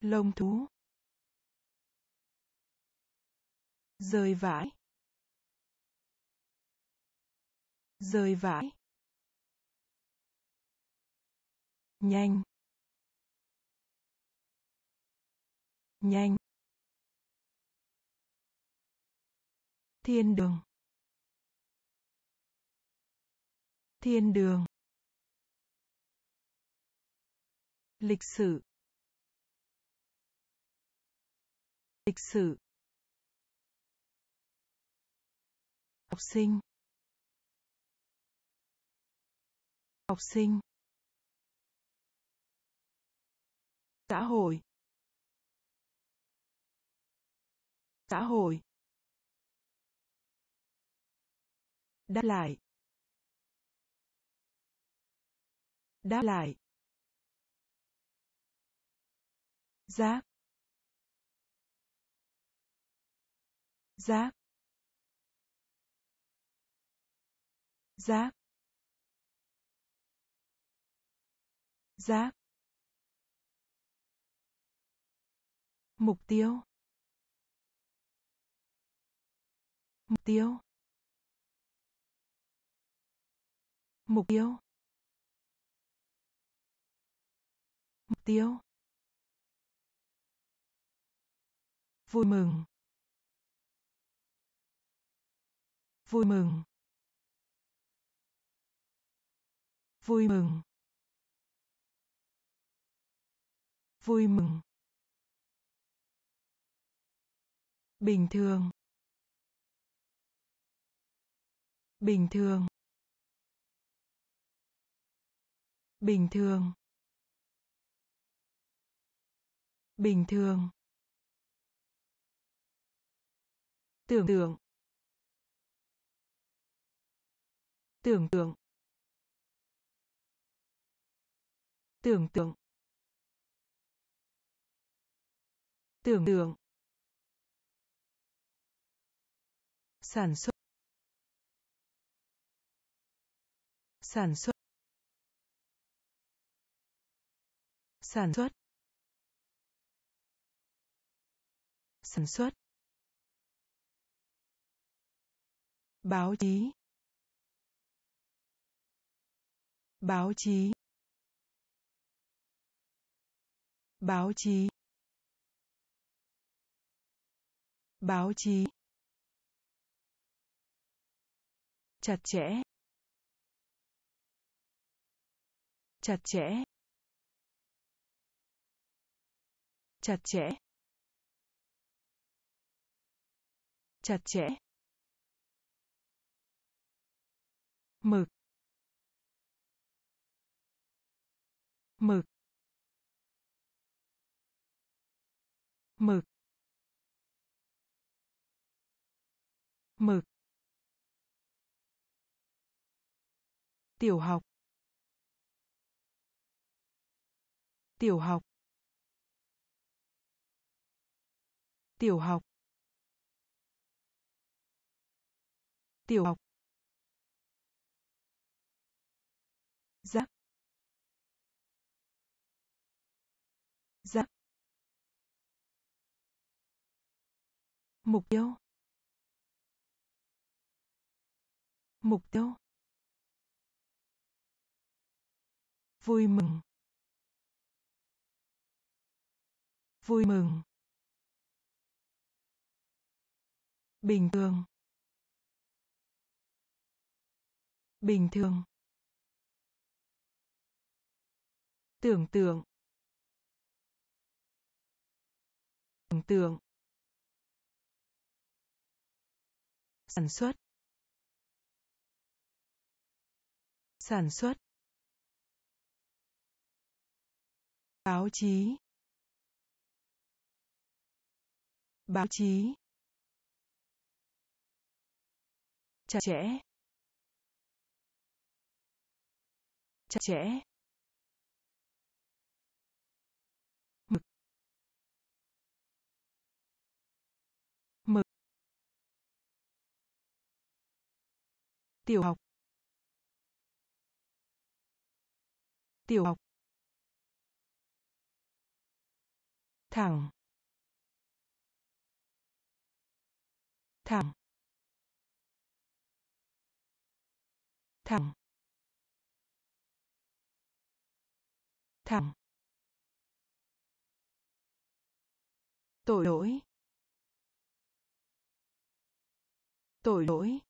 Lông thú. Rời vãi rời vãi nhanh. Nhanh. Thiên đường. Thiên đường. Lịch sử. Lịch sử. Học sinh. Học sinh. Xã hội. Xã hội. Đáp lại. Đáp lại. Giác giáp, giáp, giáp, mục tiêu. Mục tiêu. Mục tiêu. Mục tiêu. Vui mừng. Vui mừng. Vui mừng. Vui mừng. Bình thường. Bình thường. Bình thường. Bình thường. Tưởng tượng. Tưởng tượng. Tưởng tượng. Tưởng tượng. Sản xuất. Sản xuất. Sản xuất. Sản xuất. Báo chí. Báo chí. Báo chí. Báo chí. Chặt chẽ. Chặt chẽ. Chặt chẽ. Chặt chẽ. Mực. Mực. Mực. Mực. Tiểu học. Tiểu học. Tiểu học. Tiểu học. Mục tiêu. Mục tiêu. Vui mừng. Vui mừng. Bình thường. Bình thường. Tưởng tượng. Tưởng tượng. Sản xuất. Sản xuất. Báo chí. Báo chí. Chặt chẽ. Chặt chẽ. Tiểu học. Tiểu học. Thẳng. Thẳng. Thẳng. Thẳng. Tội lỗi. Tội lỗi.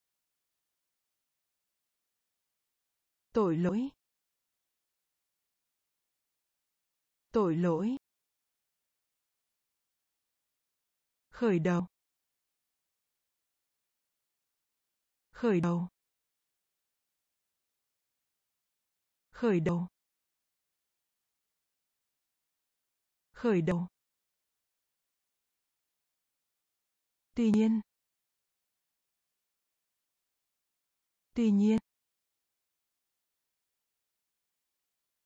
Tội lỗi. Tội lỗi. Khởi đầu. Khởi đầu. Khởi đầu. Khởi đầu. Tuy nhiên. Tuy nhiên.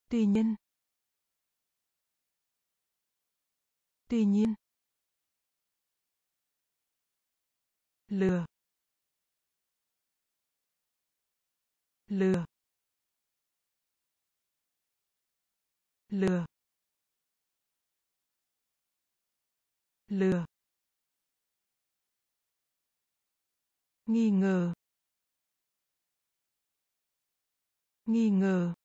Tuy nhiên. Tuy nhiên. Lừa. Lừa. Lừa. Lừa. Nghi ngờ. Nghi ngờ.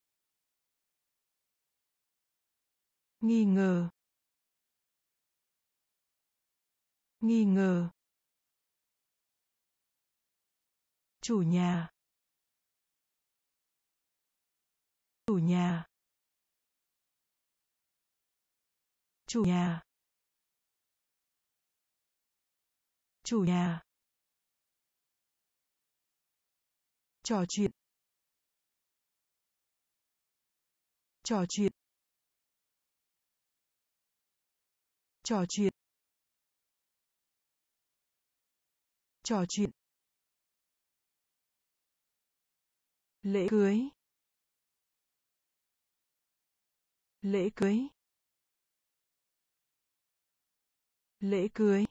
Nghi ngờ. Nghi ngờ. Chủ nhà. Chủ nhà. Chủ nhà. Chủ nhà. Trò chuyện. Trò chuyện. Trò chuyện. Trò chuyện. Lễ cưới. Lễ cưới. Lễ cưới.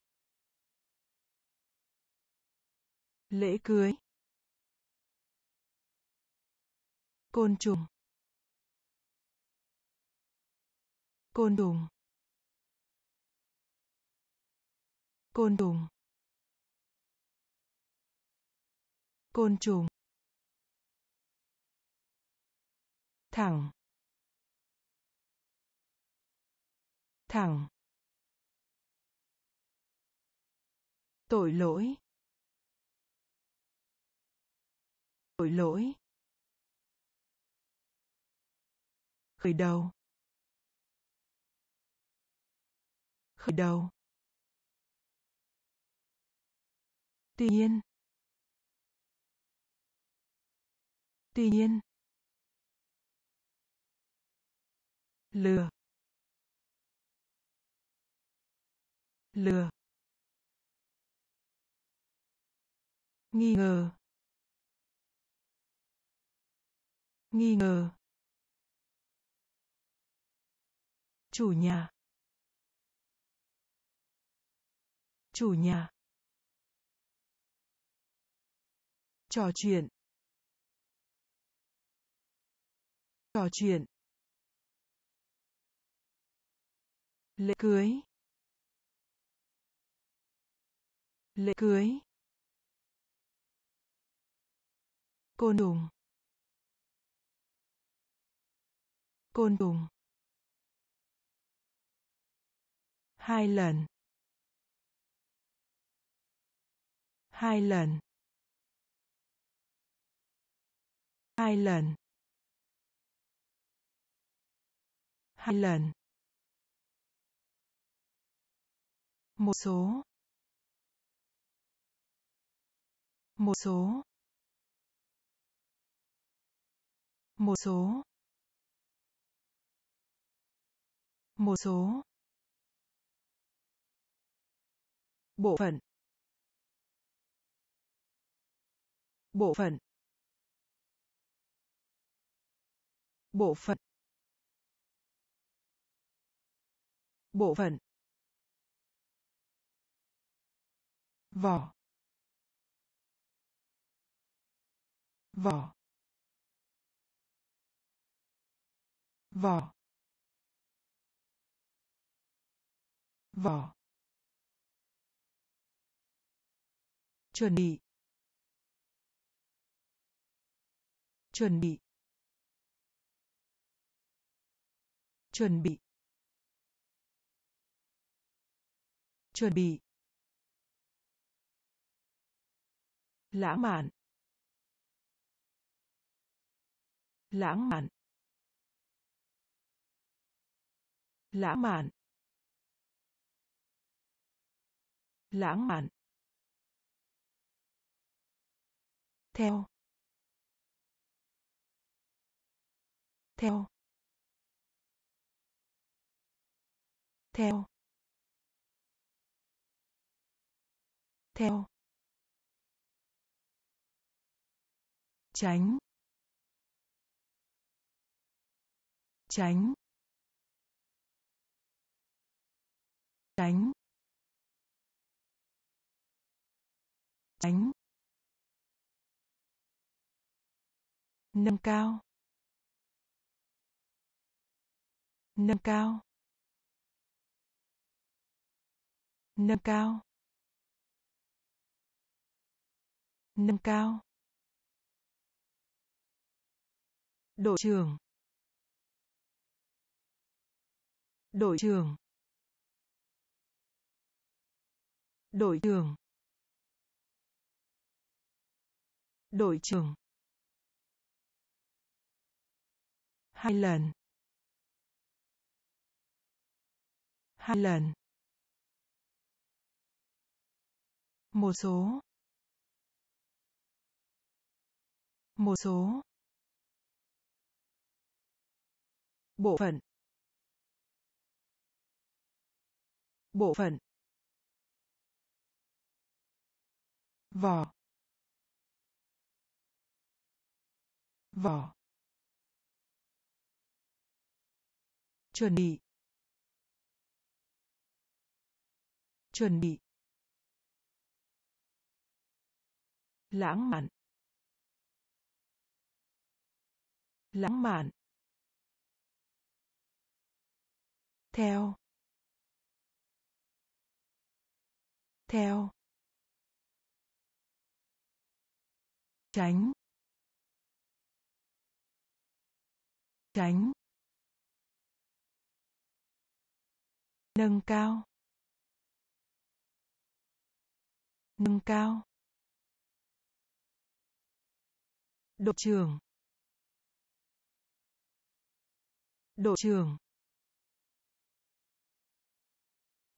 Lễ cưới. Côn trùng. Côn trùng. Côn trùng. Côn trùng. Thẳng. Thẳng. Tội lỗi. Tội lỗi. Khởi đầu. Khởi đầu. Tuy nhiên. Tuy nhiên. Lừa. Lừa. Nghi ngờ. Nghi ngờ. Chủ nhà. Chủ nhà. Trò chuyện. Trò chuyện. Lễ cưới. Lễ cưới. Côn trùng côn trùng hai lần. Hai lần. Hai lần hai lần một số. Một số. Một số. Một số. Bộ phận. Bộ phận. Bộ phận. Bộ phận. Vỏ. Vỏ. Vỏ. Vỏ. Chuẩn bị. Chuẩn bị. Chuẩn bị chuẩn bị lãng mạn lãng mạn lãng mạn lãng mạn. Theo. Theo. Theo. Theo. Tránh. Tránh. Tránh. Tránh. Nâng cao. Nâng cao. Nâng cao. Nâng cao. Đội trưởng. Đội trưởng. Đội trưởng. Đội trưởng. Hai lần. Hai lần. Một số. Một số. Bộ phận. Bộ phận. Vỏ. Vỏ. Chuẩn bị. Chuẩn bị. Lãng mạn. Lãng mạn. Theo. Theo. Tránh. Tránh. Nâng cao. Nâng cao. Đội trưởng. Đội trưởng.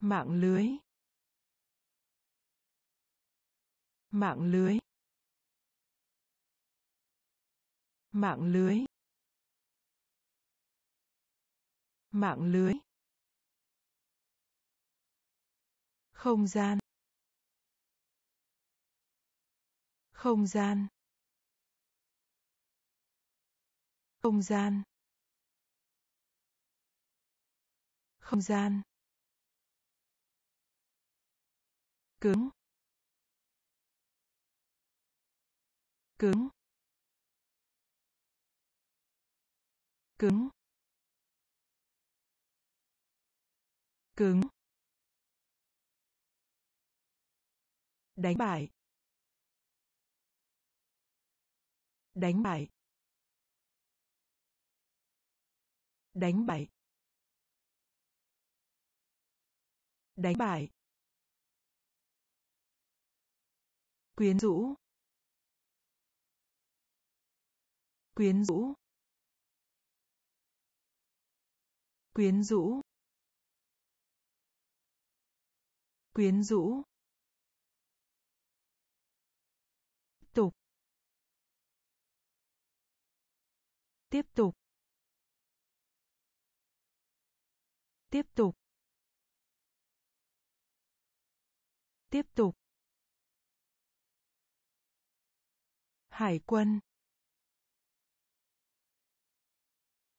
Mạng lưới. Mạng lưới. Mạng lưới. Mạng lưới. Không gian. Không gian. Không gian. Không gian. Cứng. Cứng. Cứng. Cứng. Đánh bại. Đánh bại. Đánh bại. Đánh bại. Quyến rũ. Quyến rũ. Quyến rũ. Quyến rũ. Tục. Tiếp tục. Tiếp tục. Tiếp tục. Hải quân.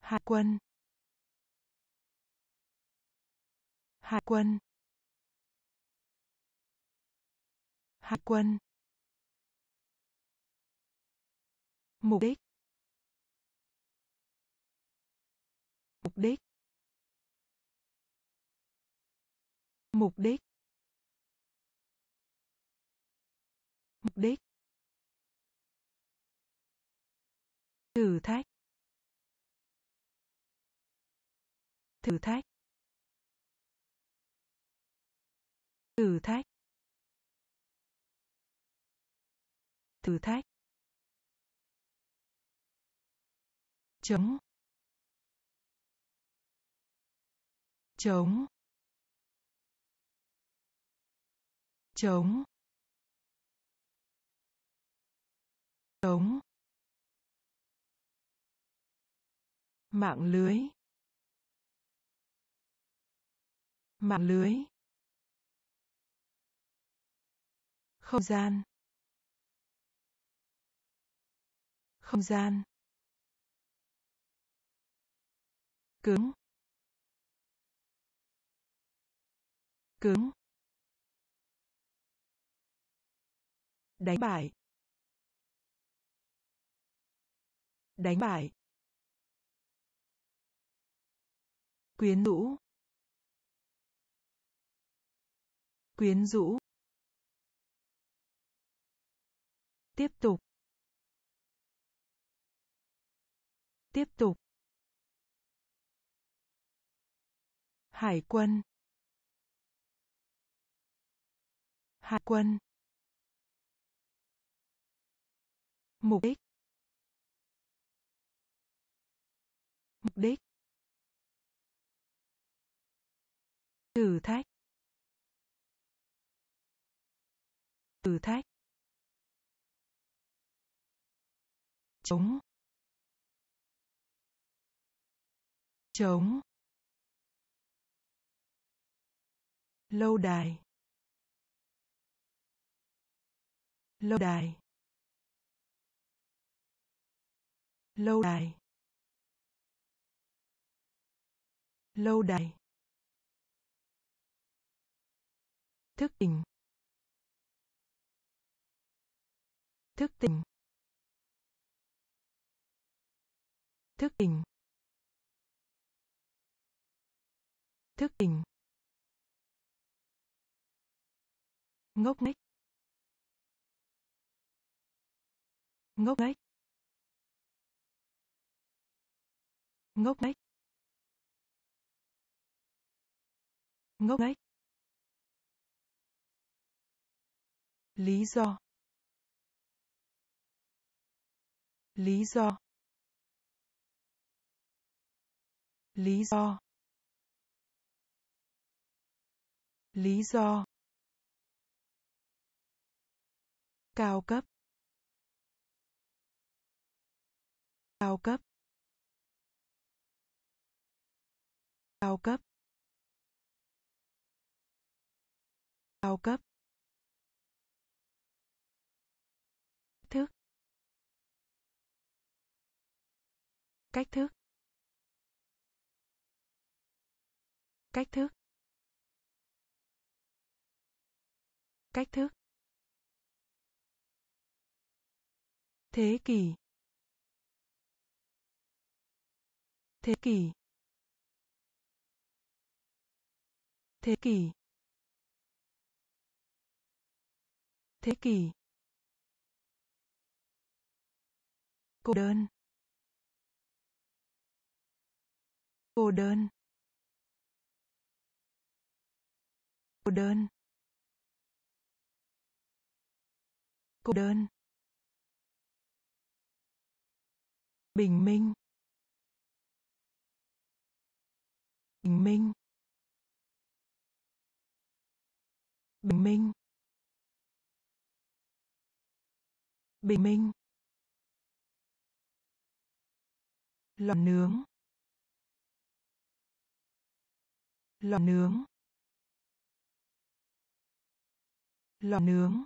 Hải quân. Hải quân. Hải quân. Mục đích. Mục đích. Mục đích. Mục đích. Thử thách. Thử thách. Thử thách. Thử thách. Chống. Chống. Chống. Chống. Mạng lưới. Mạng lưới. Không gian. Không gian. Cứng. Cứng. Đánh bại. Đánh bại. Quyến rũ. Quyến rũ. Tiếp tục. Tiếp tục. Hải quân. Hải quân. Mục đích. Mục đích. Thử thách. Thử thách. Chống. Chống. Lâu đài. Lâu đài. Lâu đài. Lâu đài. Thức tỉnh. Thức tỉnh. Thức tỉnh. Thức tỉnh. Ngốc nghếch. Ngốc nghếch. Ngốc nghếch. Ngốc nghếch. Lý do. Lý do. Lý do. Lý do. Cao cấp. Cao cấp. Cao cấp. Cao cấp. Thức. Cách thức. Cách thức. Cách thức. Thế kỷ. Thế kỷ. Thế kỷ. Thế kỷ. Cô đơn. Cô đơn. Cô đơn. Cô đơn. Bình minh. Bình minh. Bình minh. Bình minh. Lò nướng. Lò nướng. Lò nướng.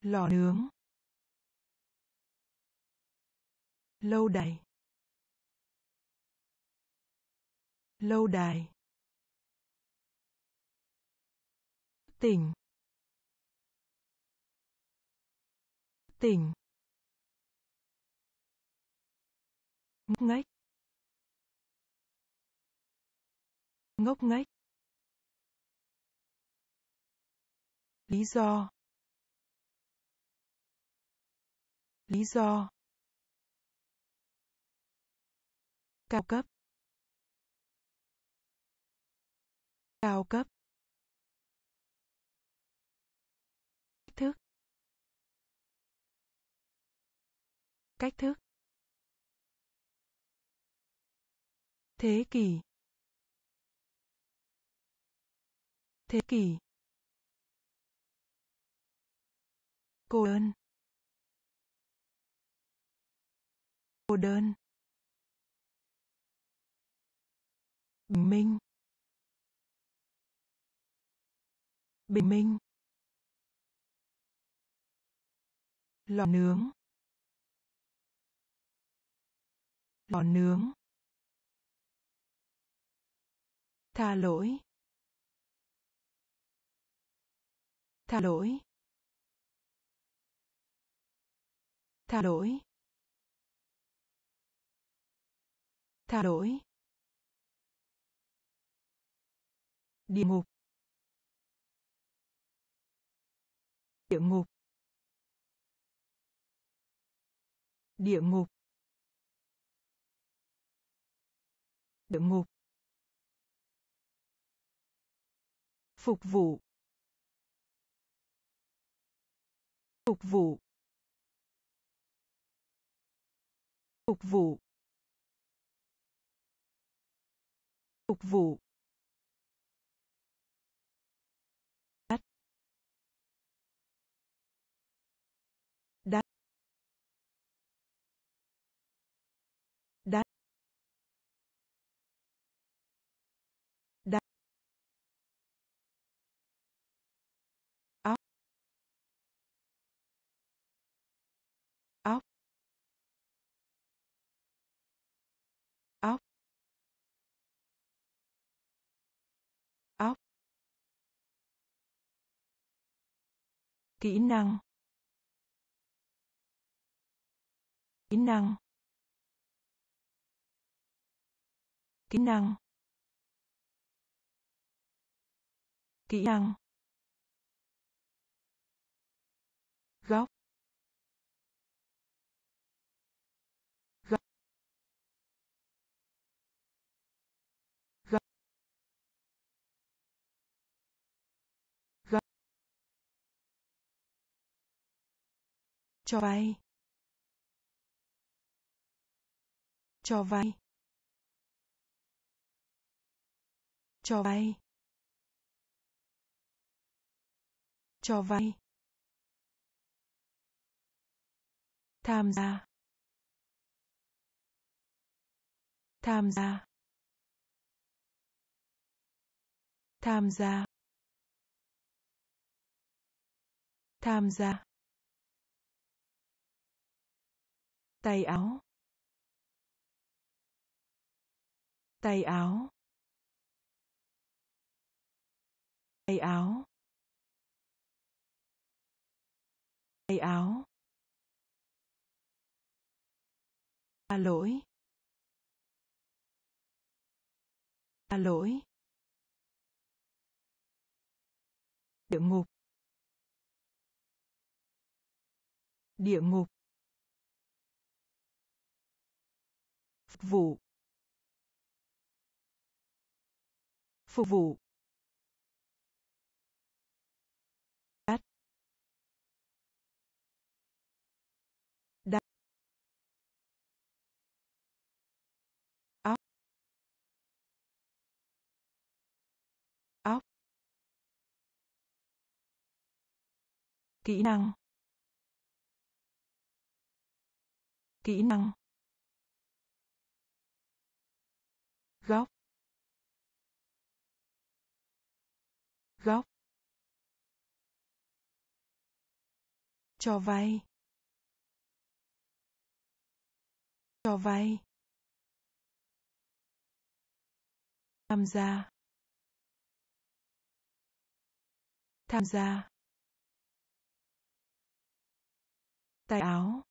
Lò nướng. Lâu đài. Lâu đài. Tỉnh. Tỉnh. Ngốc nghếch ngốc nghếch lý do. Lý do. Cao cấp. Cao cấp. Cách thức. Thế kỷ. Thế kỷ. Cô đơn. Cô đơn. Bình minh. Bình minh. Lò nướng. Lò nướng. Tha lỗi. Tha lỗi. Tha lỗi. Tha lỗi. Địa ngục. Địa ngục. Địa ngục. Địa ngục. Phục vụ. Phục vụ. Phục vụ. Phục vụ. Kỹ năng. Kỹ năng. Kỹ năng. Kỹ năng. Cho vay. Cho vay. Cho vay. Cho vay. Tham gia. Tham gia. Tham gia. Tham gia. Tay áo. Tay áo. Tay áo. Tay áo. Ta lỗi. Ta lỗi. Địa ngục. Địa ngục. Phục vụ. Phục vụ. Kỹ năng. Kỹ năng. Cho vay. Cho vay. Tham gia. Tham gia. Tay áo.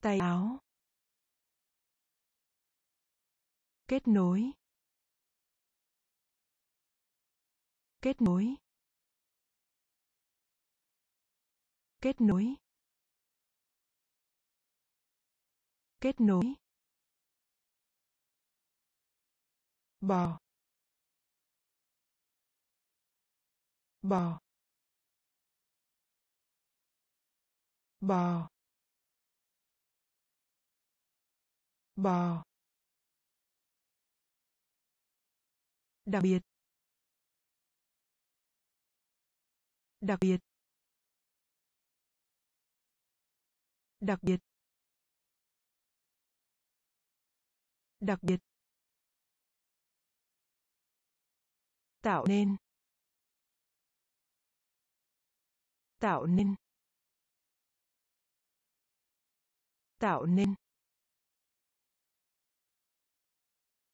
Tay áo. Kết nối. Kết nối. Kết nối. Kết nối. Bò. Bò. Bò. Bò. Đặc biệt. Đặc biệt. Đặc biệt. Đặc biệt. Tạo nên. Tạo nên. Tạo nên.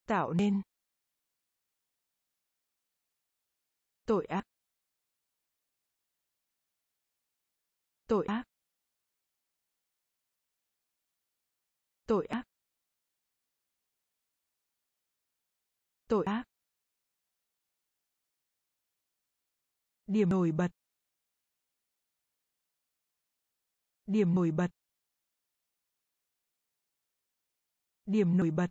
Tạo nên. Tội ác. Tội ác. Tội ác. Tội ác. Điểm nổi bật. Điểm nổi bật. Điểm nổi bật.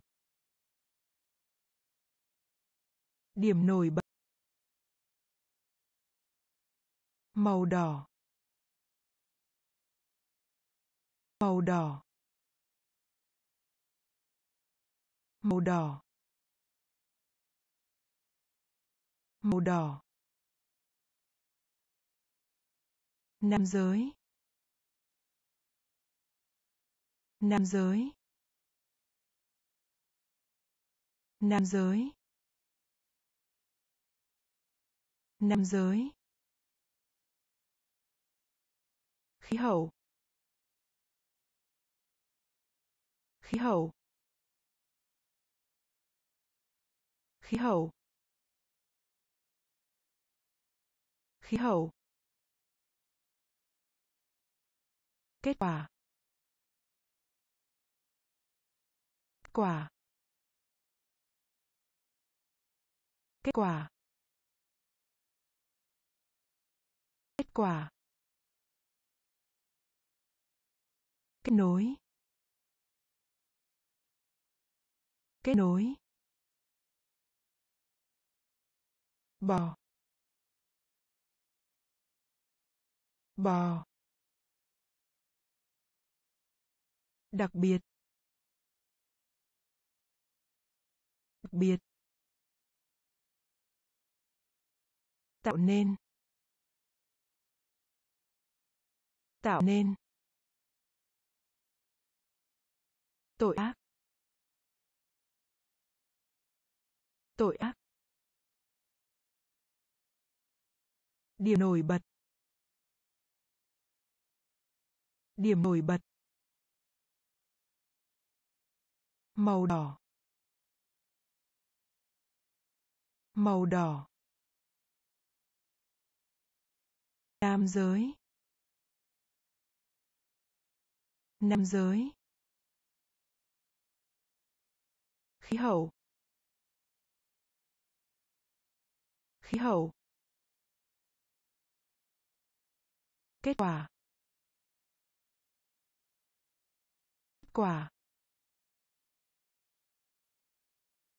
Điểm nổi bật. Màu đỏ. Màu đỏ. Màu đỏ. Màu đỏ. Nam giới. Nam giới. Nam giới. Nam giới. Khí hậu. Khí hậu. Khí hậu. Khí hậu. Kết quả. Quả. Kết quả. Kết quả. Kết nối. Kết nối. Bò. Bò. Đặc biệt. Đặc biệt. Tạo nên. Tạo nên. Tội ác. Tội ác. Điểm nổi bật. Điểm nổi bật. Màu đỏ. Màu đỏ. Nam giới. Nam giới. Khí hậu. Khí hậu. Kết quả. Kết quả.